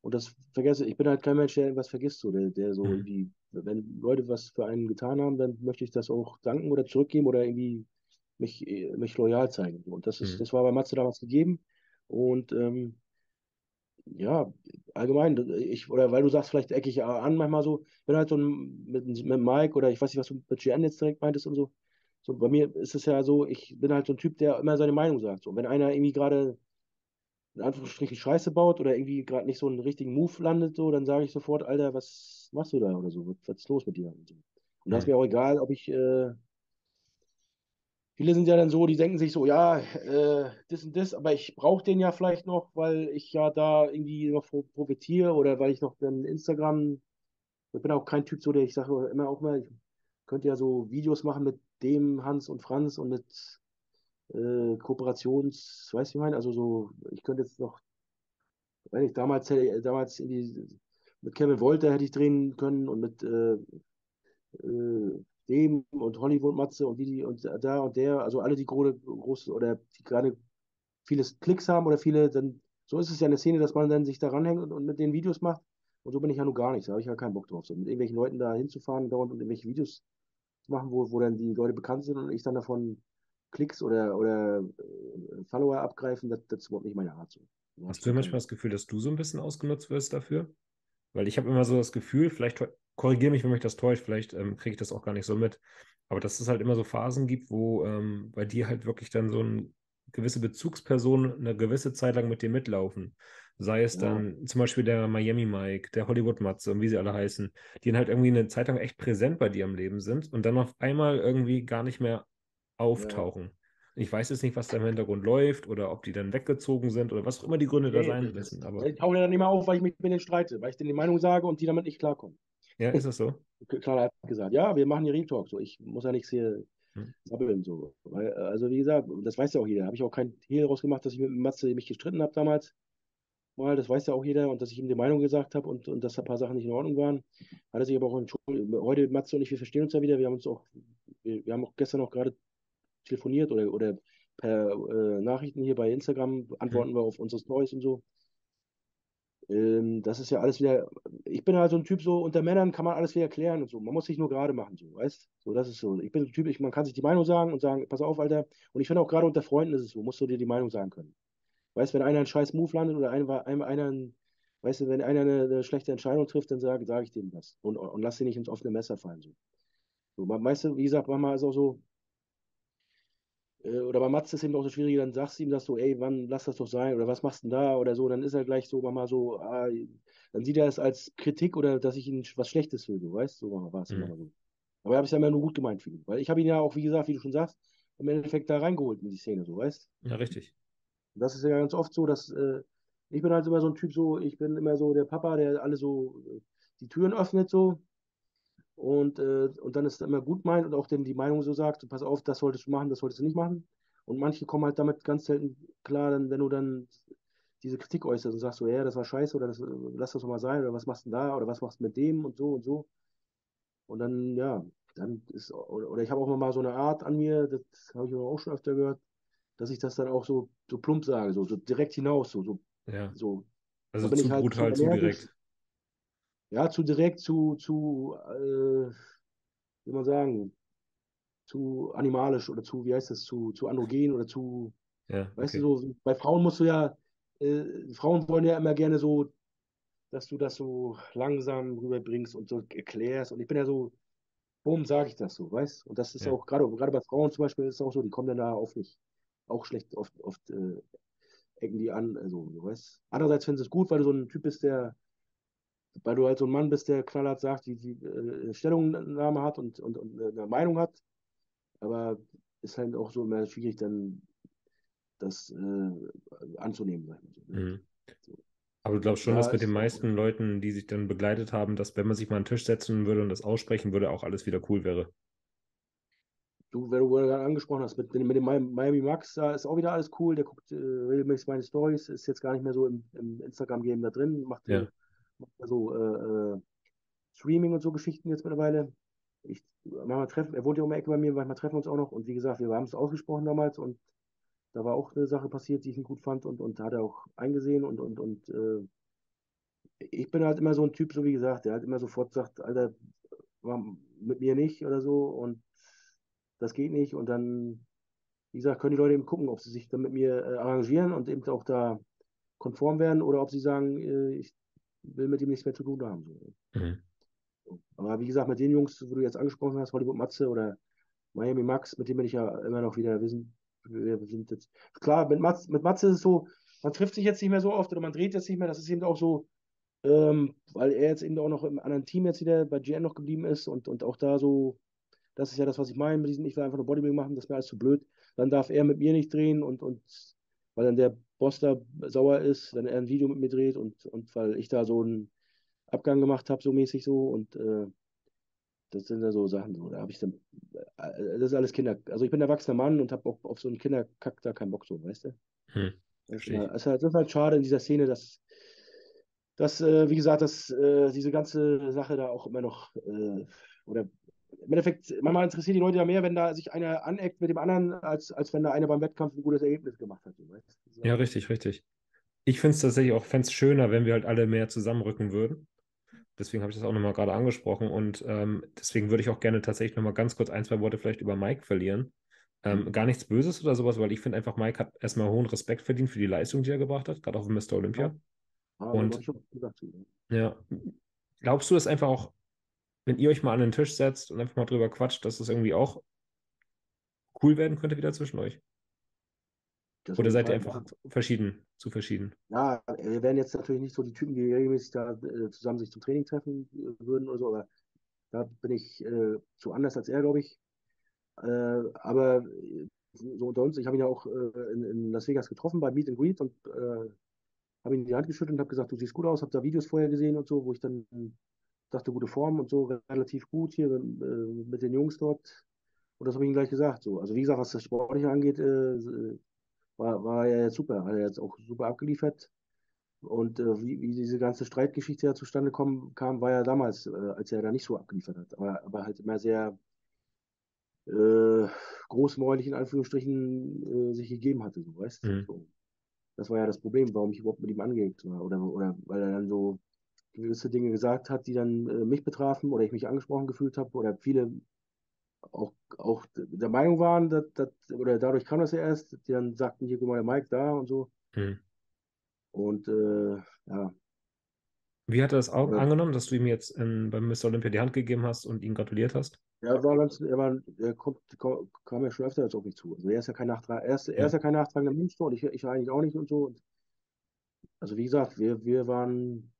Und das vergesse, ich bin halt kein Mensch, der irgendwas vergisst, so, der, der so Mhm. irgendwie, wenn Leute was für einen getan haben, dann möchte ich das auch danken oder zurückgeben oder irgendwie mich, äh, mich loyal zeigen. Und das ist, Mhm. das war bei Matze damals gegeben. Und ähm, ja, allgemein, ich, oder weil du sagst, vielleicht ecke ich an manchmal so, bin halt so ein, mit, mit Mike oder ich weiß nicht, was du mit GN jetzt direkt meintest und so. So, bei mir ist es ja so, ich bin halt so ein Typ, der immer seine Meinung sagt. So, und wenn einer irgendwie gerade in Anführungsstrichen Scheiße baut oder irgendwie gerade nicht so einen richtigen Move landet, so, dann sage ich sofort, Alter, was machst du da oder so? Was, was ist los mit dir? Und, so. und da ist mir auch egal, ob ich, äh, viele sind ja dann so, die denken sich so, ja, äh, das und das, aber ich brauche den ja vielleicht noch, weil ich ja da irgendwie noch profitiere oder weil ich noch dann Instagram, ich bin auch kein Typ so, der ich sage immer auch mal, ich könnte ja so Videos machen mit dem Hans und Franz und mit äh, Kooperations, wie ich meine? Also so, ich könnte jetzt noch, wenn ich damals, äh, damals die, mit Kevin Wolter hätte ich drehen können und mit äh, äh, dem und Hollywood Matze und die und da und der, also alle die große, große oder die gerade viele Klicks haben oder viele, dann so ist es ja eine Szene, dass man dann sich da ranhängt und, und mit den Videos macht. Und so bin ich ja nun gar nicht. Da habe ich ja keinen Bock drauf. So mit irgendwelchen Leuten da hinzufahren dauernd und irgendwelche Videos machen, wo, wo dann die Leute bekannt sind und ich dann davon Klicks oder, oder äh, Follower abgreifen, das, das ist überhaupt nicht meine Art. So. Hast du manchmal das Gefühl, dass du so ein bisschen ausgenutzt wirst dafür? Weil ich habe immer so das Gefühl, vielleicht korrigiere mich, wenn mich das täuscht, vielleicht ähm, kriege ich das auch gar nicht so mit. Aber dass es halt immer so Phasen gibt, wo ähm, bei dir halt wirklich dann so eine gewisse Bezugsperson eine gewisse Zeit lang mit dir mitlaufen. Sei es ja. dann zum Beispiel der Miami Mike, der Hollywood Matze und wie sie alle heißen, die dann halt irgendwie eine Zeit lang echt präsent bei dir im Leben sind und dann auf einmal irgendwie gar nicht mehr auftauchen. Ja. Ich weiß jetzt nicht, was da im Hintergrund läuft oder ob die dann weggezogen sind oder was auch immer die Gründe nee, da sein müssen. Aber ich tauche dann nicht mehr auf, weil ich mich mit denen streite, weil ich denen die Meinung sage und die damit nicht klarkommen. Ja, ist das so? Klar hat gesagt, ja, wir machen hier Retalk. So, ich muss ja nichts hier hm. sabbeln. So. Weil, also wie gesagt, das weiß ja auch jeder. Habe ich auch kein Hehl rausgemacht, dass ich mit Matze mich gestritten habe damals. Mal, das weiß ja auch jeder und dass ich ihm die Meinung gesagt habe und, und dass ein paar Sachen nicht in Ordnung waren. Hat er sich aber auch entschuldigt. Heute Matze und ich, wir verstehen uns ja wieder. Wir haben uns auch, wir, wir haben auch gestern auch gerade telefoniert oder, oder per äh, Nachrichten hier bei Instagram antworten mhm. wir auf unsere Stories und so. Ähm, das ist ja alles wieder, ich bin halt so ein Typ, so unter Männern kann man alles wieder klären und so. Man muss sich nur gerade machen, so, weißt So, das ist so. Ich bin so ein Typ, ich, man kann sich die Meinung sagen und sagen, pass auf, Alter. Und ich finde auch gerade unter Freunden ist es so, musst du dir die Meinung sagen können. Weißt wenn einer einen scheiß Move landet oder ein, ein, einer, weißt du, wenn einer eine, eine schlechte Entscheidung trifft, dann sage sag ich dem das. Und, und lass sie nicht ins offene Messer fallen, so. So, weißt du, wie gesagt, manchmal ist auch so, äh, oder bei Mats ist es eben auch so schwierig, dann sagst du ihm das so, ey, wann lass das doch sein oder was machst du denn da oder so, dann ist er gleich so mal so, ah, dann sieht er es als Kritik oder dass ich ihm was Schlechtes will, du weißt, so war es mhm. immer so. Aber ich habe es ja immer nur gut gemeint für ihn, weil ich habe ihn ja auch, wie gesagt, wie du schon sagst, im Endeffekt da reingeholt in die Szene, so weißt. Ja, richtig. Und das ist ja ganz oft so, dass äh, ich bin halt immer so ein Typ so, ich bin immer so der Papa, der alle so äh, die Türen öffnet so und, äh, und dann ist es immer gut meint und auch dem die Meinung so sagt, pass auf, das solltest du machen, das solltest du nicht machen. Und manche kommen halt damit ganz selten klar, dann, wenn du dann diese Kritik äußerst und sagst so, ja, das war scheiße oder das, lass das doch mal sein oder was machst du da oder was machst du mit dem und so und so. Und dann, ja, dann ist, oder, oder ich habe auch mal so eine Art an mir, das habe ich auch schon öfter gehört, dass ich das dann auch so, so plump sage, so, so direkt hinaus, so, so. Ja. so. Also zu halt brutal, zu direkt ja, zu direkt, zu, zu äh, wie man sagen, zu animalisch oder zu, wie heißt das, zu, zu androgen oder zu, ja, weißt du, so, bei Frauen musst du ja, äh, Frauen wollen ja immer gerne so, dass du das so langsam rüberbringst und so erklärst. Und ich bin ja so, bumm, sage ich das so, weißt Und das ist ja. auch gerade, gerade bei Frauen zum Beispiel ist es auch so, die kommen dann da auf mich auch schlecht, oft, oft äh, ecken die an, also, du weißt. Andererseits finden sie es gut, weil du so ein Typ bist, der weil du halt so ein Mann bist, der knallhart sagt, die, die äh, Stellungnahme hat und, und, und, eine Meinung hat. Aber ist halt auch so immer schwierig, dann das äh, anzunehmen. Sag ich mal so. Mhm. Aber du glaubst schon, ja, dass mit den meisten Leuten, die sich dann begleitet haben, dass wenn man sich mal an den Tisch setzen würde und das aussprechen würde, auch alles wieder cool wäre? Du, wenn du gerade angesprochen hast, mit, mit dem Miami Max, da ist auch wieder alles cool. Der guckt äh, regelmäßig meine Stories, ist jetzt gar nicht mehr so im, im Instagram-Game da drin, macht ja also äh, äh, Streaming und so Geschichten jetzt mittlerweile. Ich, manchmal treffen, er wohnt ja um die Ecke bei mir, manchmal treffen wir uns auch noch. Und wie gesagt, wir haben es ausgesprochen damals und da war auch eine Sache passiert, die ich nicht gut fand und, und hat er auch eingesehen und, und, und äh, ich bin halt immer so ein Typ, so wie gesagt, der halt immer sofort sagt, Alter, mit mir nicht oder so und das geht nicht und dann, wie gesagt, können die Leute eben gucken, ob sie sich dann mit mir äh, arrangieren und eben auch da konform werden oder ob sie sagen, äh, ich will mit ihm nichts mehr zu tun haben. So. Mhm. Aber wie gesagt, mit den Jungs, wo du jetzt angesprochen hast, Hollywood Matze oder Miami Max, mit dem bin ich ja immer noch wieder wissen. Wir sind jetzt, klar, mit, Matze, mit Matze ist es so, man trifft sich jetzt nicht mehr so oft oder man dreht jetzt nicht mehr. Das ist eben auch so, ähm, weil er jetzt eben auch noch im anderen Team jetzt wieder bei GN noch geblieben ist und, und auch da so Das ist ja das, was ich meine mit diesem, ich will einfach nur Bodybuilding machen, das wäre alles zu blöd. Dann darf er mit mir nicht drehen und, und weil dann der Boss da sauer ist, wenn er ein Video mit mir dreht und, und weil ich da so einen Abgang gemacht habe, so mäßig so. Und äh, das sind ja so Sachen, so. Da habe ich dann, äh, das ist alles Kinder. Also ich bin erwachsener Mann und habe auch auf so einen Kinderkack da keinen Bock, so, weißt du? Hm, das, ist, halt, das ist halt schade in dieser Szene, dass, dass äh, wie gesagt, dass äh, diese ganze Sache da auch immer noch, äh, oder im Endeffekt, manchmal interessiert die Leute ja mehr, wenn da sich einer aneckt mit dem anderen, als, als wenn da einer beim Wettkampf ein gutes Ergebnis gemacht hat. So. Ja, richtig, richtig. Ich finde es tatsächlich auch fände schöner, wenn wir halt alle mehr zusammenrücken würden. Deswegen habe ich das auch nochmal gerade angesprochen und ähm, deswegen würde ich auch gerne tatsächlich nochmal ganz kurz ein, zwei Worte vielleicht über Mike verlieren. Ähm, gar nichts Böses oder sowas, weil ich finde einfach, Mike hat erstmal hohen Respekt verdient für die Leistung, die er gebracht hat, gerade auch Mr. Olympia. Ja. Ah, und ja, glaubst du, dass einfach auch wenn ihr euch mal an den Tisch setzt und einfach mal drüber quatscht, dass das irgendwie auch cool werden könnte wieder zwischen euch? Das Oder seid ihr einfach machen. verschieden, zu verschieden? Ja, wir wären jetzt natürlich nicht so die Typen, die regelmäßig da äh, zusammen sich zum Training treffen äh, würden oder so, aber da bin ich äh, zu anders als er, glaube ich. Äh, aber äh, so unter uns, ich habe ihn ja auch in, in, Las Vegas getroffen bei Meet and Greet und habe ihn die Hand geschüttelt und habe gesagt, du siehst gut aus, habe da Videos vorher gesehen und so, wo ich dann dachte, gute Form und so, relativ gut hier äh, mit den Jungs dort. Und das habe ich ihm gleich gesagt. So. Also wie gesagt, was das Sportliche angeht, äh, war, war er jetzt super. Hat er jetzt auch super abgeliefert. Und äh, wie, wie, diese ganze Streitgeschichte ja zustande kommen, kam, war ja damals, äh, als er da nicht so abgeliefert hat. Aber, aber halt immer sehr äh, großmäulig in Anführungsstrichen äh, sich gegeben hatte, so, weißt mhm. so. Das war ja das Problem, warum ich überhaupt mit ihm angeht. Oder, oder weil er dann so gewisse Dinge gesagt hat, die dann äh, mich betrafen oder ich mich angesprochen gefühlt habe oder viele auch, auch der Meinung waren, dass, dass, oder dadurch kam das ja erst, die dann sagten, hier guck mal, der Mike da und so. Hm. Und äh, ja. Wie hat er das auch oder, angenommen, dass du ihm jetzt in, beim Mr. Olympia die Hand gegeben hast und ihn gratuliert hast? Ja, war ganz, er, war, er kommt, kam ja schon öfter jetzt auf mich zu. Also er ist ja kein Nachtrag, er ist, ja. er ist ja kein nachtragender Mensch und ich, ich eigentlich auch nicht und so. Und also wie gesagt, wir, wir waren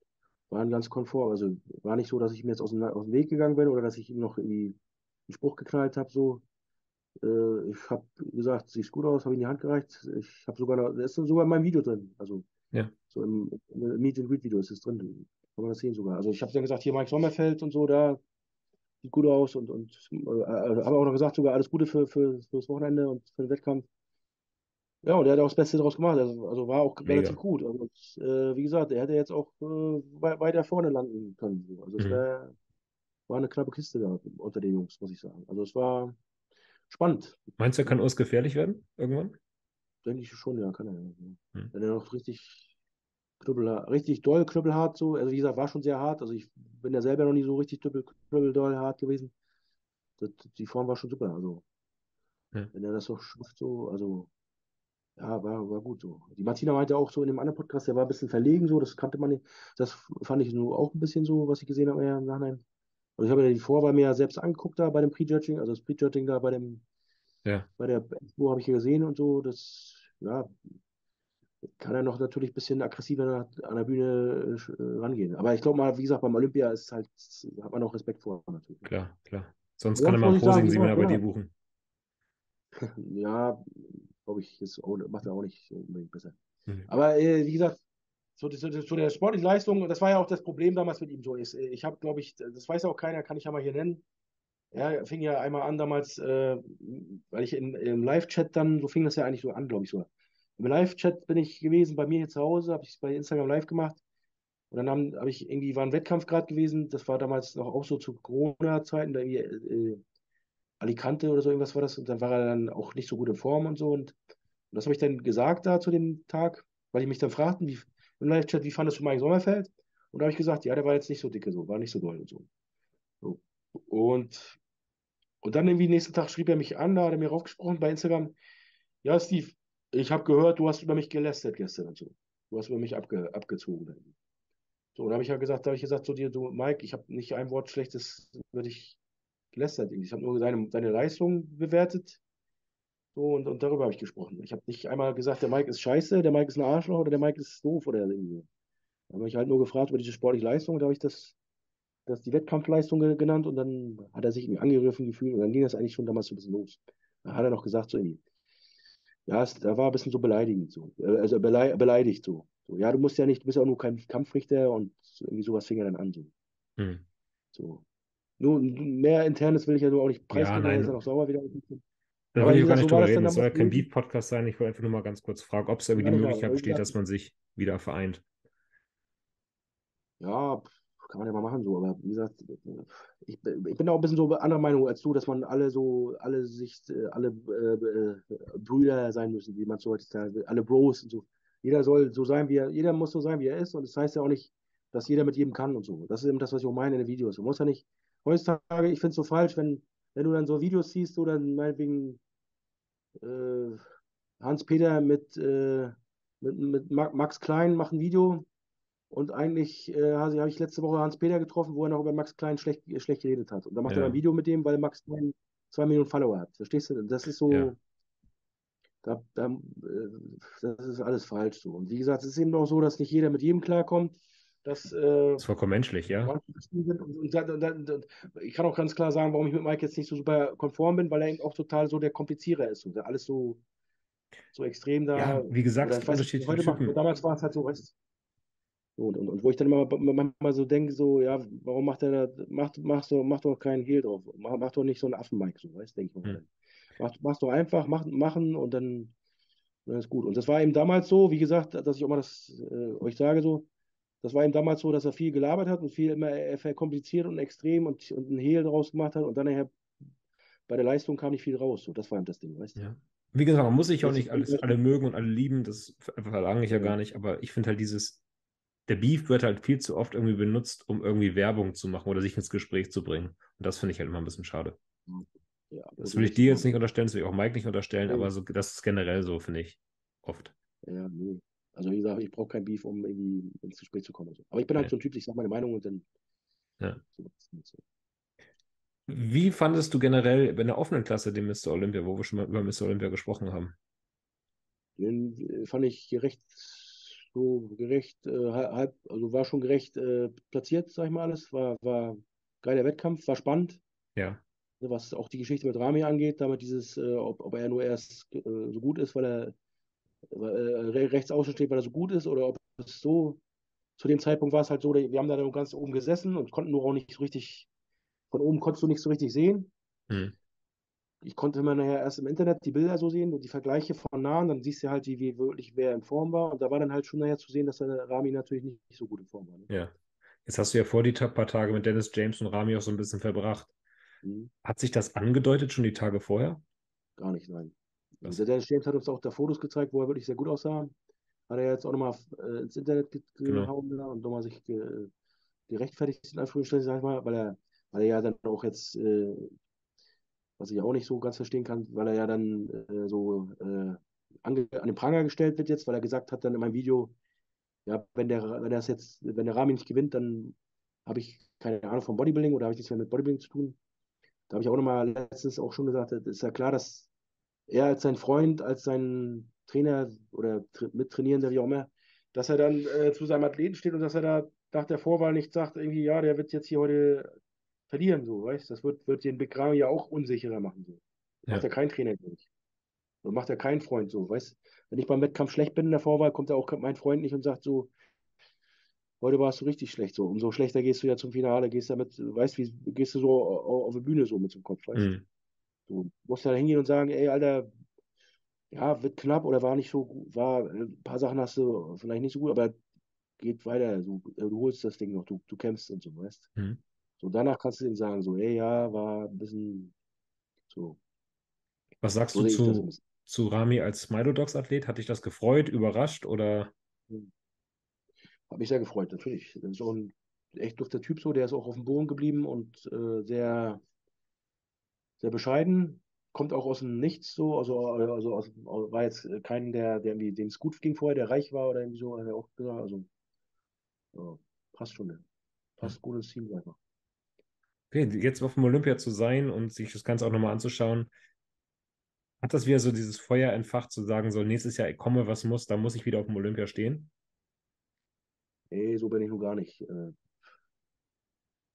waren ganz konform. Also war nicht so, dass ich mir jetzt aus dem, aus dem Weg gegangen bin oder dass ich ihm noch irgendwie einen Spruch geknallt habe. So. Äh, ich habe gesagt, siehst gut aus, habe ihm die Hand gereicht. Ich habe sogar, noch, das ist sogar in meinem Video drin. Also ja. so im, im Meet and Greet Video ist es drin. Kann man das sehen sogar. Also ich habe dann gesagt, hier Mike Sommerfeld und so, da sieht gut aus und, und äh, habe auch noch gesagt, sogar alles Gute für, für, für das Wochenende und für den Wettkampf. Ja, und er hat auch das Beste daraus gemacht. Also, also war auch Mega. relativ gut. Also, äh, wie gesagt, er hätte jetzt auch äh, weiter vorne landen können. Also es mhm. wär, war eine knappe Kiste da unter den Jungs, muss ich sagen. Also es war spannend. Meinst du, er kann uns gefährlich werden irgendwann? Denke ich schon, ja, kann er. Ja. Mhm. Wenn er noch richtig knüppelhart, richtig doll knüppelhart so, also wie gesagt, war schon sehr hart. Also ich bin ja selber noch nie so richtig knüppeldoll hart gewesen. Das, die Form war schon super. Also ja. wenn er das so schafft, so, also ja, war, war gut so. Die Martina meinte auch so in dem anderen Podcast, der war ein bisschen verlegen, so, das kannte man nicht. Das fand ich nur auch ein bisschen so, was ich gesehen habe ja, im Nachhinein. Also ich habe ja die Vorwahl mir ja selbst angeguckt da bei dem Prejudging, also das Prejudging da bei dem, ja. bei der Expo habe ich hier gesehen und so, das, ja, kann er noch natürlich ein bisschen aggressiver an der Bühne äh, rangehen. Aber ich glaube mal, wie gesagt, beim Olympia ist halt, hat man auch Respekt vor natürlich. Klar, klar. Sonst kann er mal Posing Seminar bei dir buchen. Ja, glaube ich, ist, macht er auch nicht unbedingt besser. Mhm. Aber äh, wie gesagt, so, so, so, der sportliche Leistung, das war ja auch das Problem damals mit ihm so. Äh, ich habe, glaube ich, das weiß auch keiner, kann ich ja mal hier nennen. Er fing ja einmal an damals, äh, weil ich in, im Live-Chat dann, so fing das ja eigentlich so an, glaube ich so. Im Live-Chat bin ich gewesen, bei mir hier zu Hause, habe ich es bei Instagram live gemacht. Und dann habe hab ich irgendwie, war ein Wettkampf gerade gewesen, das war damals noch auch so zu Corona-Zeiten, da irgendwie äh, Alicante oder so irgendwas war das. Und dann war er dann auch nicht so gut in Form und so. Und, und das habe ich dann gesagt da zu dem Tag, weil die mich dann fragten, wie, im Live-Chat, wie fandest du Mike Sommerfeld? Und da habe ich gesagt, ja, der war jetzt nicht so dicke, so, war nicht so doll und so. so. Und, und dann irgendwie nächsten Tag schrieb er mich an, da hat er mir raufgesprochen bei Instagram, ja, Steve, ich habe gehört, du hast über mich gelästert gestern und so. Du hast über mich abge, abgezogen. So, da habe ich ja gesagt, da habe ich gesagt zu dir, du, Mike, ich habe nicht ein Wort Schlechtes über dich gelästert. Ich habe nur seine, seine Leistung bewertet. So, und, und darüber habe ich gesprochen. Ich habe nicht einmal gesagt, der Mike ist scheiße, der Mike ist ein Arschloch oder der Mike ist doof oder irgendwie. Da habe ich halt nur gefragt über diese sportliche Leistung, da habe ich das das die Wettkampfleistung ge- genannt und dann hat er sich irgendwie angegriffen gefühlt und dann ging das eigentlich schon damals so ein bisschen los. Da hat er noch gesagt, so irgendwie, ja, es, da war ein bisschen so beleidigend, so, äh, also belei beleidigt so. so. Ja, du musst ja nicht, du bist ja auch nur kein Kampfrichter und irgendwie sowas fing er dann an. So. Hm. so. Nur mehr Internes will ich ja nur auch nicht preisgeben, nein. dann ist er noch sauer wieder. Da Aber will ich gar nicht so drüber das reden. Es soll ja kein. Beef-Podcast sein. Ich wollte einfach nur mal ganz kurz fragen, ob es irgendwie Ja, die klar, Möglichkeit wie besteht, dass man sich wieder vereint. Ja, kann man ja mal machen so, aber wie gesagt, ich, bin- ich bin auch ein bisschen so anderer Meinung als du, dass man alle so, alle sich, äh, alle äh, äh, Brüder sein müssen, wie man so heutzutage will, alle Bros und so. Jeder soll so sein, wie er, jeder muss so sein, wie er ist und das heißt ja auch nicht, dass jeder mit jedem kann und so. Das ist eben das, was ich auch meine in den Videos. Man muss ja nicht, heutzutage, ich finde es so falsch, wenn, wenn du dann so Videos siehst oder meinetwegen äh, Hans-Peter mit, äh, mit, mit Ma- Max Klein macht ein Video und eigentlich äh, habe ich letzte Woche Hans-Peter getroffen, wo er noch über Max Klein schlecht, schlecht geredet hat. Und da macht er Ja. dann ein Video mit dem, weil Max Klein zwei Millionen Follower hat. Verstehst du? Das ist so, Ja. da, da, äh, das ist alles falsch so. Und wie gesagt, es ist eben auch so, dass nicht jeder mit jedem klarkommt. Dass, äh, Das ist vollkommen menschlich, ja. Und, und, und, ich kann auch ganz klar sagen, warum ich mit Mike jetzt nicht so super konform bin, weil er eben auch total so der Komplizierer ist. Und der alles so, so extrem da. Ja, wie gesagt, nicht, unterschiedliche heute macht, Typen. damals war es halt so, weißt und, und, und wo ich dann immer manchmal so denke, so, ja, warum macht er da, macht, mach, so, mach doch keinen Hehl drauf. Mach, mach doch nicht so einen Affen-Mike, so, weißt denke ich mal. Hm. Mach, mach's doch einfach, mach, machen und dann, dann ist gut. Und das war eben damals so, wie gesagt, dass ich auch mal das äh, euch sage, so, das war eben damals so, dass er viel gelabert hat und viel immer er verkompliziert und extrem und, und einen Hehl draus gemacht hat und dann nachher bei der Leistung kam nicht viel raus. So, das war eben das Ding, weißt du? Ja. Wie gesagt, man muss sich auch nicht alles, alle mögen und alle lieben, das verlange ich ja Ja. gar nicht, aber ich finde halt dieses, der Beef wird halt viel zu oft irgendwie benutzt, um irgendwie Werbung zu machen oder sich ins Gespräch zu bringen. Und das finde ich halt immer ein bisschen schade. Ja, Das will ich dir jetzt nicht unterstellen, das will ich auch Mike nicht unterstellen, Nee. aber so, das ist generell so, finde ich. Oft. Ja, nee. Also wie gesagt, ich brauche kein Beef, um irgendwie ins Gespräch zu kommen. So. Aber ich bin halt Nee. so ein Typ, ich sage meine Meinung und dann. Ja. So, so. Wie fandest du generell in der offenen Klasse den Mr. Olympia, wo wir schon mal über Mr. Olympia gesprochen haben? Den äh, fand ich gerecht, so gerecht, äh, halb, also war schon gerecht äh, platziert, sag ich mal alles. War, war geiler Wettkampf, war spannend. Ja. Was auch die Geschichte mit Rami angeht, damit dieses, äh, ob, ob er nur erst äh, so gut ist, weil er rechts außen steht, weil er so gut ist, oder ob es so, zu dem Zeitpunkt war es halt so, wir haben da dann ganz oben gesessen und konnten nur auch nicht so richtig, von oben konntest du nicht so richtig sehen. Hm. Ich konnte immer nachher erst im Internet die Bilder so sehen und die Vergleiche von nah und dann siehst du halt, wie, wie wirklich wer in Form war. Und da war dann halt schon nachher zu sehen, dass der Rami natürlich nicht, nicht so gut in Form war. Ne? Ja. Jetzt hast du ja vor die paar Tage mit Dennis James und Rami auch so ein bisschen verbracht. Mhm. Hat sich das angedeutet schon die Tage vorher? Gar nicht, nein. Also der Dennis James hat uns auch da Fotos gezeigt, wo er wirklich sehr gut aussah. Hat er jetzt auch nochmal äh, ins Internet ge- Genau. gehauen und nochmal sich ge gerechtfertigt, in Anführungsstrichen, sag ich mal, weil er, weil er ja dann auch jetzt, äh, was ich auch nicht so ganz verstehen kann, weil er ja dann äh, so äh, an den Pranger gestellt wird jetzt, weil er gesagt hat dann in meinem Video, ja, wenn der, wenn das jetzt, wenn der Rami nicht gewinnt, dann habe ich keine Ahnung vom Bodybuilding oder habe ich nichts mehr mit Bodybuilding zu tun. Da habe ich auch nochmal letztens auch schon gesagt, es ist ja klar, dass er als sein Freund, als sein Trainer oder tra Mittrainierender, wie auch immer, dass er dann äh, zu seinem Athleten steht und dass er da nach der Vorwahl nicht sagt, irgendwie, ja, der wird jetzt hier heute verlieren, so, weißt Das wird, wird den Big Ramy ja auch unsicherer machen, so. Ja. Macht er kein Trainer, ich. Und macht er keinen Freund, so, weißt Wenn ich beim Wettkampf schlecht bin in der Vorwahl, kommt er auch mein Freund nicht und sagt so, heute warst du richtig schlecht, so. Umso schlechter gehst du ja zum Finale, gehst damit, weißt wie, gehst du so auf, die Bühne so mit dem Kopf, weißt Hm. Du musst da hingehen und sagen, ey, Alter, ja, wird knapp oder war nicht so gut, war, äh, ein paar Sachen hast du vielleicht nicht so gut, aber geht weiter, du, äh, du holst das Ding noch, du, du kämpfst und so, weißt Hm. So, danach kannst du ihm sagen, so, ey, ja, war ein bisschen so. Was sagst So du zu, zu Rami als Smilodogs-Athlet? Hat dich das gefreut, überrascht oder? Hat mich sehr gefreut, natürlich. Das ist auch ein echt dufter Typ so, der ist auch auf dem Boden geblieben und äh, sehr, sehr bescheiden. Kommt auch aus dem Nichts so, also, also aus, war jetzt kein, der, der irgendwie, dem es gut ging vorher, der reich war oder irgendwie so, hat er auch gesagt, also ja, passt schon, ne? passt gut ins Team, sag mal. Okay, jetzt auf dem Olympia zu sein und sich das Ganze auch nochmal anzuschauen, hat das wieder so dieses Feuer entfacht, zu sagen, so nächstes Jahr komme, was muss, da muss ich wieder auf dem Olympia stehen? Nee, so bin ich nun gar nicht. Äh,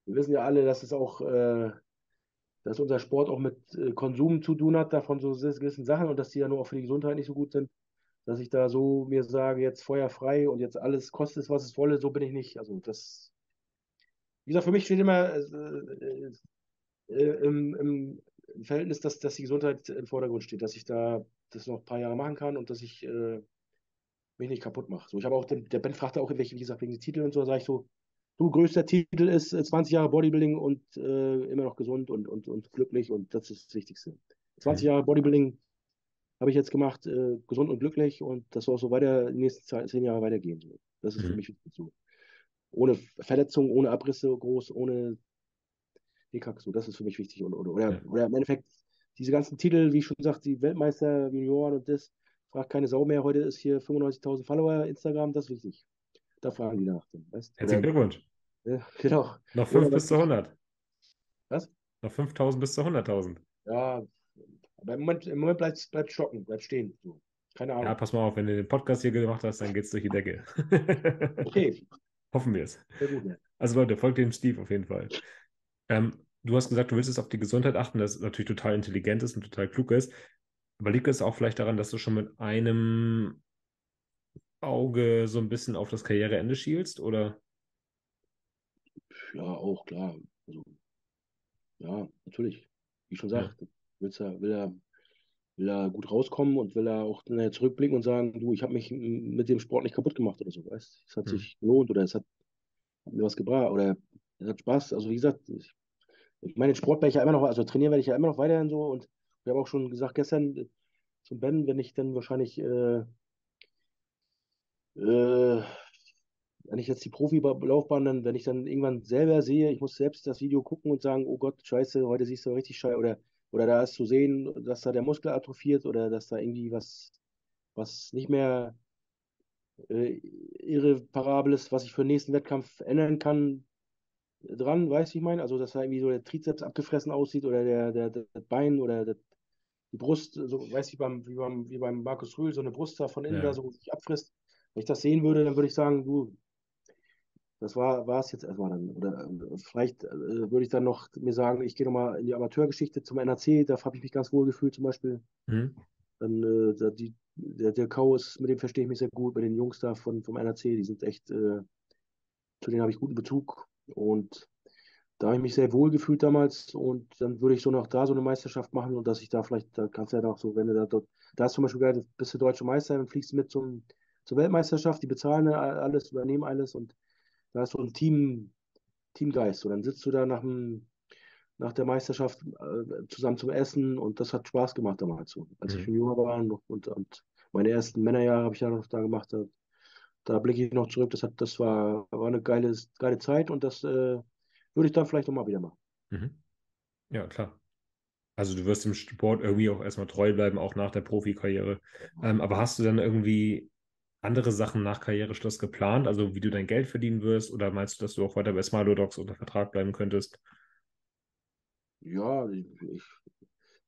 wir wissen ja alle, dass es auch, äh, dass unser Sport auch mit äh, Konsum zu tun hat, davon so gewissen Sachen und dass die ja nur auch für die Gesundheit nicht so gut sind, dass ich da so mir sage, jetzt Feuer frei und jetzt alles kostet es, was es wolle, so bin ich nicht. Also das, wie gesagt, für mich steht immer äh, äh, im, im, Verhältnis, dass, dass die Gesundheit im Vordergrund steht, dass ich da das noch ein paar Jahre machen kann und dass ich äh, mich nicht kaputt mache. So, ich habe auch, den, der Ben fragte auch, welche, wie gesagt, wegen den Titeln und so, sage ich so, du, größter Titel ist 20 äh, Jahre Bodybuilding und äh, immer noch gesund und, und, und glücklich und das ist das Wichtigste. 20 mhm. Jahre Bodybuilding habe ich jetzt gemacht, äh, gesund und glücklich und das soll auch so weiter, die nächsten zehn Jahre weitergehen. So. Das ist mhm. für mich so. Ohne Verletzung, ohne Abrisse groß, ohne Hickhack, so, das ist für mich wichtig. Und, oder, oder, ja. oder im Endeffekt, diese ganzen Titel, wie ich schon gesagt, die Weltmeister, Junioren und das, fragt keine Sau mehr. Heute ist hier 95.000 Follower Instagram, das ist wichtig. Da fragen die nach. Weißt? Herzlichen Glückwunsch. Ja, genau. Noch 5 bis zu 100. Was? Noch 5.000 bis zu 100.000. Ja, aber im Moment, im Moment bleibt es stocken, bleibt stehen. So. Keine Ahnung. Ja, pass mal auf, wenn du den Podcast hier gemacht hast, dann geht es durch die Decke. okay. Hoffen wir es. Ja. Also Leute, folgt dem Steve auf jeden Fall. Ähm, du hast gesagt, du willst jetzt auf die Gesundheit achten, das natürlich total intelligent ist und total klug ist. Aber liegt es auch vielleicht daran, dass du schon mit einem Auge so ein bisschen auf das Karriereende schielst, oder? Ja, auch klar. Also, ja, natürlich. Wie schon gesagt, ja. willst er, will, er, will er gut rauskommen und will er auch zurückblicken und sagen, du, ich habe mich mit dem Sport nicht kaputt gemacht oder so, weißt Es hat hm. sich gelohnt oder es hat, hat, mir was gebracht oder es hat Spaß. Also wie gesagt, ich, ich meine, Sport werde ich ja immer noch, also trainieren werde ich ja immer noch weiterhin so und ich habe auch schon gesagt gestern zum Ben, wenn ich dann wahrscheinlich, äh, äh, wenn ich jetzt die Profilaufbahn dann, wenn ich dann irgendwann selber sehe, ich muss selbst das Video gucken und sagen, oh Gott, scheiße, heute siehst du richtig scheiße, oder, oder da ist zu sehen, dass da der Muskel atrophiert oder dass da irgendwie was, was nicht mehr äh, irreparabel ist, was ich für den nächsten Wettkampf ändern kann, dran, weißt du, ich meine? Also, dass da irgendwie so der Trizeps abgefressen aussieht oder der, der, das Bein oder der, die Brust, so, weißt du, wie beim, wie beim, wie beim Markus Rühl, so eine Brust da von innen ja. da so sich abfrisst. Wenn ich das sehen würde, dann würde ich sagen, du, das war es jetzt erstmal dann. Oder äh, vielleicht äh, würde ich dann noch mir sagen, ich gehe nochmal in die Amateurgeschichte zum NAC, da habe ich mich ganz wohl gefühlt zum Beispiel. Mhm. Dann äh, die, der, der Chaos, mit dem verstehe ich mich sehr gut, mit den Jungs da von, vom NAC, die sind echt, äh, zu denen habe ich guten Bezug. Und da habe ich mich sehr wohl gefühlt damals und dann würde ich so noch da so eine Meisterschaft machen und dass ich da vielleicht, da kannst du ja noch so, wenn du da dort, da ist zum Beispiel geil, bist du deutsche Meister, dann fliegst du mit zum, zur Weltmeisterschaft, die bezahlen alles, übernehmen alles und da ist so ein Team, Teamgeist. Und dann sitzt du da nach, dem, nach der Meisterschaft äh, zusammen zum Essen und das hat Spaß gemacht damals so. Als mhm. ich jünger war und, und, und meine ersten Männerjahre habe ich ja noch da gemacht. Da, da blicke ich noch zurück. Das, hat, das war, war eine geile, geile Zeit und das äh, würde ich dann vielleicht nochmal wieder machen. Mhm. Ja, klar. Also du wirst dem Sport irgendwie auch erstmal treu bleiben, auch nach der Profikarriere. Ähm, aber hast du dann irgendwie andere Sachen nach Karriereschluss geplant? Also wie du dein Geld verdienen wirst? Oder meinst du, dass du auch weiter bei Smilodogs unter Vertrag bleiben könntest? Ja, ich, ich,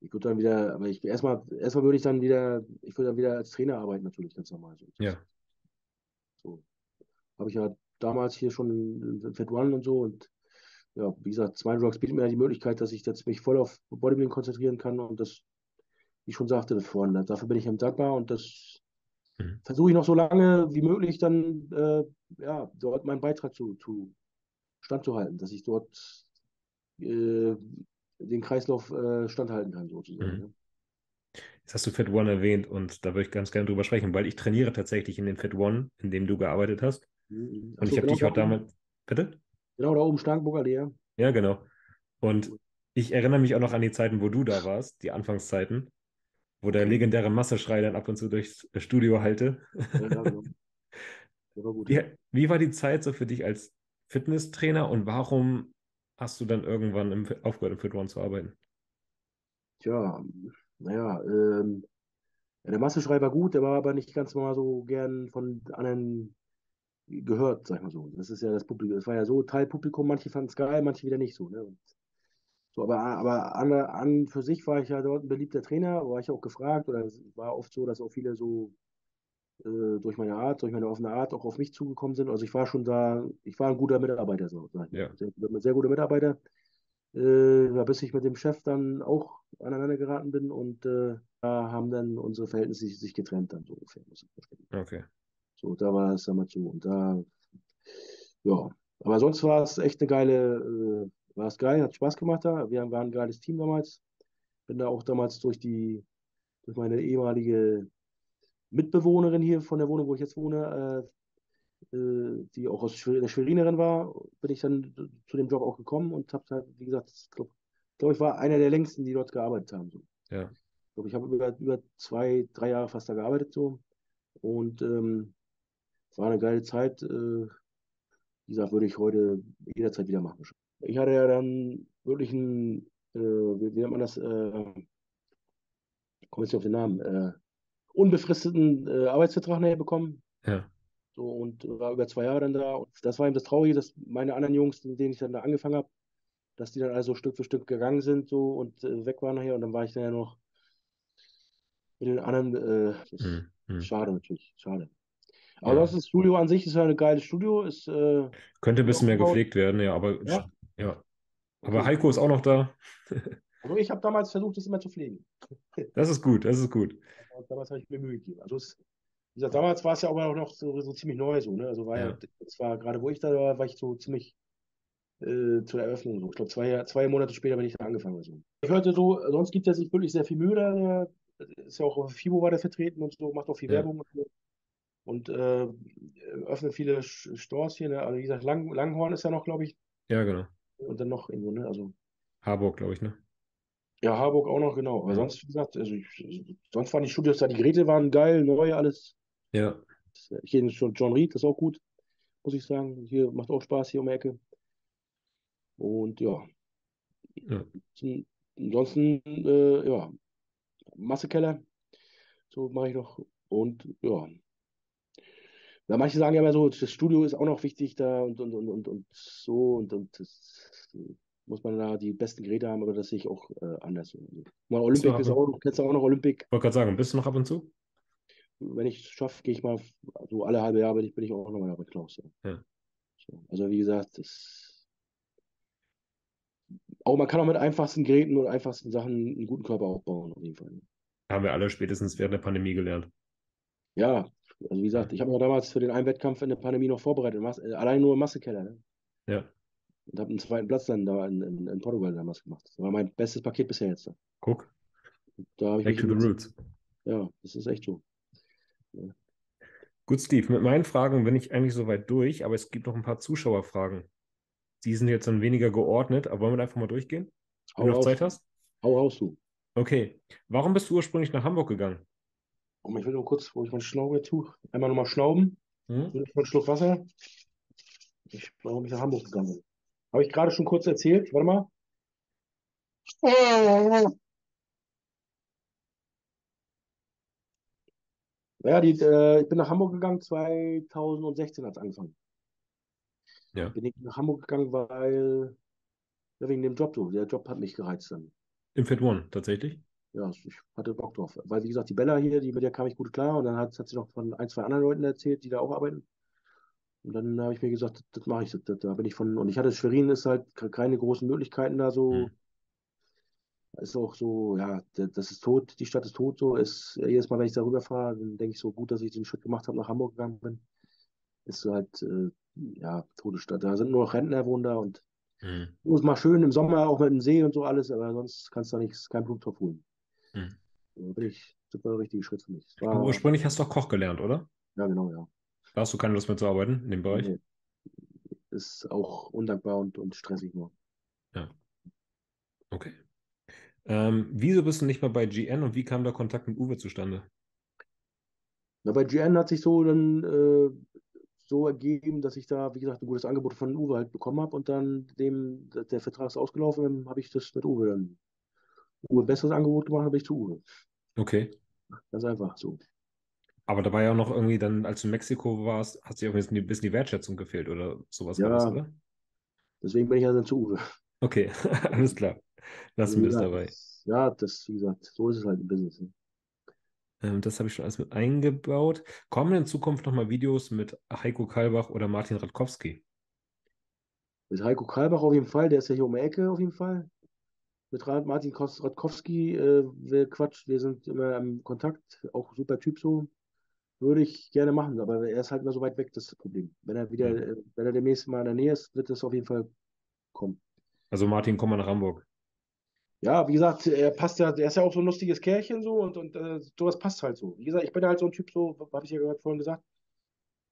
ich würde dann wieder, aber ich erstmal, erstmal würde ich dann wieder, ich würde dann wieder als Trainer arbeiten, natürlich ganz normal. So. Ja. So. Habe ich ja damals hier schon in Fat One und so und ja, wie gesagt, zwei Rocks bietet mir ja die Möglichkeit, dass ich jetzt mich voll auf Bodybuilding konzentrieren kann und das, wie ich schon sagte vorhin, dafür bin ich ihm dankbar und das mhm. versuche ich noch so lange wie möglich dann äh, ja, dort meinen Beitrag zu, zu standzuhalten, dass ich dort äh, den Kreislauf äh, standhalten kann, sozusagen. Mhm. Jetzt hast du Fit One erwähnt und da würde ich ganz gerne drüber sprechen, weil ich trainiere tatsächlich in dem Fit One, in dem du gearbeitet hast. Mhm. Und ich habe genau dich auch damals. Bitte? Genau, da oben Starkenburger Allee. Ja, genau. Und ich erinnere mich auch noch an die Zeiten, wo du da warst, die Anfangszeiten, wo der legendäre Masseschrei dann ab und zu durchs Studio halte. Ja, war gut. Wie, wie war die Zeit so für dich als Fitnesstrainer und warum hast du dann irgendwann im, aufgehört, im Fit One zu arbeiten? Tja, naja, ähm, der Masseschrei war gut, der war aber nicht ganz mal so gern von anderen gehört, sag ich mal so. Das ist ja das Publikum. Es war ja so Teilpublikum, manche fanden es geil, manche wieder nicht so. Ne? Und so aber aber an, an für sich war ich ja dort ein beliebter Trainer, war ich auch gefragt oder es war oft so, dass auch viele so äh, durch meine Art, durch meine offene Art auch auf mich zugekommen sind. Also ich war schon da, ich war ein guter Mitarbeiter, so. Ja. Sehr, sehr guter Mitarbeiter. Äh, bis ich mit dem Chef dann auch aneinander geraten bin und äh, da haben dann unsere Verhältnisse sich, sich getrennt dann so ungefähr. Muss ich verstehen. Okay. So, da war es dann mal zu. Und da, ja, aber sonst war es echt eine geile, äh, war es geil, hat Spaß gemacht da. Wir waren ein geiles Team damals. Bin da auch damals durch die, durch meine ehemalige Mitbewohnerin hier von der Wohnung, wo ich jetzt wohne, äh, äh, die auch aus Schwer- eine Schwerinerin war, bin ich dann zu dem Job auch gekommen und habe halt, wie gesagt, ich glaube, glaub, ich war einer der längsten, die dort gearbeitet haben. So. Ja. Ich glaube, ich habe über, über zwei, drei Jahre fast da gearbeitet so. Und ähm, es war eine geile Zeit. Äh, wie gesagt, würde ich heute jederzeit wieder machen. Ich hatte ja dann wirklich einen, äh, wie, wie nennt man das, äh, ich komme jetzt nicht auf den Namen, äh, unbefristeten äh, Arbeitsvertrag nachher bekommen. Ja. So, und war über zwei Jahre dann da. Und das war eben das Traurige, dass meine anderen Jungs, mit denen ich dann da angefangen habe, dass die dann also Stück für Stück gegangen sind so und äh, weg waren nachher. Und dann war ich dann ja noch mit den anderen. Äh, das ist Hm, hm. schade natürlich, schade. Aber Ja. das Studio an sich ist ja ein geiles Studio. Ist, äh, Könnte ein bisschen mehr gepflegt werden, ja, aber Ja. Ja. Aber Okay. Heiko ist auch noch da. Also ich habe damals versucht, das immer zu pflegen. Das ist gut, das ist gut. Damals habe ich mir Mühe gegeben. Also es, wie gesagt, damals war es ja aber auch noch so, so ziemlich neu so, ne? Also war ja, Ja. das war gerade wo ich da war, war ich so ziemlich äh, zur Eröffnung so. Ich glaube, zwei, zwei Monate später bin ich da angefangen. Also. Ich hörte so, sonst gibt er sich wirklich sehr viel Mühe da. Ist ja auch auf FIBO war der vertreten und so, macht auch viel Ja. Werbung und so. Und äh, öffnet viele Stores hier, ne? Also wie gesagt, Lang, Langhorn ist ja noch, glaube ich, Ja, genau. Und dann noch irgendwo, ne? Also Harburg, glaube ich, ne? Ja, Harburg auch noch, genau. Aber Ja. sonst, wie gesagt, also ich, sonst waren die Studios da, die Geräte waren geil, neu, alles. Ja. Hier ist schon John Reed, das ist auch gut, muss ich sagen. Hier macht auch Spaß, hier um die Ecke. Und ja, Ja. Ansonsten, äh, ja, Massekeller, so mache ich noch. Und ja, ja, manche sagen ja immer so, das Studio ist auch noch wichtig da und, und, und, und, und so und, und das muss man da die besten Geräte haben, aber das sehe ich auch äh, anders. Mal Olympic ist auch, kennst du auch noch Olympic? Wollte gerade sagen, bist du noch ab und zu? wenn ich es schaffe, gehe ich mal, so alle halbe Jahre bin ich, bin ich auch nochmal bei Klaus. Ja. Ja. So, also wie gesagt, das, auch man kann auch mit einfachsten Geräten und einfachsten Sachen einen guten Körper aufbauen, auf jeden Fall. Haben wir alle spätestens während der Pandemie gelernt. Ja, also wie gesagt, ich habe mich auch damals für den einen Wettkampf in der Pandemie noch vorbereitet, äh, allein nur im Massekeller. Ne? Ja. Und habe einen zweiten Platz dann da in, in, in Portugal damals gemacht. Das war mein bestes Paket bisher jetzt. Da, Guck, da back to the roots. Ja, das ist echt so. Gut, Steve, mit meinen Fragen bin ich eigentlich soweit durch, aber es gibt noch ein paar Zuschauerfragen. Die sind jetzt dann weniger geordnet, aber wollen wir einfach mal durchgehen? Wenn Hau du noch raus, Zeit hast? hau raus, du. Okay. Warum bist du ursprünglich nach Hamburg gegangen? Und ich will nur kurz, wo ich mein Schnaubertuch, einmal nochmal schnauben. Hm? Ich einen Schluck Wasser? Ich, warum ich nach Hamburg gegangen bin. Habe ich gerade schon kurz erzählt? Warte mal. Ja, die, äh, ich bin nach Hamburg gegangen, 2016 hat es angefangen. Ja. Bin ich nach Hamburg gegangen, weil, ja, wegen dem Job so. Der Job hat mich gereizt dann. Im Fit One, tatsächlich? Ja, ich hatte Bock drauf. Weil, wie gesagt, die Bella hier, die, mit der kam ich gut klar. Und dann hat, hat sie noch von ein, zwei anderen Leuten erzählt, die da auch arbeiten. Und dann habe ich mir gesagt, das, das mache ich. Das, das, da bin ich von. Und ich hatte Schwerin, ist halt ke- keine großen Möglichkeiten da so. Hm. Ist auch so, ja, das ist tot, die Stadt ist tot so. Ist, jedes Mal, wenn ich darüber fahre, dann denke ich so, gut, dass ich den Schritt gemacht habe, nach Hamburg gegangen bin. Ist halt, äh, ja, tote Stadt. Da sind nur noch Rentner wohnen da und Hm. ist mal schön im Sommer auch mit dem See und so alles, aber sonst kannst du da nichts, kein Blumentopf holen. Hm. Da bin ich super richtiger Schritt für mich. War, ursprünglich hast du auch Koch gelernt, oder? ja, genau, ja. Da hast du keine Lust mehr zu arbeiten in dem Bereich? Nee. Ist auch undankbar und, und stressig nur. Okay. Ähm, wieso bist du nicht mehr bei GN und wie kam der Kontakt mit Uwe zustande? Na, bei GN hat sich so dann äh, so ergeben, dass ich da, wie gesagt, ein gutes Angebot von Uwe halt bekommen habe und dann dem, der, der Vertrag ist ausgelaufen, dann habe ich das mit Uwe dann. Uwe ein besseres Angebot gemacht, habe ich zu Uwe. Okay. Ganz einfach so. Aber da war ja noch irgendwie dann, als du in Mexiko warst, hat dir irgendwie ein bisschen die- Wertschätzung gefehlt oder sowas war Ja. das, oder? Deswegen bin ich ja dann zu Uwe. Okay, alles klar. Lassen wir es dabei. Ja, das, wie gesagt, so ist es halt im Business. Ne? Ähm, das habe ich schon alles mit eingebaut. Kommen in Zukunft nochmal Videos mit Heiko Kalbach oder Martin Radkowski? Mit Heiko Kalbach auf jeden Fall, der ist ja hier um die Ecke auf jeden Fall. Mit Martin Radkowski, äh, wir Quatsch, wir sind immer im Kontakt, auch super Typ so. Würde ich gerne machen, aber er ist halt immer so weit weg, das Problem. Wenn er wieder, mhm. wenn er demnächst mal in der Nähe ist, wird das auf jeden Fall kommen. Also Martin, komm mal nach Hamburg. Ja, wie gesagt, er passt ja, er ist ja auch so ein lustiges Kerlchen so und, und äh, sowas passt halt so. Wie gesagt, ich bin halt so ein Typ, so, habe ich ja gerade vorhin gesagt.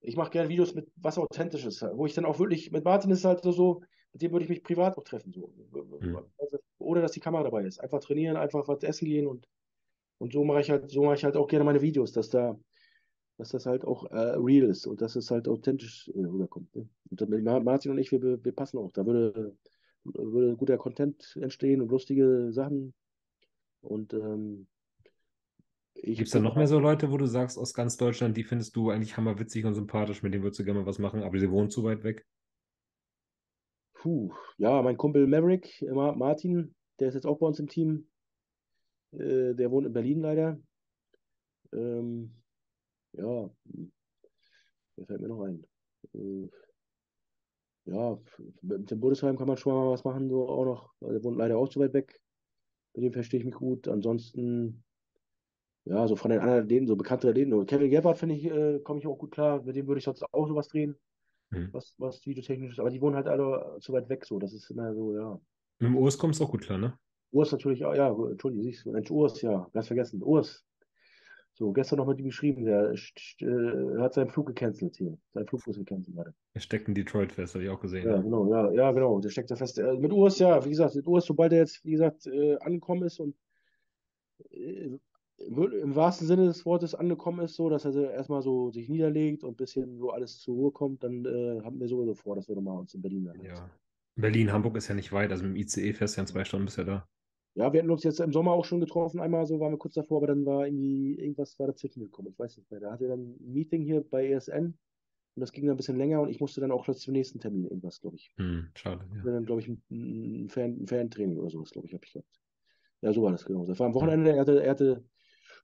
Ich mache gerne Videos mit was Authentisches, wo ich dann auch wirklich, mit Martin ist es halt so, so mit dem würde ich mich privat auch treffen, so. Mhm. Also, ohne dass die Kamera dabei ist. Einfach trainieren, einfach was essen gehen und, und so mache ich halt, so mache ich halt auch gerne meine Videos, dass da, dass das halt auch äh, real ist und dass es halt authentisch äh, rüberkommt. Ne? Und Martin und ich, wir, wir passen auch. Da würde würde guter Content entstehen und lustige Sachen. Und ähm, Gibt es da noch mehr so Leute, wo du sagst, aus ganz Deutschland, die findest du eigentlich hammerwitzig und sympathisch, mit denen würdest du gerne mal was machen, aber sie wohnen zu weit weg? Puh, ja, mein Kumpel Maverick, Martin, der ist jetzt auch bei uns im Team. Äh, der wohnt in Berlin leider. Ähm, ja, wer fällt mir noch ein? Äh, ja, mit dem Bundesheim kann man schon mal was machen, so auch noch. Der wohnt leider auch zu weit weg. Mit dem verstehe ich mich gut. Ansonsten, ja, so von den anderen Läden, so bekanntere Läden. Kevin Gebhardt, finde ich, äh, komme ich auch gut klar. Mit dem würde ich sonst auch sowas drehen, mhm. was, was videotechnisch ist. Aber die wohnen halt alle zu weit weg, so. Das ist immer so, ja. Mit dem Urs kommst du auch gut klar, ne? Urs natürlich auch, ja, Entschuldigung, siehst du, Mensch, Urs, ja, ganz vergessen. Urs, so, gestern noch mit ihm geschrieben, der äh, hat seinen Flug gecancelt hier. Sein Flug ist gecancelt gerade. Er steckt in Detroit fest, habe ich auch gesehen. Ja, ja, genau, ja, ja, genau. Der steckt da fest. Äh, mit Urs, ja, wie gesagt, mit Urs, sobald er jetzt, wie gesagt, äh, angekommen ist und äh, im wahrsten Sinne des Wortes angekommen ist, so, dass er erstmal so sich niederlegt und ein bisschen so alles zur Ruhe kommt, dann äh, haben wir sowieso vor, dass wir nochmal uns in Berlin dann. Ja. Berlin, Hamburg ist ja nicht weit, also mit dem ICE fährst du ja in zwei Stunden bist ja da. Ja, wir hatten uns jetzt im Sommer auch schon getroffen, einmal so waren wir kurz davor, aber dann war irgendwie irgendwas war dazwischen gekommen. Ich weiß nicht mehr. Da hatte dann ein Meeting hier bei ESN und das ging dann ein bisschen länger und ich musste dann auch zum nächsten Termin irgendwas, glaube ich. Hm, schade. Ja. Dann, glaube ich, ein, ein, Fan, ein Fantraining oder sowas, glaube ich, habe ich gehabt. Ja, so war das genau. Das war am Wochenende, er hatte, er hatte,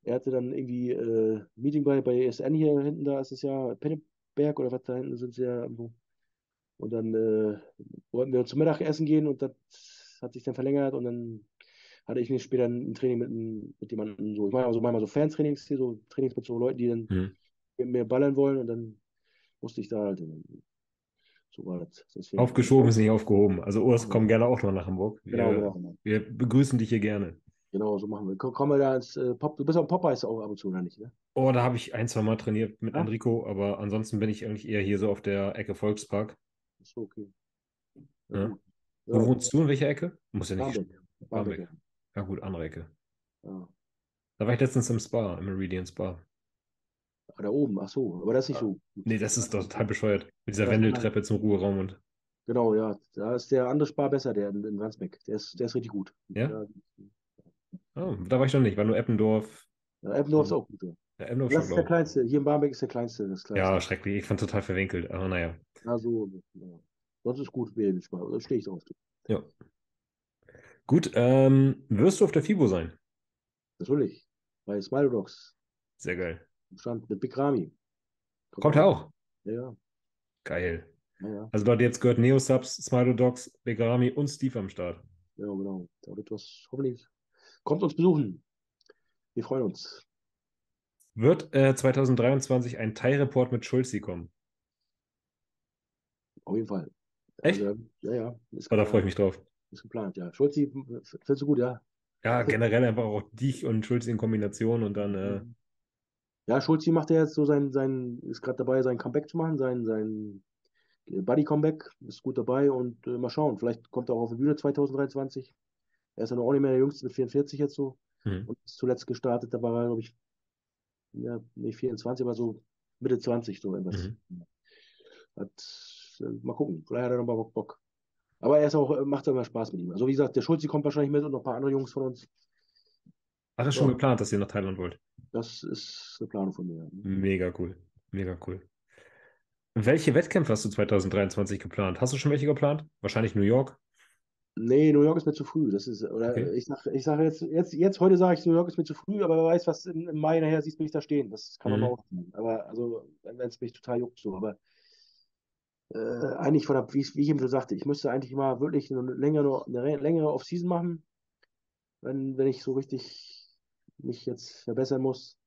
er hatte dann irgendwie äh, ein Meeting bei, bei ESN hier hinten, da ist es ja Penneberg oder was da hinten sind sie ja irgendwo. Und dann äh, wollten wir zum Mittagessen gehen und das hat sich dann verlängert und dann hatte ich nicht später ein Training mit, mit jemandem so. Ich mache also manchmal so Fantrainings hier, so Trainings mit so Leuten, die dann mhm. mit mir ballern wollen und dann musste ich da halt. So war das. Deswegen Aufgeschoben ist nicht aufgehoben. Also Urs, komm gerne auch noch nach Hamburg. Genau, wir, genau. Wir begrüßen dich hier gerne. Genau, so machen wir. Kommen wir da ins äh, Pop. Du bist am Popeyes auch ab und zu, oder nicht? Ne? Oh, da habe ich ein, zwei Mal trainiert mit ja? Enrico, aber ansonsten bin ich eigentlich eher hier so auf der Ecke Volkspark. Ist so, okay. Ja. Ja. Wo wohnst du? In welcher Ecke? Muss ja nicht. Barmbek. Barmbek. Ja, gut, andere Ecke. Ja. Da war ich letztens im Spa, im Meridian Spa. Ah, da oben, ach so, aber das ist nicht so. Nee, das ist doch total bescheuert. Mit dieser Wendeltreppe zum Ruheraum und. Genau, ja. Da ist der andere Spa besser, der in, in Wandsbeck. Der ist, der ist richtig gut. Ja? ja. Oh, da war ich noch nicht, war nur Eppendorf. Ja, Eppendorf ist auch gut. Ja. Eppendorf das ist der kleinste. Hier in Barmbek ist der kleinste, das kleinste. Ja, schrecklich. Ich fand total verwinkelt, aber naja. Ja, so. Ja. Sonst ist gut, Spa. Da stehe ich drauf. Ja. Gut, ähm, wirst du auf der FIBO sein? Natürlich. Bei Smile Dogs. Sehr geil. Stand mit Big Rami. Kommt, Kommt er auch? Ja. Geil. Ja. Also Leute, jetzt gehört Neosubs, Smilo Dogs, Begrami und Steve am Start. Ja, genau. Da wird was hoffentlich. Kommt uns besuchen. Wir freuen uns. Wird äh, 2023 ein Thai-Report mit Schulzi kommen? Auf jeden Fall. Echt? Also, ja, ja. Oh, da freue ich mich drauf. Ist geplant, ja. Schulzi, findest du gut, ja? Ja, generell einfach auch dich und Schulzi in Kombination und dann. Äh... Ja, Schulzi macht ja jetzt so sein, sein ist gerade dabei, sein Comeback zu machen, sein, sein Buddy-Comeback, ist gut dabei und äh, mal schauen. Vielleicht kommt er auch auf die Bühne 2023. Er ist ja noch auch nicht mehr der Jüngste mit 44 jetzt so. Mhm. Und ist zuletzt gestartet, da war er, glaube ich, ja, nicht 24, aber so Mitte 20, so irgendwas. Mhm. Hat, äh, mal gucken, vielleicht hat er noch mal Bock. Bock. Aber er ist auch, äh, macht immer Spaß mit ihm. Also wie gesagt, der Schulzi kommt wahrscheinlich mit und noch ein paar andere Jungs von uns. Hat er schon ja. geplant, dass ihr nach Thailand wollt? Das ist eine Planung von mir. Mega cool. Mega cool. Welche Wettkämpfe hast du 2023 geplant? Hast du schon welche geplant? Wahrscheinlich New York? Nee, New York ist mir zu früh. Das ist, oder Okay. ich sage ich sag jetzt, jetzt, jetzt, heute sage ich, New York ist mir zu früh, aber wer weiß, was im, im Mai nachher siehst, mich da stehen. Das kann man Mhm. auch sehen. Aber also, wenn es mich total juckt, so. Aber äh, eigentlich von der, wie, ich- wie ich eben schon sagte, ich müsste eigentlich mal wirklich eine längere, eine re- längere Off-Season machen, wenn, wenn ich so richtig mich jetzt verbessern muss,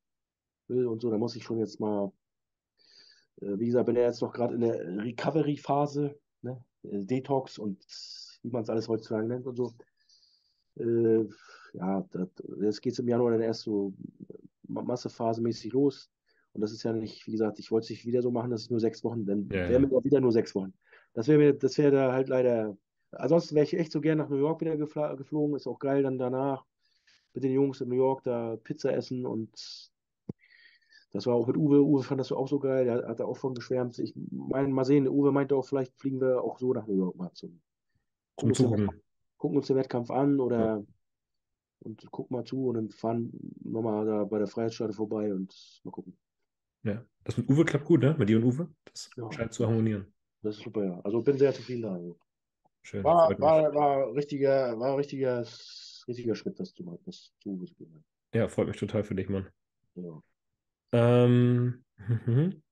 will und so, dann muss ich schon jetzt mal, äh, wie gesagt, bin ja jetzt noch gerade in der Recovery-Phase, ne? Äh, Detox und wie man es alles heutzutage nennt und so. Äh, ja, das, jetzt geht es im Januar dann erst so ma- Massephasemäßig los. Und das ist ja nicht, wie gesagt, ich wollte es nicht wieder so machen, dass es nur sechs Wochen, dann wären ja. wir ja wieder nur sechs Wochen. Das wäre mir, das wäre da halt leider. Ansonsten wäre ich echt so gern nach New York wieder gefla- geflogen. Ist auch geil dann danach mit den Jungs in New York da Pizza essen und das war auch mit Uwe. Uwe fand das auch so geil. Der hat da auch von geschwärmt. Ich meine, mal sehen, Uwe meinte auch, vielleicht fliegen wir auch so nach New York mal Zum gucken uns den, gucken uns den Wettkampf an Ja. oder und gucken mal zu und dann fahren nochmal da bei der Freiheitsstatue vorbei und mal gucken. Ja. Das mit Uwe klappt gut, ne? Mit dir und Uwe? Das Ja, scheint zu harmonieren. das ist super, ja. Also bin sehr zufrieden da. Also. Schön, War, war, war richtiger, war richtiger, richtiger Schritt, das zu machen, das zu gehen. Ja, freut mich total für dich, Mann. Ja. Ähm, mhm.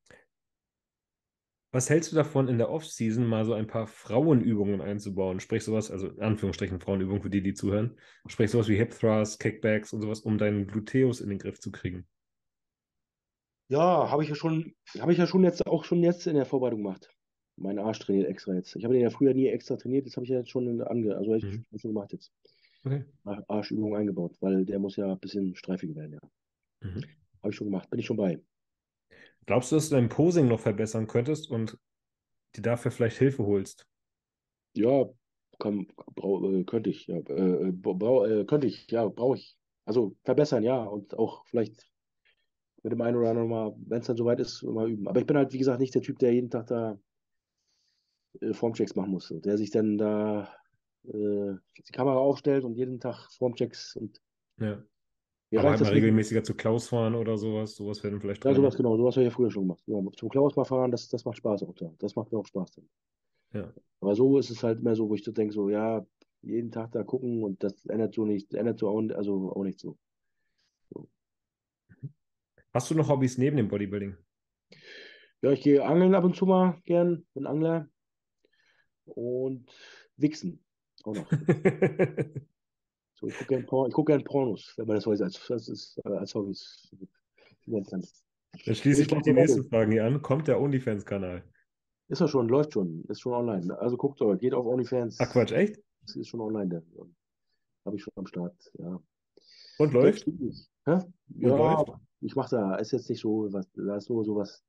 Was hältst du davon, in der Off-Season mal so ein paar Frauenübungen einzubauen? Sprich sowas, also in Anführungsstrichen Frauenübungen für die, die zuhören. Sprich sowas wie Hip Thrusts, Kickbacks und sowas, um deinen Gluteus in den Griff zu kriegen. Ja, habe ich ja schon, habe ich ja schon jetzt auch schon jetzt in der Vorbereitung gemacht. Mein Arsch trainiert extra jetzt. Ich habe den ja früher nie extra trainiert, jetzt habe ich ja jetzt schon ange, also Mhm. schon gemacht jetzt. Okay. Ar- Arschübung eingebaut, weil der muss ja ein bisschen streifiger werden, ja. Mhm. Habe ich schon gemacht, bin ich schon bei. Glaubst du, dass du dein Posing noch verbessern könntest und dir dafür vielleicht Hilfe holst? Ja, kann, brau, äh, könnte ich, ja. Äh, brau, äh, könnte ich, ja, brauche ich. Also verbessern, ja. Und auch vielleicht mit dem einen oder anderen mal, wenn es dann soweit ist, mal üben. Aber ich bin halt, wie gesagt, nicht der Typ, der jeden Tag da äh, Formchecks machen muss. Und der sich dann da äh, die Kamera aufstellt und jeden Tag Formchecks und Ja. Mir Aber reicht halt regelmäßiger zu Klaus fahren oder sowas. Sowas wäre dann vielleicht Ja, sowas genau, sowas habe ich ja früher schon gemacht. Ja, zum Klaus mal fahren, das, das macht Spaß auch da. Das macht mir auch Spaß dann. Ja. Aber so ist es halt immer so, wo ich so denke, so, ja, jeden Tag da gucken und das ändert so nicht, ändert so auch, also auch nicht so. Hast du noch Hobbys neben dem Bodybuilding? Ja, ich gehe angeln ab und zu mal gern, bin Angler und wichsen auch noch. So, ich gucke gern, Por ich guck gern Pornos, wenn man das heute als, das ist, als Hobbys nennen kann. Dann schließe ich Ich gleich die nächsten. Fragen hier an. Kommt der OnlyFans-Kanal? Ist ja schon, läuft schon, ist schon online. Also guckt euch, geht auf OnlyFans. Ach Quatsch, echt? Es ist schon online, der. Habe ich schon am Start, ja. Und läuft? Ja, läuft? ich mache da, ist jetzt nicht so was, da ist nur sowas,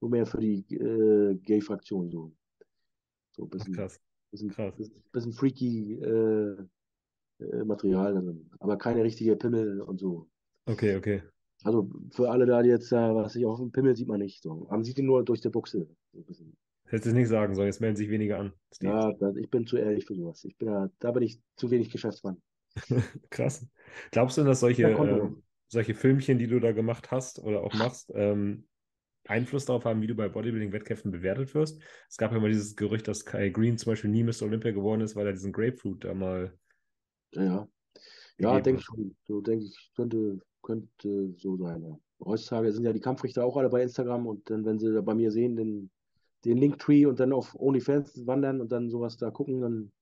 nur mehr für die äh, Gay-Fraktion so. So ein Ach, bisschen, krass. bisschen, Krass. bisschen, bisschen freaky äh, äh, Material drin. Aber keine richtige Pimmel und so. Okay, okay. Also für alle da, die jetzt da, was ich auf dem Pimmel sieht man nicht. So. Man sieht ihn nur durch die Buchse. So. Hättest du es nicht sagen sollen, jetzt melden sich weniger an. Steve. Ja, da, ich bin zu ehrlich für sowas. Ich bin da, da bin ich zu wenig Geschäftsmann. Krass. Glaubst du denn, dass solche, Ja, ähm, solche Filmchen, die du da gemacht hast oder auch machst, ähm, Einfluss darauf haben, wie du bei Bodybuilding-Wettkämpfen bewertet wirst? Es gab ja mal dieses Gerücht, dass Kai Green zum Beispiel nie Mr. Olympia geworden ist, weil er diesen Grapefruit da mal. Ja, ja. Ja, denke ich schon. So denke ich, könnte, könnte so sein, ja. Heutzutage sind ja die Kampfrichter auch alle bei Instagram und dann, wenn sie da bei mir sehen, den, den Linktree und dann auf OnlyFans wandern und dann sowas da gucken, dann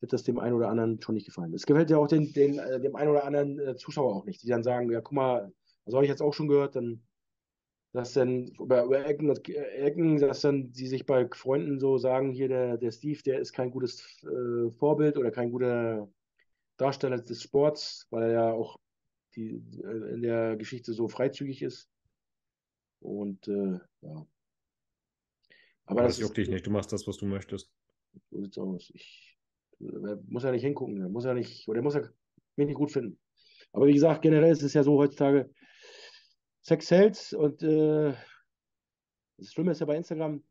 wird das dem einen oder anderen schon nicht gefallen. Es gefällt ja auch den, den, äh, dem einen oder anderen äh, Zuschauer auch nicht, die dann sagen, ja, guck mal, das habe ich jetzt auch schon gehört, dann, dass dann über, über Ecken, äh, Ecken, dass dann die sich bei Freunden so sagen, hier der, der Steve, der ist kein gutes äh, Vorbild oder kein guter Darsteller des Sports, weil er ja auch die, äh, in der Geschichte so freizügig ist. Und äh, ja. Aber Aber das das juckt ist, dich nicht. Du machst das, was du möchtest. so sieht's aus. Ich äh, muss ja nicht hingucken, er muss ja nicht, oder er muss ja mich nicht gut finden. Aber wie gesagt, generell ist es ja so heutzutage, Sex sells und äh, das Schlimme ist ja bei Instagram,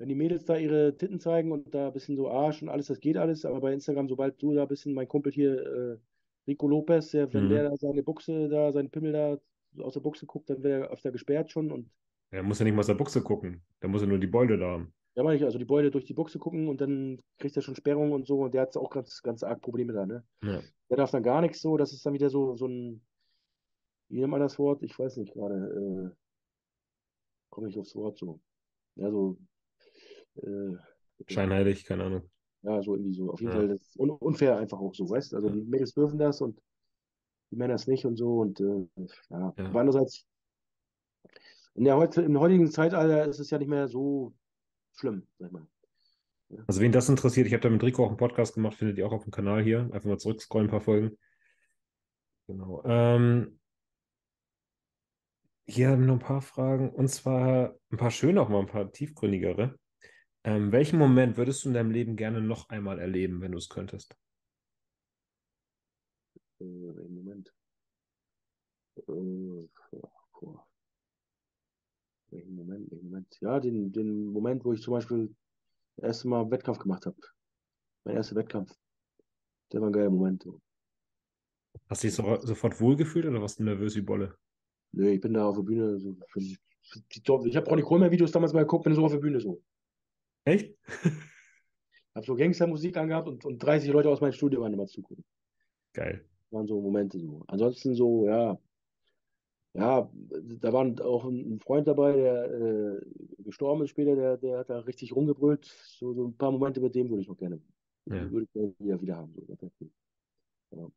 wenn die Mädels da ihre Titten zeigen und da ein bisschen so Arsch und alles, das geht alles, aber bei Instagram, sobald du da ein bisschen, mein Kumpel hier, äh, Rico Lopez, der, wenn Mhm. der da seine Buchse da, seinen Pimmel da aus der Buchse guckt, dann wird er öfter gesperrt schon und Er muss ja nicht mal aus der Buchse gucken. Der muss ja nur die Beule da haben. Ja, meine ich, also die Beute durch die Buchse gucken und dann kriegt er schon Sperrung und so und der hat auch ganz, ganz arg Probleme da, ne? Ja. Der darf dann gar nichts so, das ist dann wieder so, so ein, wie nennt man das Wort? Ich weiß nicht gerade, äh, komme ich aufs Wort so. Ja, so, äh, Scheinheilig, keine Ahnung. ja, so irgendwie so. Auf jeden Ja. Fall das ist un unfair einfach auch so, weißt du? Also Ja. die Mädels dürfen das und die Männer es nicht und so und äh, ja. Ja. Aber andererseits, in der heute, im heutigen Zeitalter ist es ja nicht mehr so schlimm, sag ich mal. Also wen das interessiert, ich habe da mit Rico auch einen Podcast gemacht, findet ihr auch auf dem Kanal hier. Einfach mal zurückscrollen, ein paar Folgen. Genau. Ähm, hier noch ein paar Fragen. Und zwar ein paar schöne, auch mal ein paar tiefgründigere. Ähm, welchen Moment würdest du in deinem Leben gerne noch einmal erleben, wenn du es könntest? Äh, im Moment. Äh, boah. Welchen Moment, welchen Moment? Ja, den, den Moment, wo ich zum Beispiel das erste Mal Wettkampf gemacht habe. Mein erster Wettkampf. Der war ein geiler Moment. Hast du dich so, sofort wohlgefühlt oder warst du nervös wie Bolle? Nee, ich bin da auf der Bühne. So, Top- ich habe Ronny Coleman Videos damals mal geguckt, bin so auf der Bühne so. Echt? Hab so Gangstermusik angehabt und, und 30 Leute aus meinem Studio waren immer zugucken. Geil. waren so Momente so. Ansonsten so, ja, ja, da war auch ein Freund dabei, der äh, gestorben ist später, der, der hat da richtig rumgebrüllt. So, so ein paar Momente mit dem würde ich noch gerne, Ja. würde ich gerne wieder, wieder haben. So. Das cool.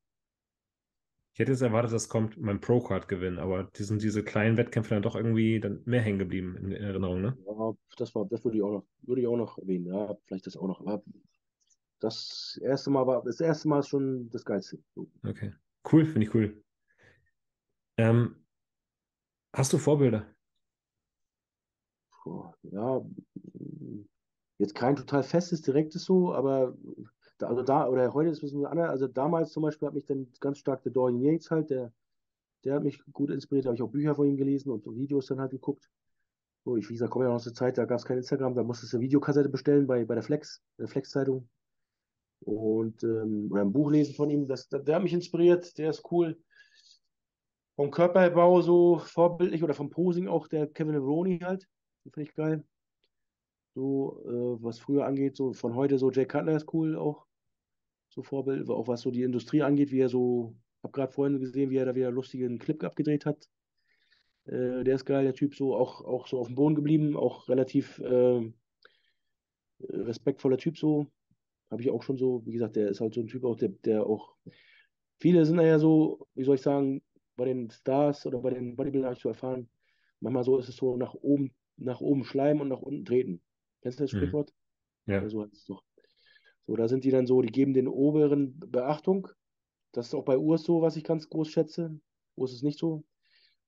Ich hätte jetzt erwartet, dass kommt mein Pro-Card-Gewinn, aber die sind diese kleinen Wettkämpfe dann doch irgendwie dann mehr hängen geblieben in Erinnerung, ne? Ja, das war, das würde ich auch noch, würde ich auch noch erwähnen. Ja, vielleicht das auch noch. Aber das erste Mal war, das erste Mal ist schon das Geilste. Okay. Cool, finde ich cool. Ähm, hast du Vorbilder? Ja, jetzt kein total festes, direktes so, aber also da, oder heute ist es ein bisschen anders. Also damals zum Beispiel hat mich dann ganz stark der Dorian Yates halt, der, der hat mich gut inspiriert, da habe ich auch Bücher von ihm gelesen und Videos dann halt geguckt. So, ich, wie gesagt, komme ja noch aus der Zeit, da gab es kein Instagram, da musstest du eine Videokassette bestellen bei, bei der Flex, der Flex-Zeitung. Und ähm, ein Buch lesen von ihm, das, der, hat mich inspiriert, der ist cool. Vom Körperbau so vorbildlich oder vom Posing auch der Kevin Roney halt. Finde ich geil. So, äh, was früher angeht, so von heute so Jay Cutler ist cool auch. So Vorbild, auch was so die Industrie angeht, wie er so, hab gerade vorhin gesehen, wie er da wieder einen lustigen Clip abgedreht hat. Äh, der ist geil, der Typ, so auch, auch so auf dem Boden geblieben, auch relativ äh, respektvoller Typ so. Habe ich auch schon so, wie gesagt, der ist halt so ein Typ auch, der, der auch, viele sind ja so, wie soll ich sagen, bei den Stars oder bei den Bodybuildern habe ich so erfahren, manchmal so ist es so nach oben, nach oben schleimen und nach unten treten. Kennst du das Mhm. Sprichwort? Ja. Ja, so heißt es doch. So, da sind die dann so, die geben den oberen Beachtung. Das ist auch bei Urs so, was ich ganz groß schätze. Urs ist nicht so.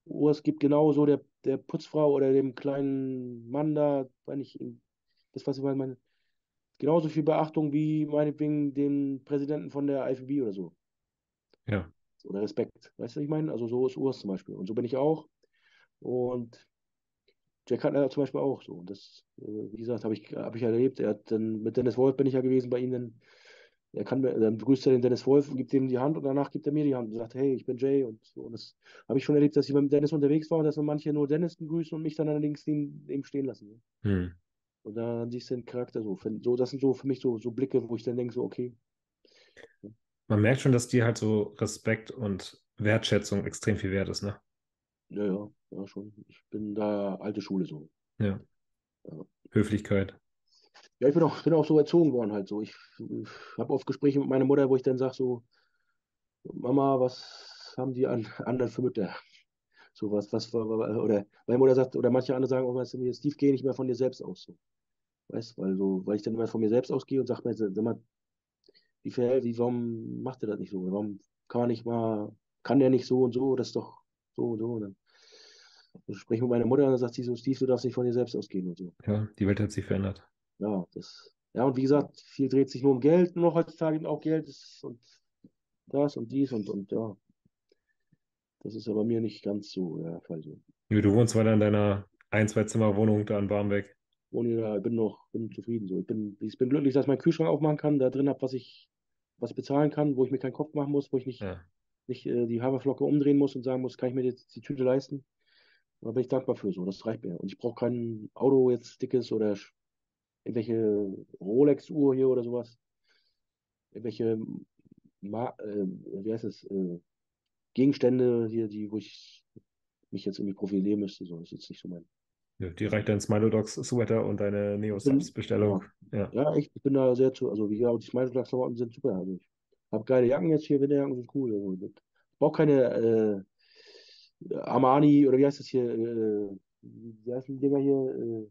Urs gibt genau so der, der Putzfrau oder dem kleinen Mann da, wenn ich das was ich meine, genauso viel Beachtung wie meinetwegen den Präsidenten von der IFBB oder so. Ja. Oder Respekt. Weißt du, was ich meine? Also so ist Urs zum Beispiel. Und so bin ich auch. Und Jack Cutler zum Beispiel auch so. Und das, äh, wie gesagt, habe ich, hab ich erlebt. Er hat dann mit Dennis Wolf bin ich ja gewesen bei ihm. Dann, er kann, mir- dann begrüßt er den Dennis Wolf und gibt ihm die Hand und danach gibt er mir die Hand und sagt, hey, ich bin Jay. Und so. Und das habe ich schon erlebt, dass ich mit Dennis unterwegs war und dass manche nur Dennis begrüßen und mich dann allerdings neben ihm stehen lassen. Hm. Und da siehst du den Charakter so. So. Das sind so für mich so, so Blicke, wo ich dann denke, so, okay, Man merkt schon, dass dir halt so Respekt und Wertschätzung extrem viel wert ist, ne? ja, ja, ja, schon. Ich bin da alte Schule so. Ja. Ja. Höflichkeit. Ja, ich bin auch, bin auch so erzogen worden halt so. Ich, ich habe oft Gespräche mit meiner Mutter, wo ich dann sage so, Mama, was haben die an, anderen für Mütter? So was, was, oder meine Mutter sagt, oder manche andere sagen auch zu mir, Steve, geh nicht mehr von dir selbst aus. So. Weißt, weil so, weil ich dann immer von mir selbst ausgehe und sage mir, sag mal, wie wie, warum macht er das nicht so? Warum kann man nicht mal, kann der nicht so und so, das ist doch so und so. Und dann, dann spreche ich mit meiner Mutter und dann sagt sie so, Steve, du darfst nicht von dir selbst ausgehen und so. Ja, die Welt hat sich verändert. Ja, das, ja, und wie gesagt, viel dreht sich nur um Geld, nur noch heutzutage auch Geld ist und das und dies und, und ja. Das ist aber mir nicht ganz so der Fall. So. Du wohnst weiter in deiner ein-, zwei-Zimmer-Wohnung da in Barmbek. Ohne, ja, ich bin noch, bin zufrieden so. Ich bin, ich bin glücklich, dass ich meinen Kühlschrank aufmachen kann, da drin habe, was ich, was ich bezahlen kann, wo ich mir keinen Kopf machen muss, wo ich nicht, Ja. nicht äh, die Haferflocke umdrehen muss und sagen muss, kann ich mir jetzt die Tüte leisten? Da bin ich dankbar für so, das reicht mir. Und ich brauche kein Auto jetzt dickes oder irgendwelche Rolex-Uhr hier oder sowas. Irgendwelche, Ma äh, wie heißt es, äh, Gegenstände hier, die, wo ich mich jetzt irgendwie profilieren müsste. So, das ist jetzt nicht so mein. Ja, die reicht dein Smilodogs-Sweater und deine Neo-Subs-Bestellung. Ja. ja, echt, ich bin da sehr zu, also wie gesagt, die Smilodogs-Klamotten sind super. Also ich habe geile Jacken jetzt hier, Winterjacken sind cool. Also, ich brauche keine äh, Armani oder wie heißt das hier, äh, wie heißen die Dinger hier? Äh,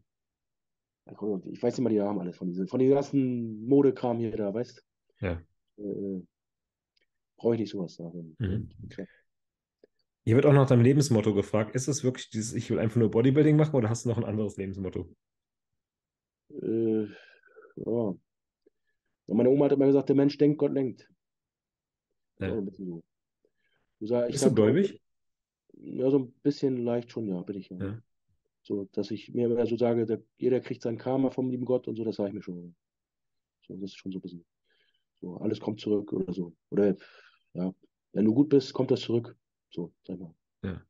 ich weiß nicht mal die Namen alles von diesen, von den ganzen Modekram hier da, weißt Ja. Äh, brauche ich nicht sowas da. Mhm. Hier wird auch nach deinem Lebensmotto gefragt. Ist es wirklich dieses, ich will einfach nur Bodybuilding machen oder hast du noch ein anderes Lebensmotto? Äh, ja. Meine Oma hat immer gesagt, der Mensch denkt, Gott lenkt. Ja. Ja, ein bisschen so. Du sag, Bist du gläubig? Ja, so ein bisschen leicht schon, ja, bin ich. Ja. Ja. So, dass ich mir immer so sage, der, jeder kriegt sein Karma vom lieben Gott und so, das sage ich mir schon. So, das ist schon so ein bisschen. So, alles kommt zurück oder so. Oder ja, wenn du gut bist, kommt das zurück. So, sag ich mal. Ja.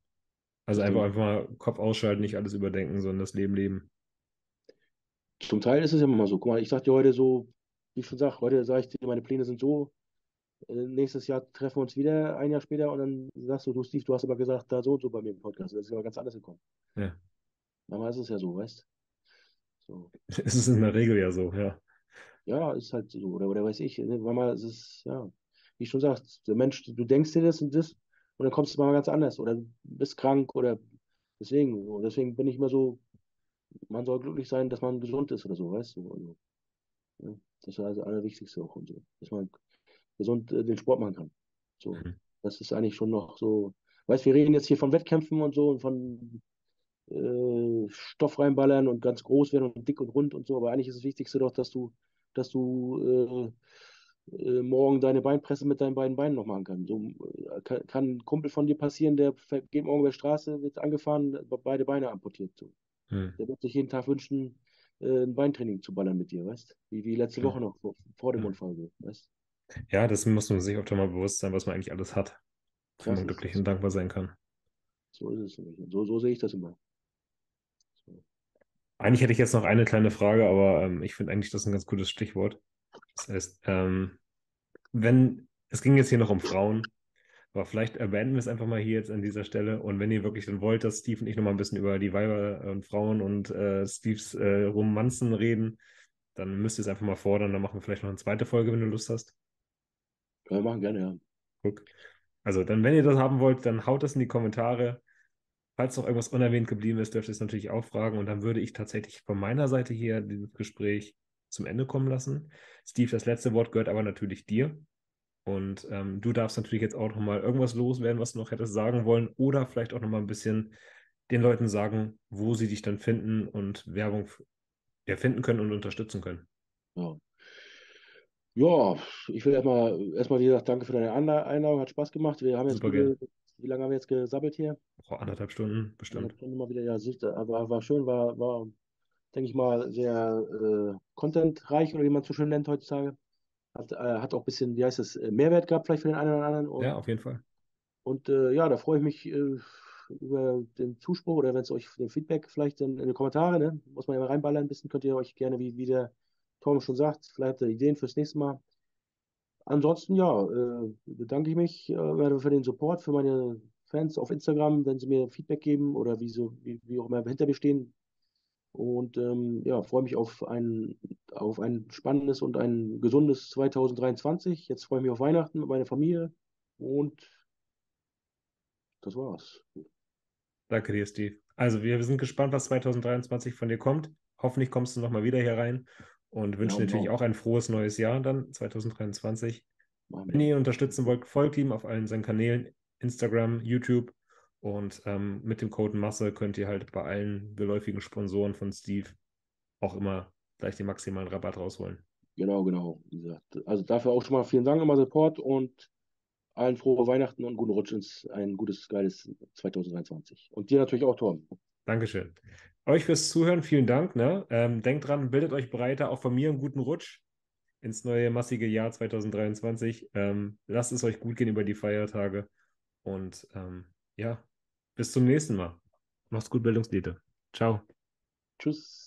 Also einfach, einfach mal Kopf ausschalten, nicht alles überdenken, sondern das Leben leben. Zum Teil ist es ja immer mal so. Guck mal, ich sag dir heute so, wie ich schon sag, heute sage ich dir, meine Pläne sind so. Äh, nächstes Jahr treffen wir uns wieder, ein Jahr später, und dann sagst du, du Steve, du hast aber gesagt, da so und so bei mir im Podcast. Das ist aber ganz anders gekommen. Ja. Manchmal ist es ja so, weißt So. Es ist in der Regel ja so, ja. Ja, ist halt so, oder, oder weiß ich, ne? Manchmal ist es, ja, wie ich schon sagst, der Mensch, du denkst dir das und das, und dann kommst du mal ganz anders, oder bist krank, oder deswegen, und deswegen bin ich immer so, man soll glücklich sein, dass man gesund ist oder so, weißt du, also, ja, das ist also das Allerwichtigste auch und so, dass man gesund äh, den Sport machen kann. So, Mhm. das ist eigentlich schon noch so, weißt wir reden jetzt hier von Wettkämpfen und so und von äh, Stoff reinballern und ganz groß werden und dick und rund und so, aber eigentlich ist das Wichtigste doch, dass du, dass du äh, äh, morgen deine Beinpresse mit deinen beiden Beinen noch machen kannst. So, äh, kann, kann ein Kumpel von dir passieren, der geht morgen über die Straße, wird angefahren, beide Beine amputiert. So. Hm. Der wird sich jeden Tag wünschen, äh, ein Beintraining zu ballern mit dir, weißt Wie, wie letzte Ja. Woche noch vor, vor dem Ja. Unfall, weißt Ja, das muss man sich öfter mal bewusst sein, was man eigentlich alles hat, Das man glücklich das. und dankbar sein kann. So ist es nämlich. So, so sehe ich das immer. So. Eigentlich hätte ich jetzt noch eine kleine Frage, aber ähm, ich finde eigentlich das ein ganz gutes Stichwort. Das heißt, ähm, wenn, es ging jetzt hier noch um Frauen, aber vielleicht erwähnen wir es einfach mal hier jetzt an dieser Stelle. Und wenn ihr wirklich dann wollt, dass Steve und ich noch mal ein bisschen über die Weiber und Frauen und äh, Steves äh, Romanzen reden, dann müsst ihr es einfach mal fordern. Dann machen wir vielleicht noch eine zweite Folge, wenn du Lust hast. Können wir machen, gerne, ja. Guck. Also dann, wenn ihr das haben wollt, dann haut das in die Kommentare. Falls noch irgendwas unerwähnt geblieben ist, dürft ihr es natürlich auch fragen. Und dann würde ich tatsächlich von meiner Seite hier dieses Gespräch zum Ende kommen lassen. Steve, das letzte Wort gehört aber natürlich dir. Und ähm, du darfst natürlich jetzt auch noch mal irgendwas loswerden, was du noch hättest sagen wollen. Oder vielleicht auch noch mal ein bisschen den Leuten sagen, wo sie dich dann finden und Werbung f- ja, finden können und unterstützen können. Ja. Ja, ich will erstmal, erstmal, wie gesagt, danke für deine Einladung, hat Spaß gemacht. Wir haben jetzt Super gute, wie lange haben wir jetzt gesabbelt hier? Vor anderthalb Stunden bestimmt. Anderthalb Stunden mal wieder, ja, du, aber war schön, war, war, denke ich mal, sehr äh, contentreich oder wie man es so schön nennt heutzutage. Hat, äh, hat auch ein bisschen, wie heißt das, äh, Mehrwert gehabt vielleicht für den einen oder anderen. Und, Ja, auf jeden Fall. und äh, ja, da freue ich mich äh, über den Zuspruch oder wenn es euch den Feedback vielleicht in, in die Kommentare, ne, muss man ja mal reinballern ein bisschen, könnt ihr euch gerne, wie, wie der Tom schon sagt, vielleicht ihr Ideen fürs nächste Mal. Ansonsten, ja, äh, bedanke ich mich äh, für den Support, für meine Fans auf Instagram, wenn sie mir Feedback geben oder wie, so, wie, wie auch immer hinter mir stehen. Und ähm, ja, freue mich auf ein, auf ein spannendes und ein gesundes 2023. Jetzt freue ich mich auf Weihnachten mit meiner Familie und das war's. Danke dir, Steve. Also, wir sind gespannt, was 2023 von dir kommt. Hoffentlich kommst du nochmal wieder hier rein und wünschen Ja, natürlich genau. auch ein frohes neues Jahr dann, 2023. Machen Wenn ihr ihn unterstützen wollt, folgt ihm auf allen seinen Kanälen, Instagram, YouTube. Und ähm, mit dem Code Masse könnt ihr halt bei allen geläufigen Sponsoren von Steve auch immer gleich den maximalen Rabatt rausholen. Genau, genau. Wie gesagt, also dafür auch schon mal vielen Dank immer Support und allen frohe Weihnachten und guten Rutsch ins ein gutes, geiles 2023. Und dir natürlich auch, Tom. Dankeschön. Euch fürs Zuhören, vielen Dank. Ne? Ähm, denkt dran, bildet euch breiter. Auch von mir einen guten Rutsch ins neue massige Jahr 2023. Ähm, lasst es euch gut gehen über die Feiertage. Und ähm, ja, bis zum nächsten Mal. Macht's gut, Bildungsliebe. Ciao. Tschüss.